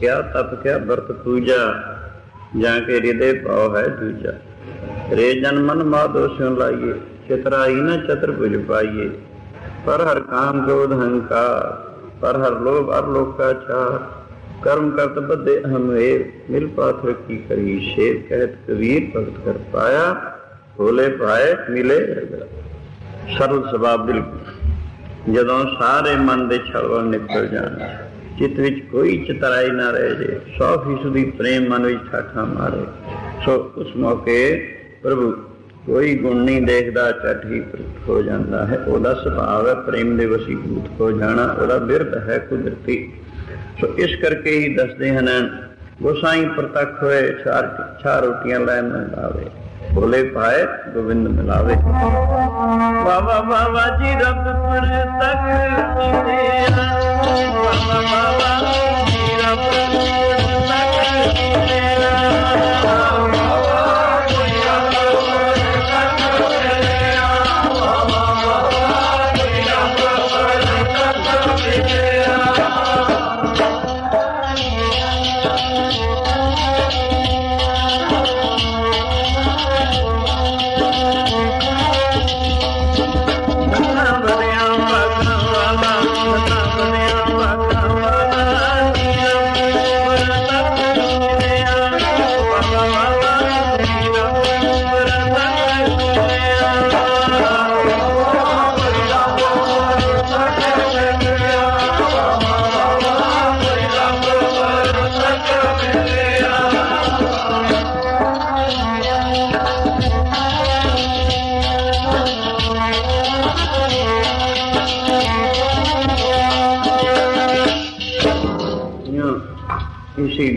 ਕਿਆ ਤਪ ਕਿਆ ਵਰਤ ਪੂਜਾ, ਜਾਂ ਕੇ ਹਿਰਦੇ ਭਾਵ ਹੈ ਦੂਜਾ। ਰੇ ਜਨ ਮਨ ਮਾਦੋ ਸਿਉ ਲਾਈਏ, ਚਤਰਾਈ ਨ ਚਤਰ ਭੁਜ ਪਾਈਏ। ਪਰ ਹਰ ਕਾਮ ਕ੍ਰੋਧ ਹੰਕਾਰ, ਪਰ ਹਰ ਲੋਭ ਅਰ ਲੋਕਾਚਾਰ। ਕਰਮ ਕਰਤ ਬਦੇ ਹਮੇ ਮਿਲ ਪਾਥ ਕੀ ਕਰੀ ਸ਼ੇਰ। ਕਹਿਤ ਕਬੀਰ ਭਗਤ ਕਰ ਪਾਇਆ ਹੋਲੇ ਪਾਏ ਮਿਲੇ ਰਗੜਾ। ਸਰਲ ਸੁਭਾਅ ਬਿਲਕੁਲ। ਜਦੋਂ ਸਾਰੇ ਮਨ ਦੇ ਛਲਵਲ ਨਿਕਲ ਜਾਣ ਚਿੱਤ ਵਿੱਚ ਕੋਈ ਚਤਰਾਈ ਨਾ ਰਹਿ ਜੇ। 100% ਪ੍ਰੇਮ ਮਨ ਵਿੱਚ ਠਾਠਾ ਮਾਰੇ। ਸੋ ਉਸ ਮੌਕੇ ਪ੍ਰਭੂ ਕੋਈ ਗੁਣ ਨਹੀਂ ਦੇਖਦਾ, ਝਟ ਹੀ ਪ੍ਰਗਟ ਹੋ ਜਾਂਦਾ ਹੈ। ਉਹਦਾ ਸੁਭਾਅ ਹੈ ਪ੍ਰੇਮ ਦੇ ਵਸੀਭੂਤ ਹੋ ਜਾਣਾ, ਉਹਦਾ ਬਿਰਧ ਹੈ ਕੁਦਰਤੀ। ਸੋ ਇਸ ਕਰਕੇ ਹੀ ਦੱਸਦੇ ਹਨ, ਗੋਸਾਈ ਪ੍ਰਤੱਖ ਹੋਏ ਚਾਰ ਚਾਰ ਰੋਟੀਆਂ ਲੈ ਮਿਲਾਵੇ ਭੋਲੇ ਪਾਏ ਗੋਬਿੰਦ ਮਿਲਾਵੇ। ਬਾਬਾ ਬਾਬਾ ਜੀ ਰੱਬ ਪਰ ਤੱਕ ਤੇਰਾ ਬਾਬਾ ਬਾਬਾ ਜੀ ਰੱਬ ਪਰ ਤੱਕ ਤੇਰਾ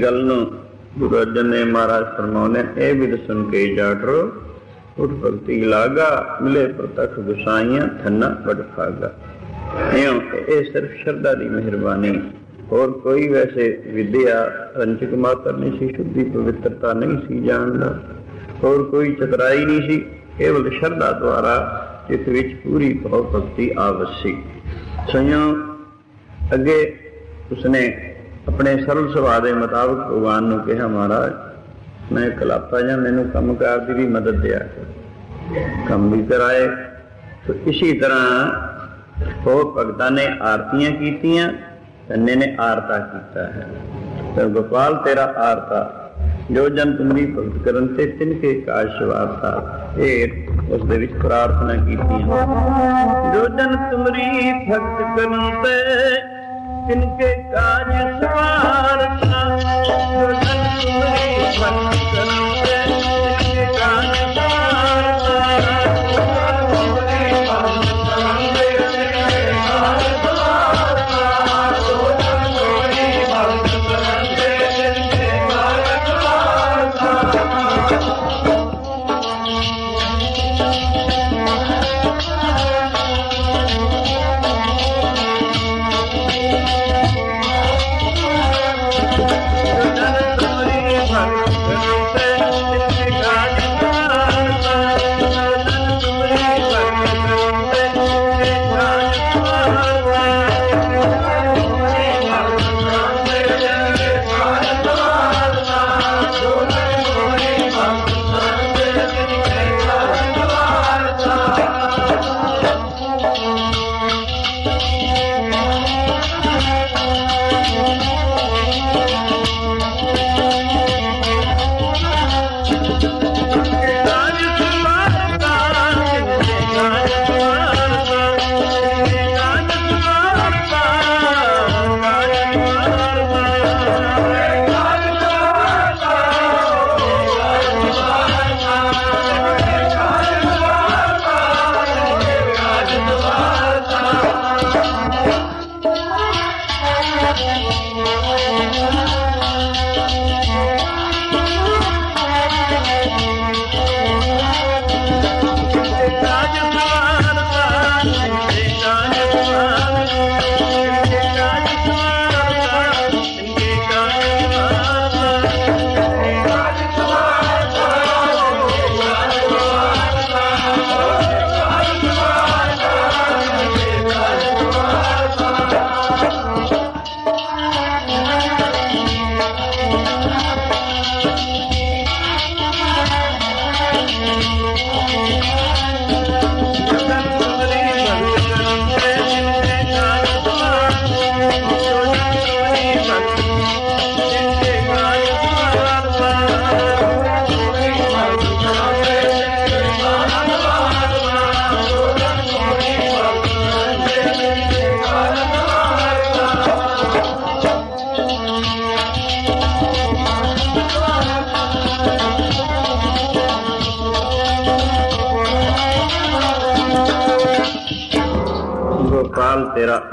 ਗੱਲ ਨੂੰ ਗੁਰੂ ਅਰਜਨ ਨੇ ਮਹਾਰਾਜ ਫਰਮਾਉਨੇ ਇਹ ਵੀ ਸੁਣ ਕੇ ਜਾਟਰੋ ਉਠ ਭਗਤੀ ਲਾਗਾ ਮਿਲੇ ਪ੍ਰਤਖ ਗੁਸਾਈਆਂ ਥੰਨਾ ਬੜ ਖਾਗਾ ਇਉਂ ਇਹ ਸਿਰਫ ਸ਼ਰਧਾ ਦੀ ਮਿਹਰਬਾਨੀ ਹੋਰ ਕੋਈ ਵੈਸੇ ਵਿਦਿਆ ਰੰਜਕ ਮਾਤਰ ਨਹੀਂ ਸੀ ਸ਼ੁੱਧੀ ਪਵਿੱਤਰਤਾ ਨਹੀਂ ਸੀ ਜਾਣਦਾ ਹੋਰ ਕੋਈ ਚਤਰਾਈ ਨਹੀਂ ਸੀ ਕੇਵਲ ਸ਼ਰਧਾ ਦੁਆਰਾ ਜਿਸ ਵਿੱਚ ਪੂਰੀ ਭਾਵ ਭਗਤੀ ਆਵਸੀ ਸੰਯੋ ਅੱਗੇ ਉਸਨੇ ਆਪਣੇ ਸਰਲ ਸੁਭਾਅ ਦੇ ਮੁਤਾਬਕ ਭਗਵਾਨ ਨੂੰ ਕਿਹਾ, ਮਹਾਰਾਜ, ਮੈਂ ਕਲਾਪਾ ਜਾਂ ਮੈਨੂੰ ਕੰਮਕਾਰ ਦੀ ਵੀ ਮਦਦ ਦਿਆ ਕੰਮ ਵੀ ਕਰਾਏ। ਤੇ ਇਸੇ ਤਰ੍ਹਾਂ ਹੋਰ ਭਗਤਾਂ ਨੇ ਆਰਤੀਆਂ ਕੀਤੀਆਂ, ਤੰਨੇ ਨੇ ਆਰਤਾ ਕੀਤਾ ਹੈ। ਤੇ ਗੋਪਾਲ, ਤੇਰਾ ਆਰਤਾ। ਜੋ ਜਨ ਤੁਮਰੀ ਭਗਤ ਕਰਨ ਤੇ ਤਿੰਨ ਕੇ ਕਾਜ ਸਵਾਰਤਾ ਇਹ ਉਸ ਦੇ ਵਿੱਚ ਪ੍ਰਾਰਥਨਾ ਕੀਤੀ ਹੈ। ਜੋ ਜਨ ਤੁਮਰੀ ਭਗਤ ਕਰਨ ਤੇ का मंश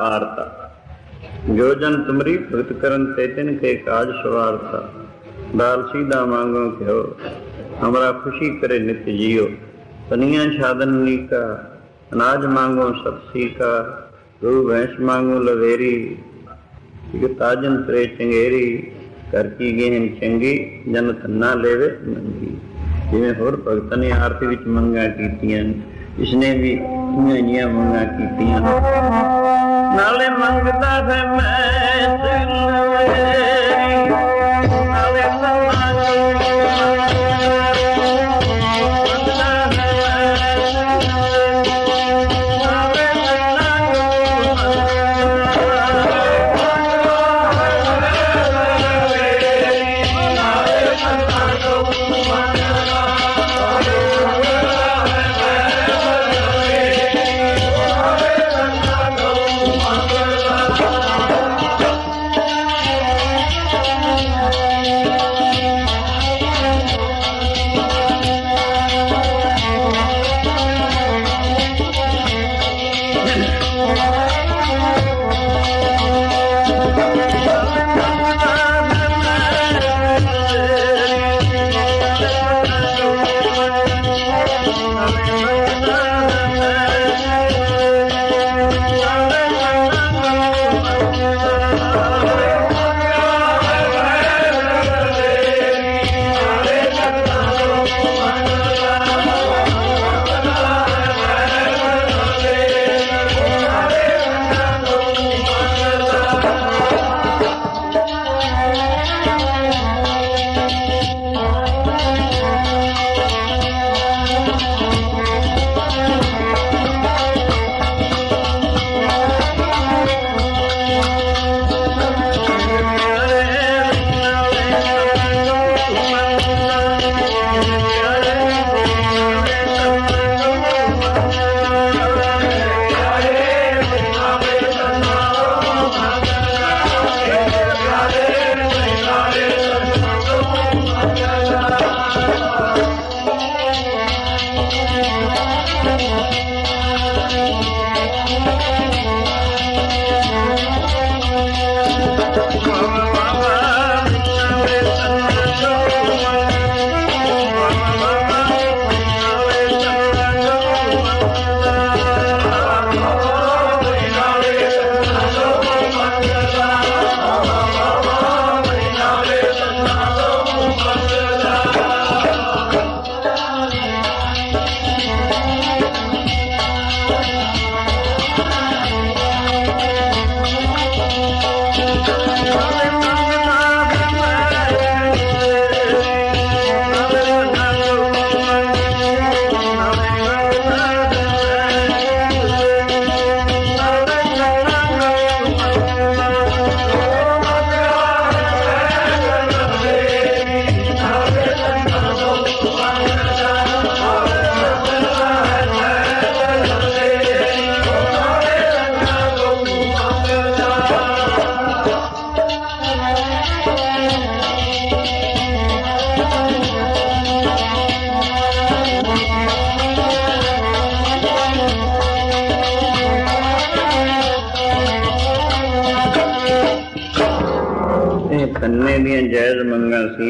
ਆਰਤਾ। ਜੋ ਜਨ ਤੁਮਰੀ ਭਗਤ ਕਰਨ ਤੇ ਤਿਨ ਕੇ ਕਾਜ ਸਵਾਰਤਾ। ਦਾਲ ਸੀਦਾ ਮੰਗੋ ਕਿਓ ਹਮਰਾ ਖੁਸ਼ੀ ਕਰੇ ਨਿਤ ਜੀਓ। ਪਨੀਆਂ ਛਾਦਨ ਨੀਕਾ, ਅਨਾਜ ਮੰਗੋ ਸਬਸੀ ਕਾ ਗੁਰੂ ਵੈਸ਼ ਮੰਗੋ ਲਵੇਰੀ, ਇਕ ਤਾਜਨ ਤਰੇ ਚੰਗੇਰੀ। ਕਰ ਕੀ ਗਹਿਨ ਚੰਗੀ, ਜਨ ਧੰਨਾ ਲੈਵੇ ਮੰਗੀ। ਜਿਵੇਂ ਹੋਰ ਭਗਤਾਂ ਨੇ ਆਰਤੀ ਵਿੱਚ ਮੰਗਾਂ ਕੀਤੀਆਂ ਇਸਨੇ ਵੀ ਇੰਨੀਆਂ ਇੰਨੀਆਂ ਮੰਗਾਂ ਕੀਤੀਆਂ ਨਾਲੇ ਮੰਗਦਾ ਹੈ ਮੈਂ ਸਿਲਵੇ ਨਾਲੇ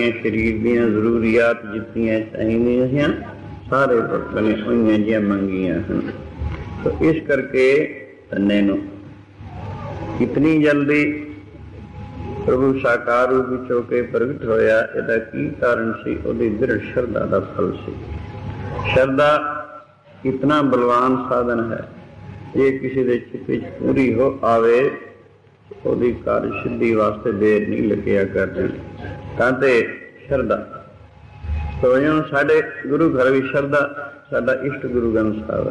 ਮੰਗਾਂ ਸਰੀਰ ਦੀਆਂ ਜ਼ਰੂਰੀਆਤ ਜਿੱਤੀਆਂ ਚਾਹੀਦੀਆਂ ਸੀ ਸਾਰੇ ਭਗਤਾਂ ਨੇ ਉਹਨੀਆਂ ਜੀਆਂ ਮੰਗੀਆਂ ਹਨ ਤਾਂ ਇਸ ਕਰਕੇ ਕੰਨੇ ਨੂੰ ਕਿਤਨੀ ਜਲਦੀ ਪ੍ਰਭੂ ਸਾਕਾਰ ਰੂਪ ਵਿੱਚ ਹੋ ਕੇ ਪ੍ਰਗਟ ਹੋਇਆ, ਇਹਦਾ ਕੀ ਕਾਰਨ ਸੀ? ਉਹਦੀ ਦ੍ਰਿੜ ਸ਼ਰਧਾ ਦਾ ਫਲ ਸੀ। ਸ਼ਰਧਾ ਕਿਤਨਾ ਬਲਵਾਨ ਸਾਧਨ ਹੈ ਇਹ ਕਿਸੇ ਦੇ ਚਿੱਤ ਵਿੱਚ ਪੂਰੀ ਹੋ ਆਵੇ, ਉਹਦੀ ਕਾਰਜ ਸਿੱਧੀ ਵਾਸਤੇ ਦੇਰ ਨਹੀਂ ਲੱਗਿਆ ਕਰਦੀ। ਤਾਂ ਤੇ ਸ਼ਰਧਾ। ਸੋਇਓ ਸਾਡੇ ਗੁਰੂ ਘਰ ਵੀ ਸ਼ਰਧਾ, ਸਾਡਾ ਇਸ਼ਟ ਗੁਰੂ ਗ੍ਰੰਥ ਸਾਹਿਬ।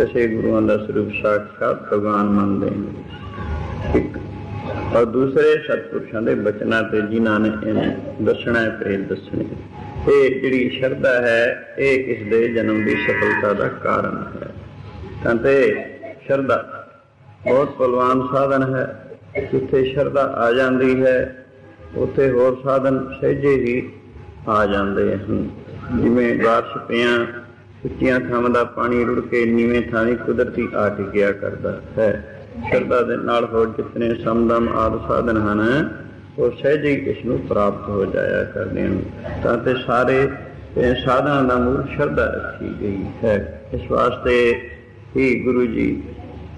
ਹੈ ਸੇ ਗੁਰੂਆਂ ਦਾ ਸਰੂਪ ਸਾਖਾਤ ਭਗਵਾਨ ਮੰਨਦੇ ਨੇ। ਇੱਕ ਔਰ ਦੂਸਰੇ ਸਤਪੁਰਸ਼ਾਂ ਦੇ ਬਚਨਾਂ ਤੇ ਜਿਨ੍ਹਾਂ ਨੇ ਇਹਨੂੰ ਦੱਸਣਾ ਹੈ ਪ੍ਰੇਮ ਦੱਸਣੇ ਇਹ ਜਿਹੜੀ ਸ਼ਰਧਾ ਹੈ, ਇਹ ਇਸ ਦੇ ਜਨਮ ਦੀ ਸਫਲਤਾ ਦਾ ਕਾਰਨ ਹੈ। ਤਾਂ ਤੇ ਸ਼ਰਧਾ ਬਹੁਤ ਬਲਵਾਨ ਸਾਧਨ ਹੈ। ਜਿੱਥੇ ਸ਼ਰਧਾ ਆ ਜਾਂਦੀ ਹੈ ਉੱਥੇ ਹੋਰ ਸਾਧਨ ਸਹਿਜੇ ਹੀ ਆ ਜਾਂਦੇ ਹਨ। ਜਿਵੇਂ ਬਾਰਿਸ਼ ਪਿਆਂ ਉੱਚੀਆਂ ਥਾਵਾਂ ਦਾ ਪਾਣੀ ਰੁੜ ਕੇ ਨੀਵੇਂ ਥਾਂ ਵੀ ਕੁਦਰਤੀ ਆ ਗਿਆ ਕਰਦਾ ਹੈ। ਸ਼ਰਧਾ ਦੇ ਨਾਲ ਹੋਰ ਜਿਤਨੇ ਸਮਦਮ ਆਦ ਸਾਧਨ ਹਨ, ਉਹ ਸਹਿਜ ਇਸ ਨੂੰ ਪ੍ਰਾਪਤ ਹੋ ਜਾਇਆ ਕਰਦੇ ਹਨ। ਤਾਂ ਤੇ ਸਾਰੇ ਸਾਧਨਾਂ ਦਾ ਮੂਲ ਸ਼ਰਧਾ ਰੱਖੀ ਗਈ ਹੈ। ਇਸ ਵਾਸਤੇ ਹੀ ਗੁਰੂ ਜੀ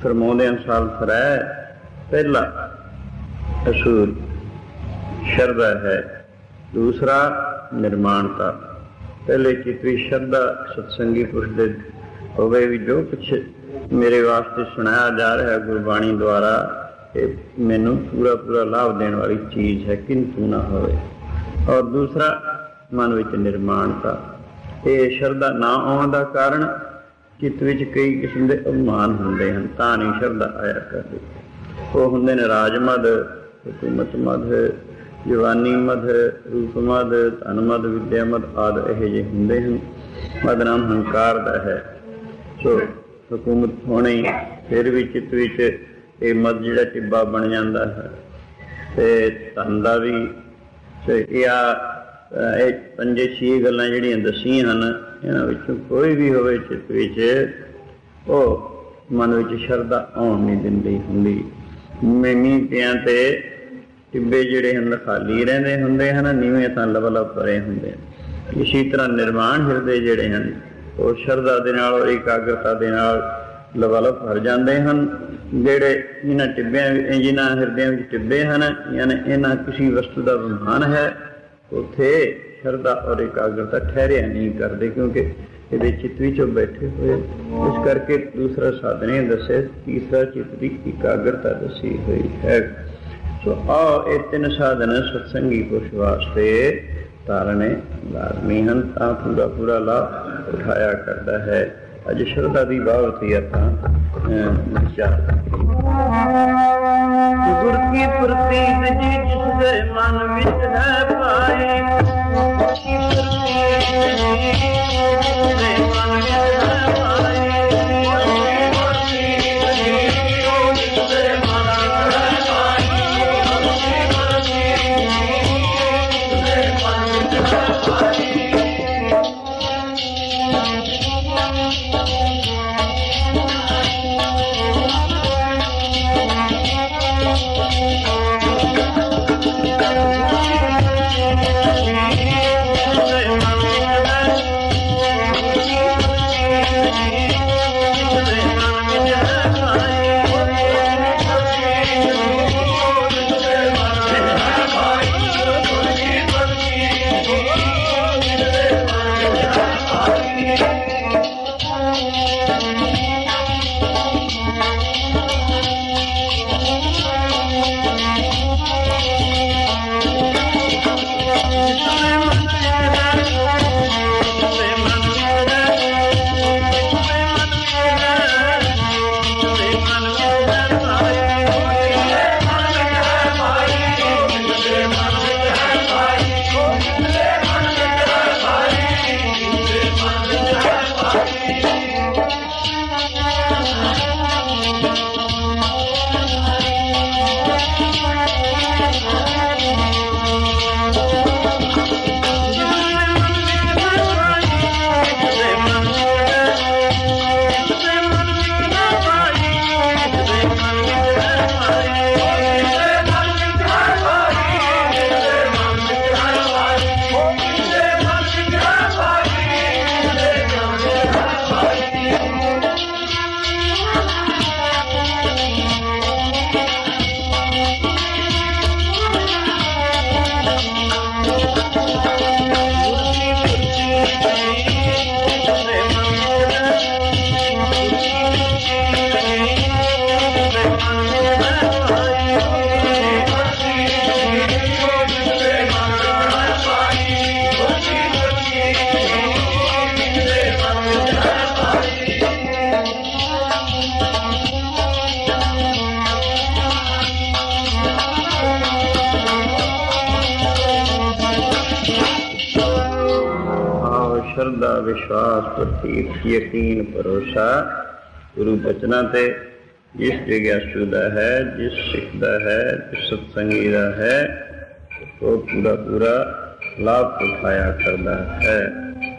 ਫਰਮਾਉਂਦੇ ਅਨਸਾਰ ਫਰੈ, ਪਹਿਲਾ ਅਸੂਰ। ਸ਼ਰਧਾ ਹੈ। ਦੂਸਰਾ, ਨਿਰਮਾਣਤਾ। ਪਹਿਲੇ ਚਿਤਵੀ ਸ਼ਰਧਾ ਸਤਸੰਗੀ ਪੁਰਸ਼ ਦੇ ਹੋਵੇ ਵੀ ਜੋ ਕੁਛ ਮੇਰੇ ਵਾਸਤੇ ਸੁਣਾਇਆ ਜਾ ਰਿਹਾ ਗੁਰਬਾਣੀ ਦੁਆਰਾ, ਇਹ ਮੈਨੂੰ ਪੂਰਾ ਪੂਰਾ ਲਾਭ ਦੇਣ ਵਾਲੀ ਚੀਜ਼ ਹੈ, ਕਿੰਤੂ ਨਾ ਹੋਵੇ। ਔਰ ਦੂਸਰਾ, ਮਨ ਵਿੱਚ ਨਿਰਮਾਣਤਾ। ਇਹ ਸ਼ਰਧਾ ਨਾ ਆਉਣ ਦਾ ਕਾਰਨ ਚਿੱਤ ਵਿੱਚ ਕਈ ਕਿਸਮ ਦੇ ਅਭਿਮਾਨ ਹੁੰਦੇ ਹਨ, ਤਾਂ ਨਹੀਂ ਸ਼ਰਧਾ ਆਇਆ ਕਰਦੇ। ਉਹ ਹੁੰਦੇ ਨੇ ਰਾਜਮਦ ਹਕੂਮਤ ਮਦ ਜਵਾਨੀ ਮਦ, ਰੂਪ ਮਦ, ਧਨ ਮਦ, ਵਿਦਿਆ ਮਦ ਆਦ ਇਹ ਜਿਹੇ ਹੁੰਦੇ ਹਨ। ਮਦ ਨਾਮ ਹੰਕਾਰ ਦਾ ਹੈ। ਸੋ ਹਕੂਮਤ ਹੋਣੀ, ਫਿਰ ਵੀ ਚਿੱਤ ਵਿੱਚ ਇਹ ਮਦ ਜਿਹੜਾ ਟਿੱਬਾ ਬਣ ਜਾਂਦਾ ਹੈ। ਤੇ ਧਨ ਦਾ ਵੀ, ਤੇ ਇਹ ਆ ਇਹ ਪੰਜੇ ਛੇ ਗੱਲਾਂ ਜਿਹੜੀਆਂ ਦਸੀਆਂ ਹਨ, ਇਹਨਾਂ ਵਿੱਚੋਂ ਕੋਈ ਵੀ ਹੋਵੇ ਚਿੱਤ ਵਿੱਚ, ਉਹ ਮਨ ਵਿੱਚ ਸ਼ਰਧਾ ਆਉਣ ਨਹੀਂ ਦਿੰਦੀ ਹੁੰਦੀ। ਮੈਨੀ ਪਿਆਂ ਤੇ ਟਿੱਬੇ ਜਿਹੜੇ ਹਨ, ਖਾਲੀ ਰਹਿੰਦੇ ਹੁੰਦੇ ਹਨ, ਨੀਵੇਂ ਤਾਂ ਲਵਲਵ ਭਰੇ ਹੁੰਦੇ ਹਨ। ਇਸੇ ਤਰ੍ਹਾਂ ਨਿਰਮਾਣ ਹਿਰਦੇ ਜਿਹੜੇ ਹਨ, ਉਹ ਸ਼ਰਧਾ ਦੇ ਨਾਲ ਔਰ ਇਕਾਗਰਤਾ ਦੇ ਨਾਲ ਲਵਲਵ ਭਰ ਜਾਂਦੇ ਹਨ। ਜਿਹੜੇ ਇਹਨਾਂ ਟਿੱਬਿਆਂ ਜਿਨ੍ਹਾਂ ਹਿਰਦਿਆਂ ਵਿੱਚ ਟਿੱਬੇ ਹਨ, ਯਾਨੀ ਇਹਨਾਂ ਕਿਸੇ ਵਸਤੂ ਦਾ ਵਿਮਾਨ ਹੈ, ਉਥੇ ਸ਼ਰਧਾ ਔਰ ਇਕਾਗਰਤਾ ਠਹਿਰਿਆ ਨਹੀਂ ਕਰਦੇ, ਕਿਉਂਕਿ ਇਹਦੇ ਚਿੱਤ ਵਿੱਚੋਂ ਬੈਠੇ ਹੋਏ ਇਸ ਕਰਕੇ ਦੂਸਰਾ ਸਾਧਨ ਇਹ ਦੱਸੇ, ਤੀਸਰਾ ਚਿੱਤ ਦੀ ਇਕਾਗਰਤਾ ਦੱਸੀ ਹੋਈ ਹੈ। ਸੋ ਆ ਇਹ ਤਿੰਨ ਸਾਧਨ ਸਤਸੰਗੀ ਪੁਰਸ਼ ਵਾਸਤੇ ਤਾਰਨੇ ਲਾਜ਼ਮੀ ਹਨ ਤਾਂ ਪੂਰਾ ਪੂਰਾ ਲਾਭ ਉਠਾਇਆ ਕਰਦਾ ਹੈ। ਅੱਜ ਸ਼ਰਧਾ ਦੀ ਬਾਬਤ ਹੀ ਆਪਾਂ ਅਹ, ਵਿਚਾਰ ਗੁਰ ਕੀ ਪ੍ਰਤੀਤ ਜੀ ਜਿਸ ਦੇ ਮਨ ਵਿੱਚ ਹੈ ਪਾਏ گرو بچنا تے جس جگہ شدہ ہے، جس سکھدا ہے، جس ستسنگیدہ ہے، تو پورا پورا لابھ اٹھایا کرتا ہے۔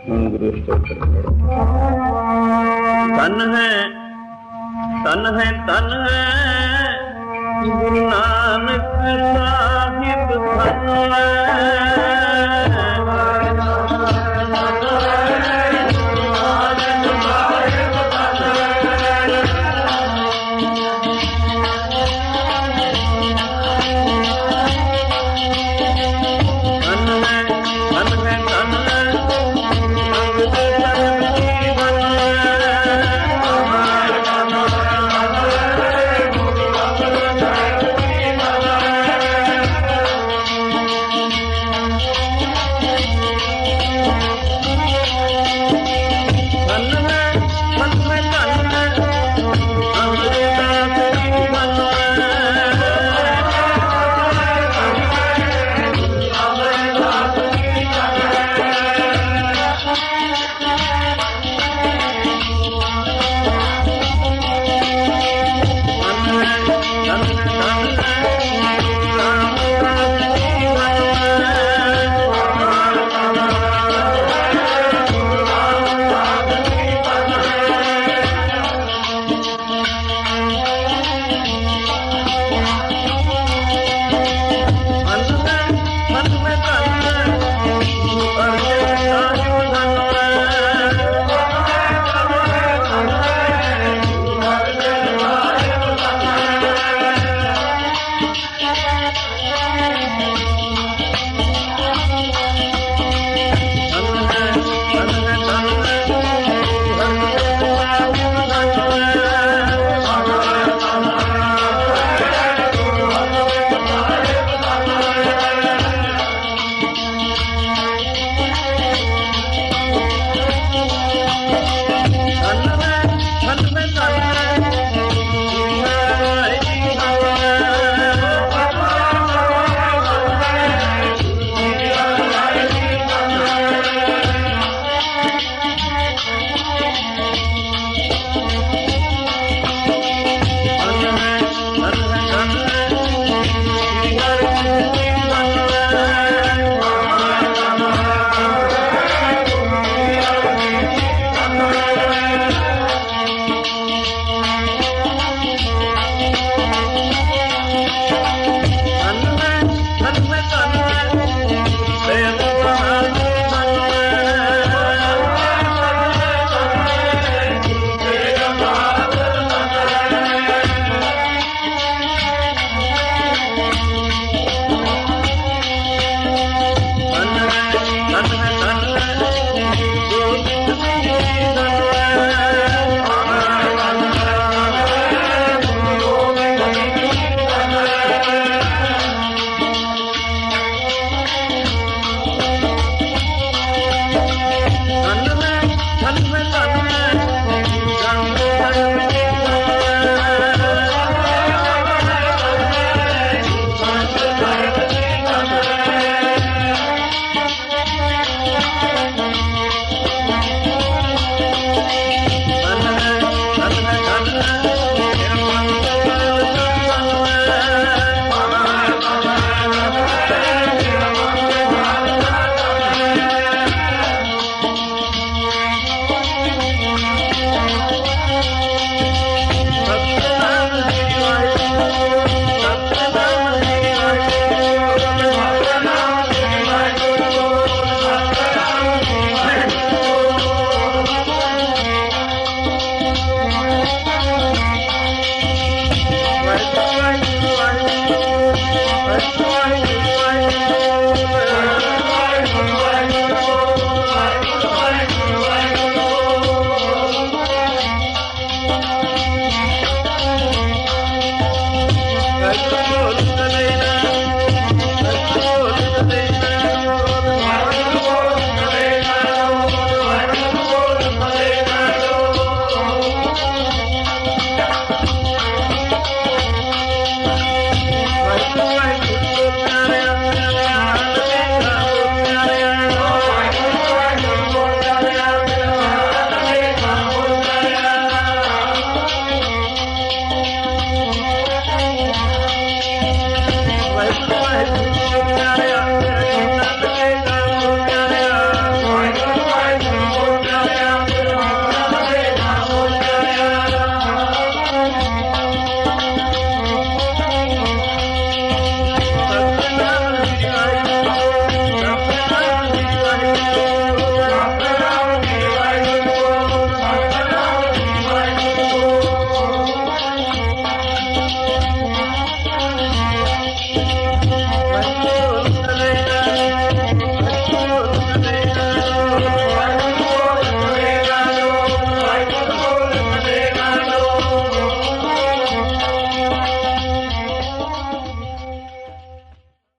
ہوں گرو ستوتر پڑھو۔ تن ہے تن ہے تن ہے۔ گرو نانک صاحب تن ہے۔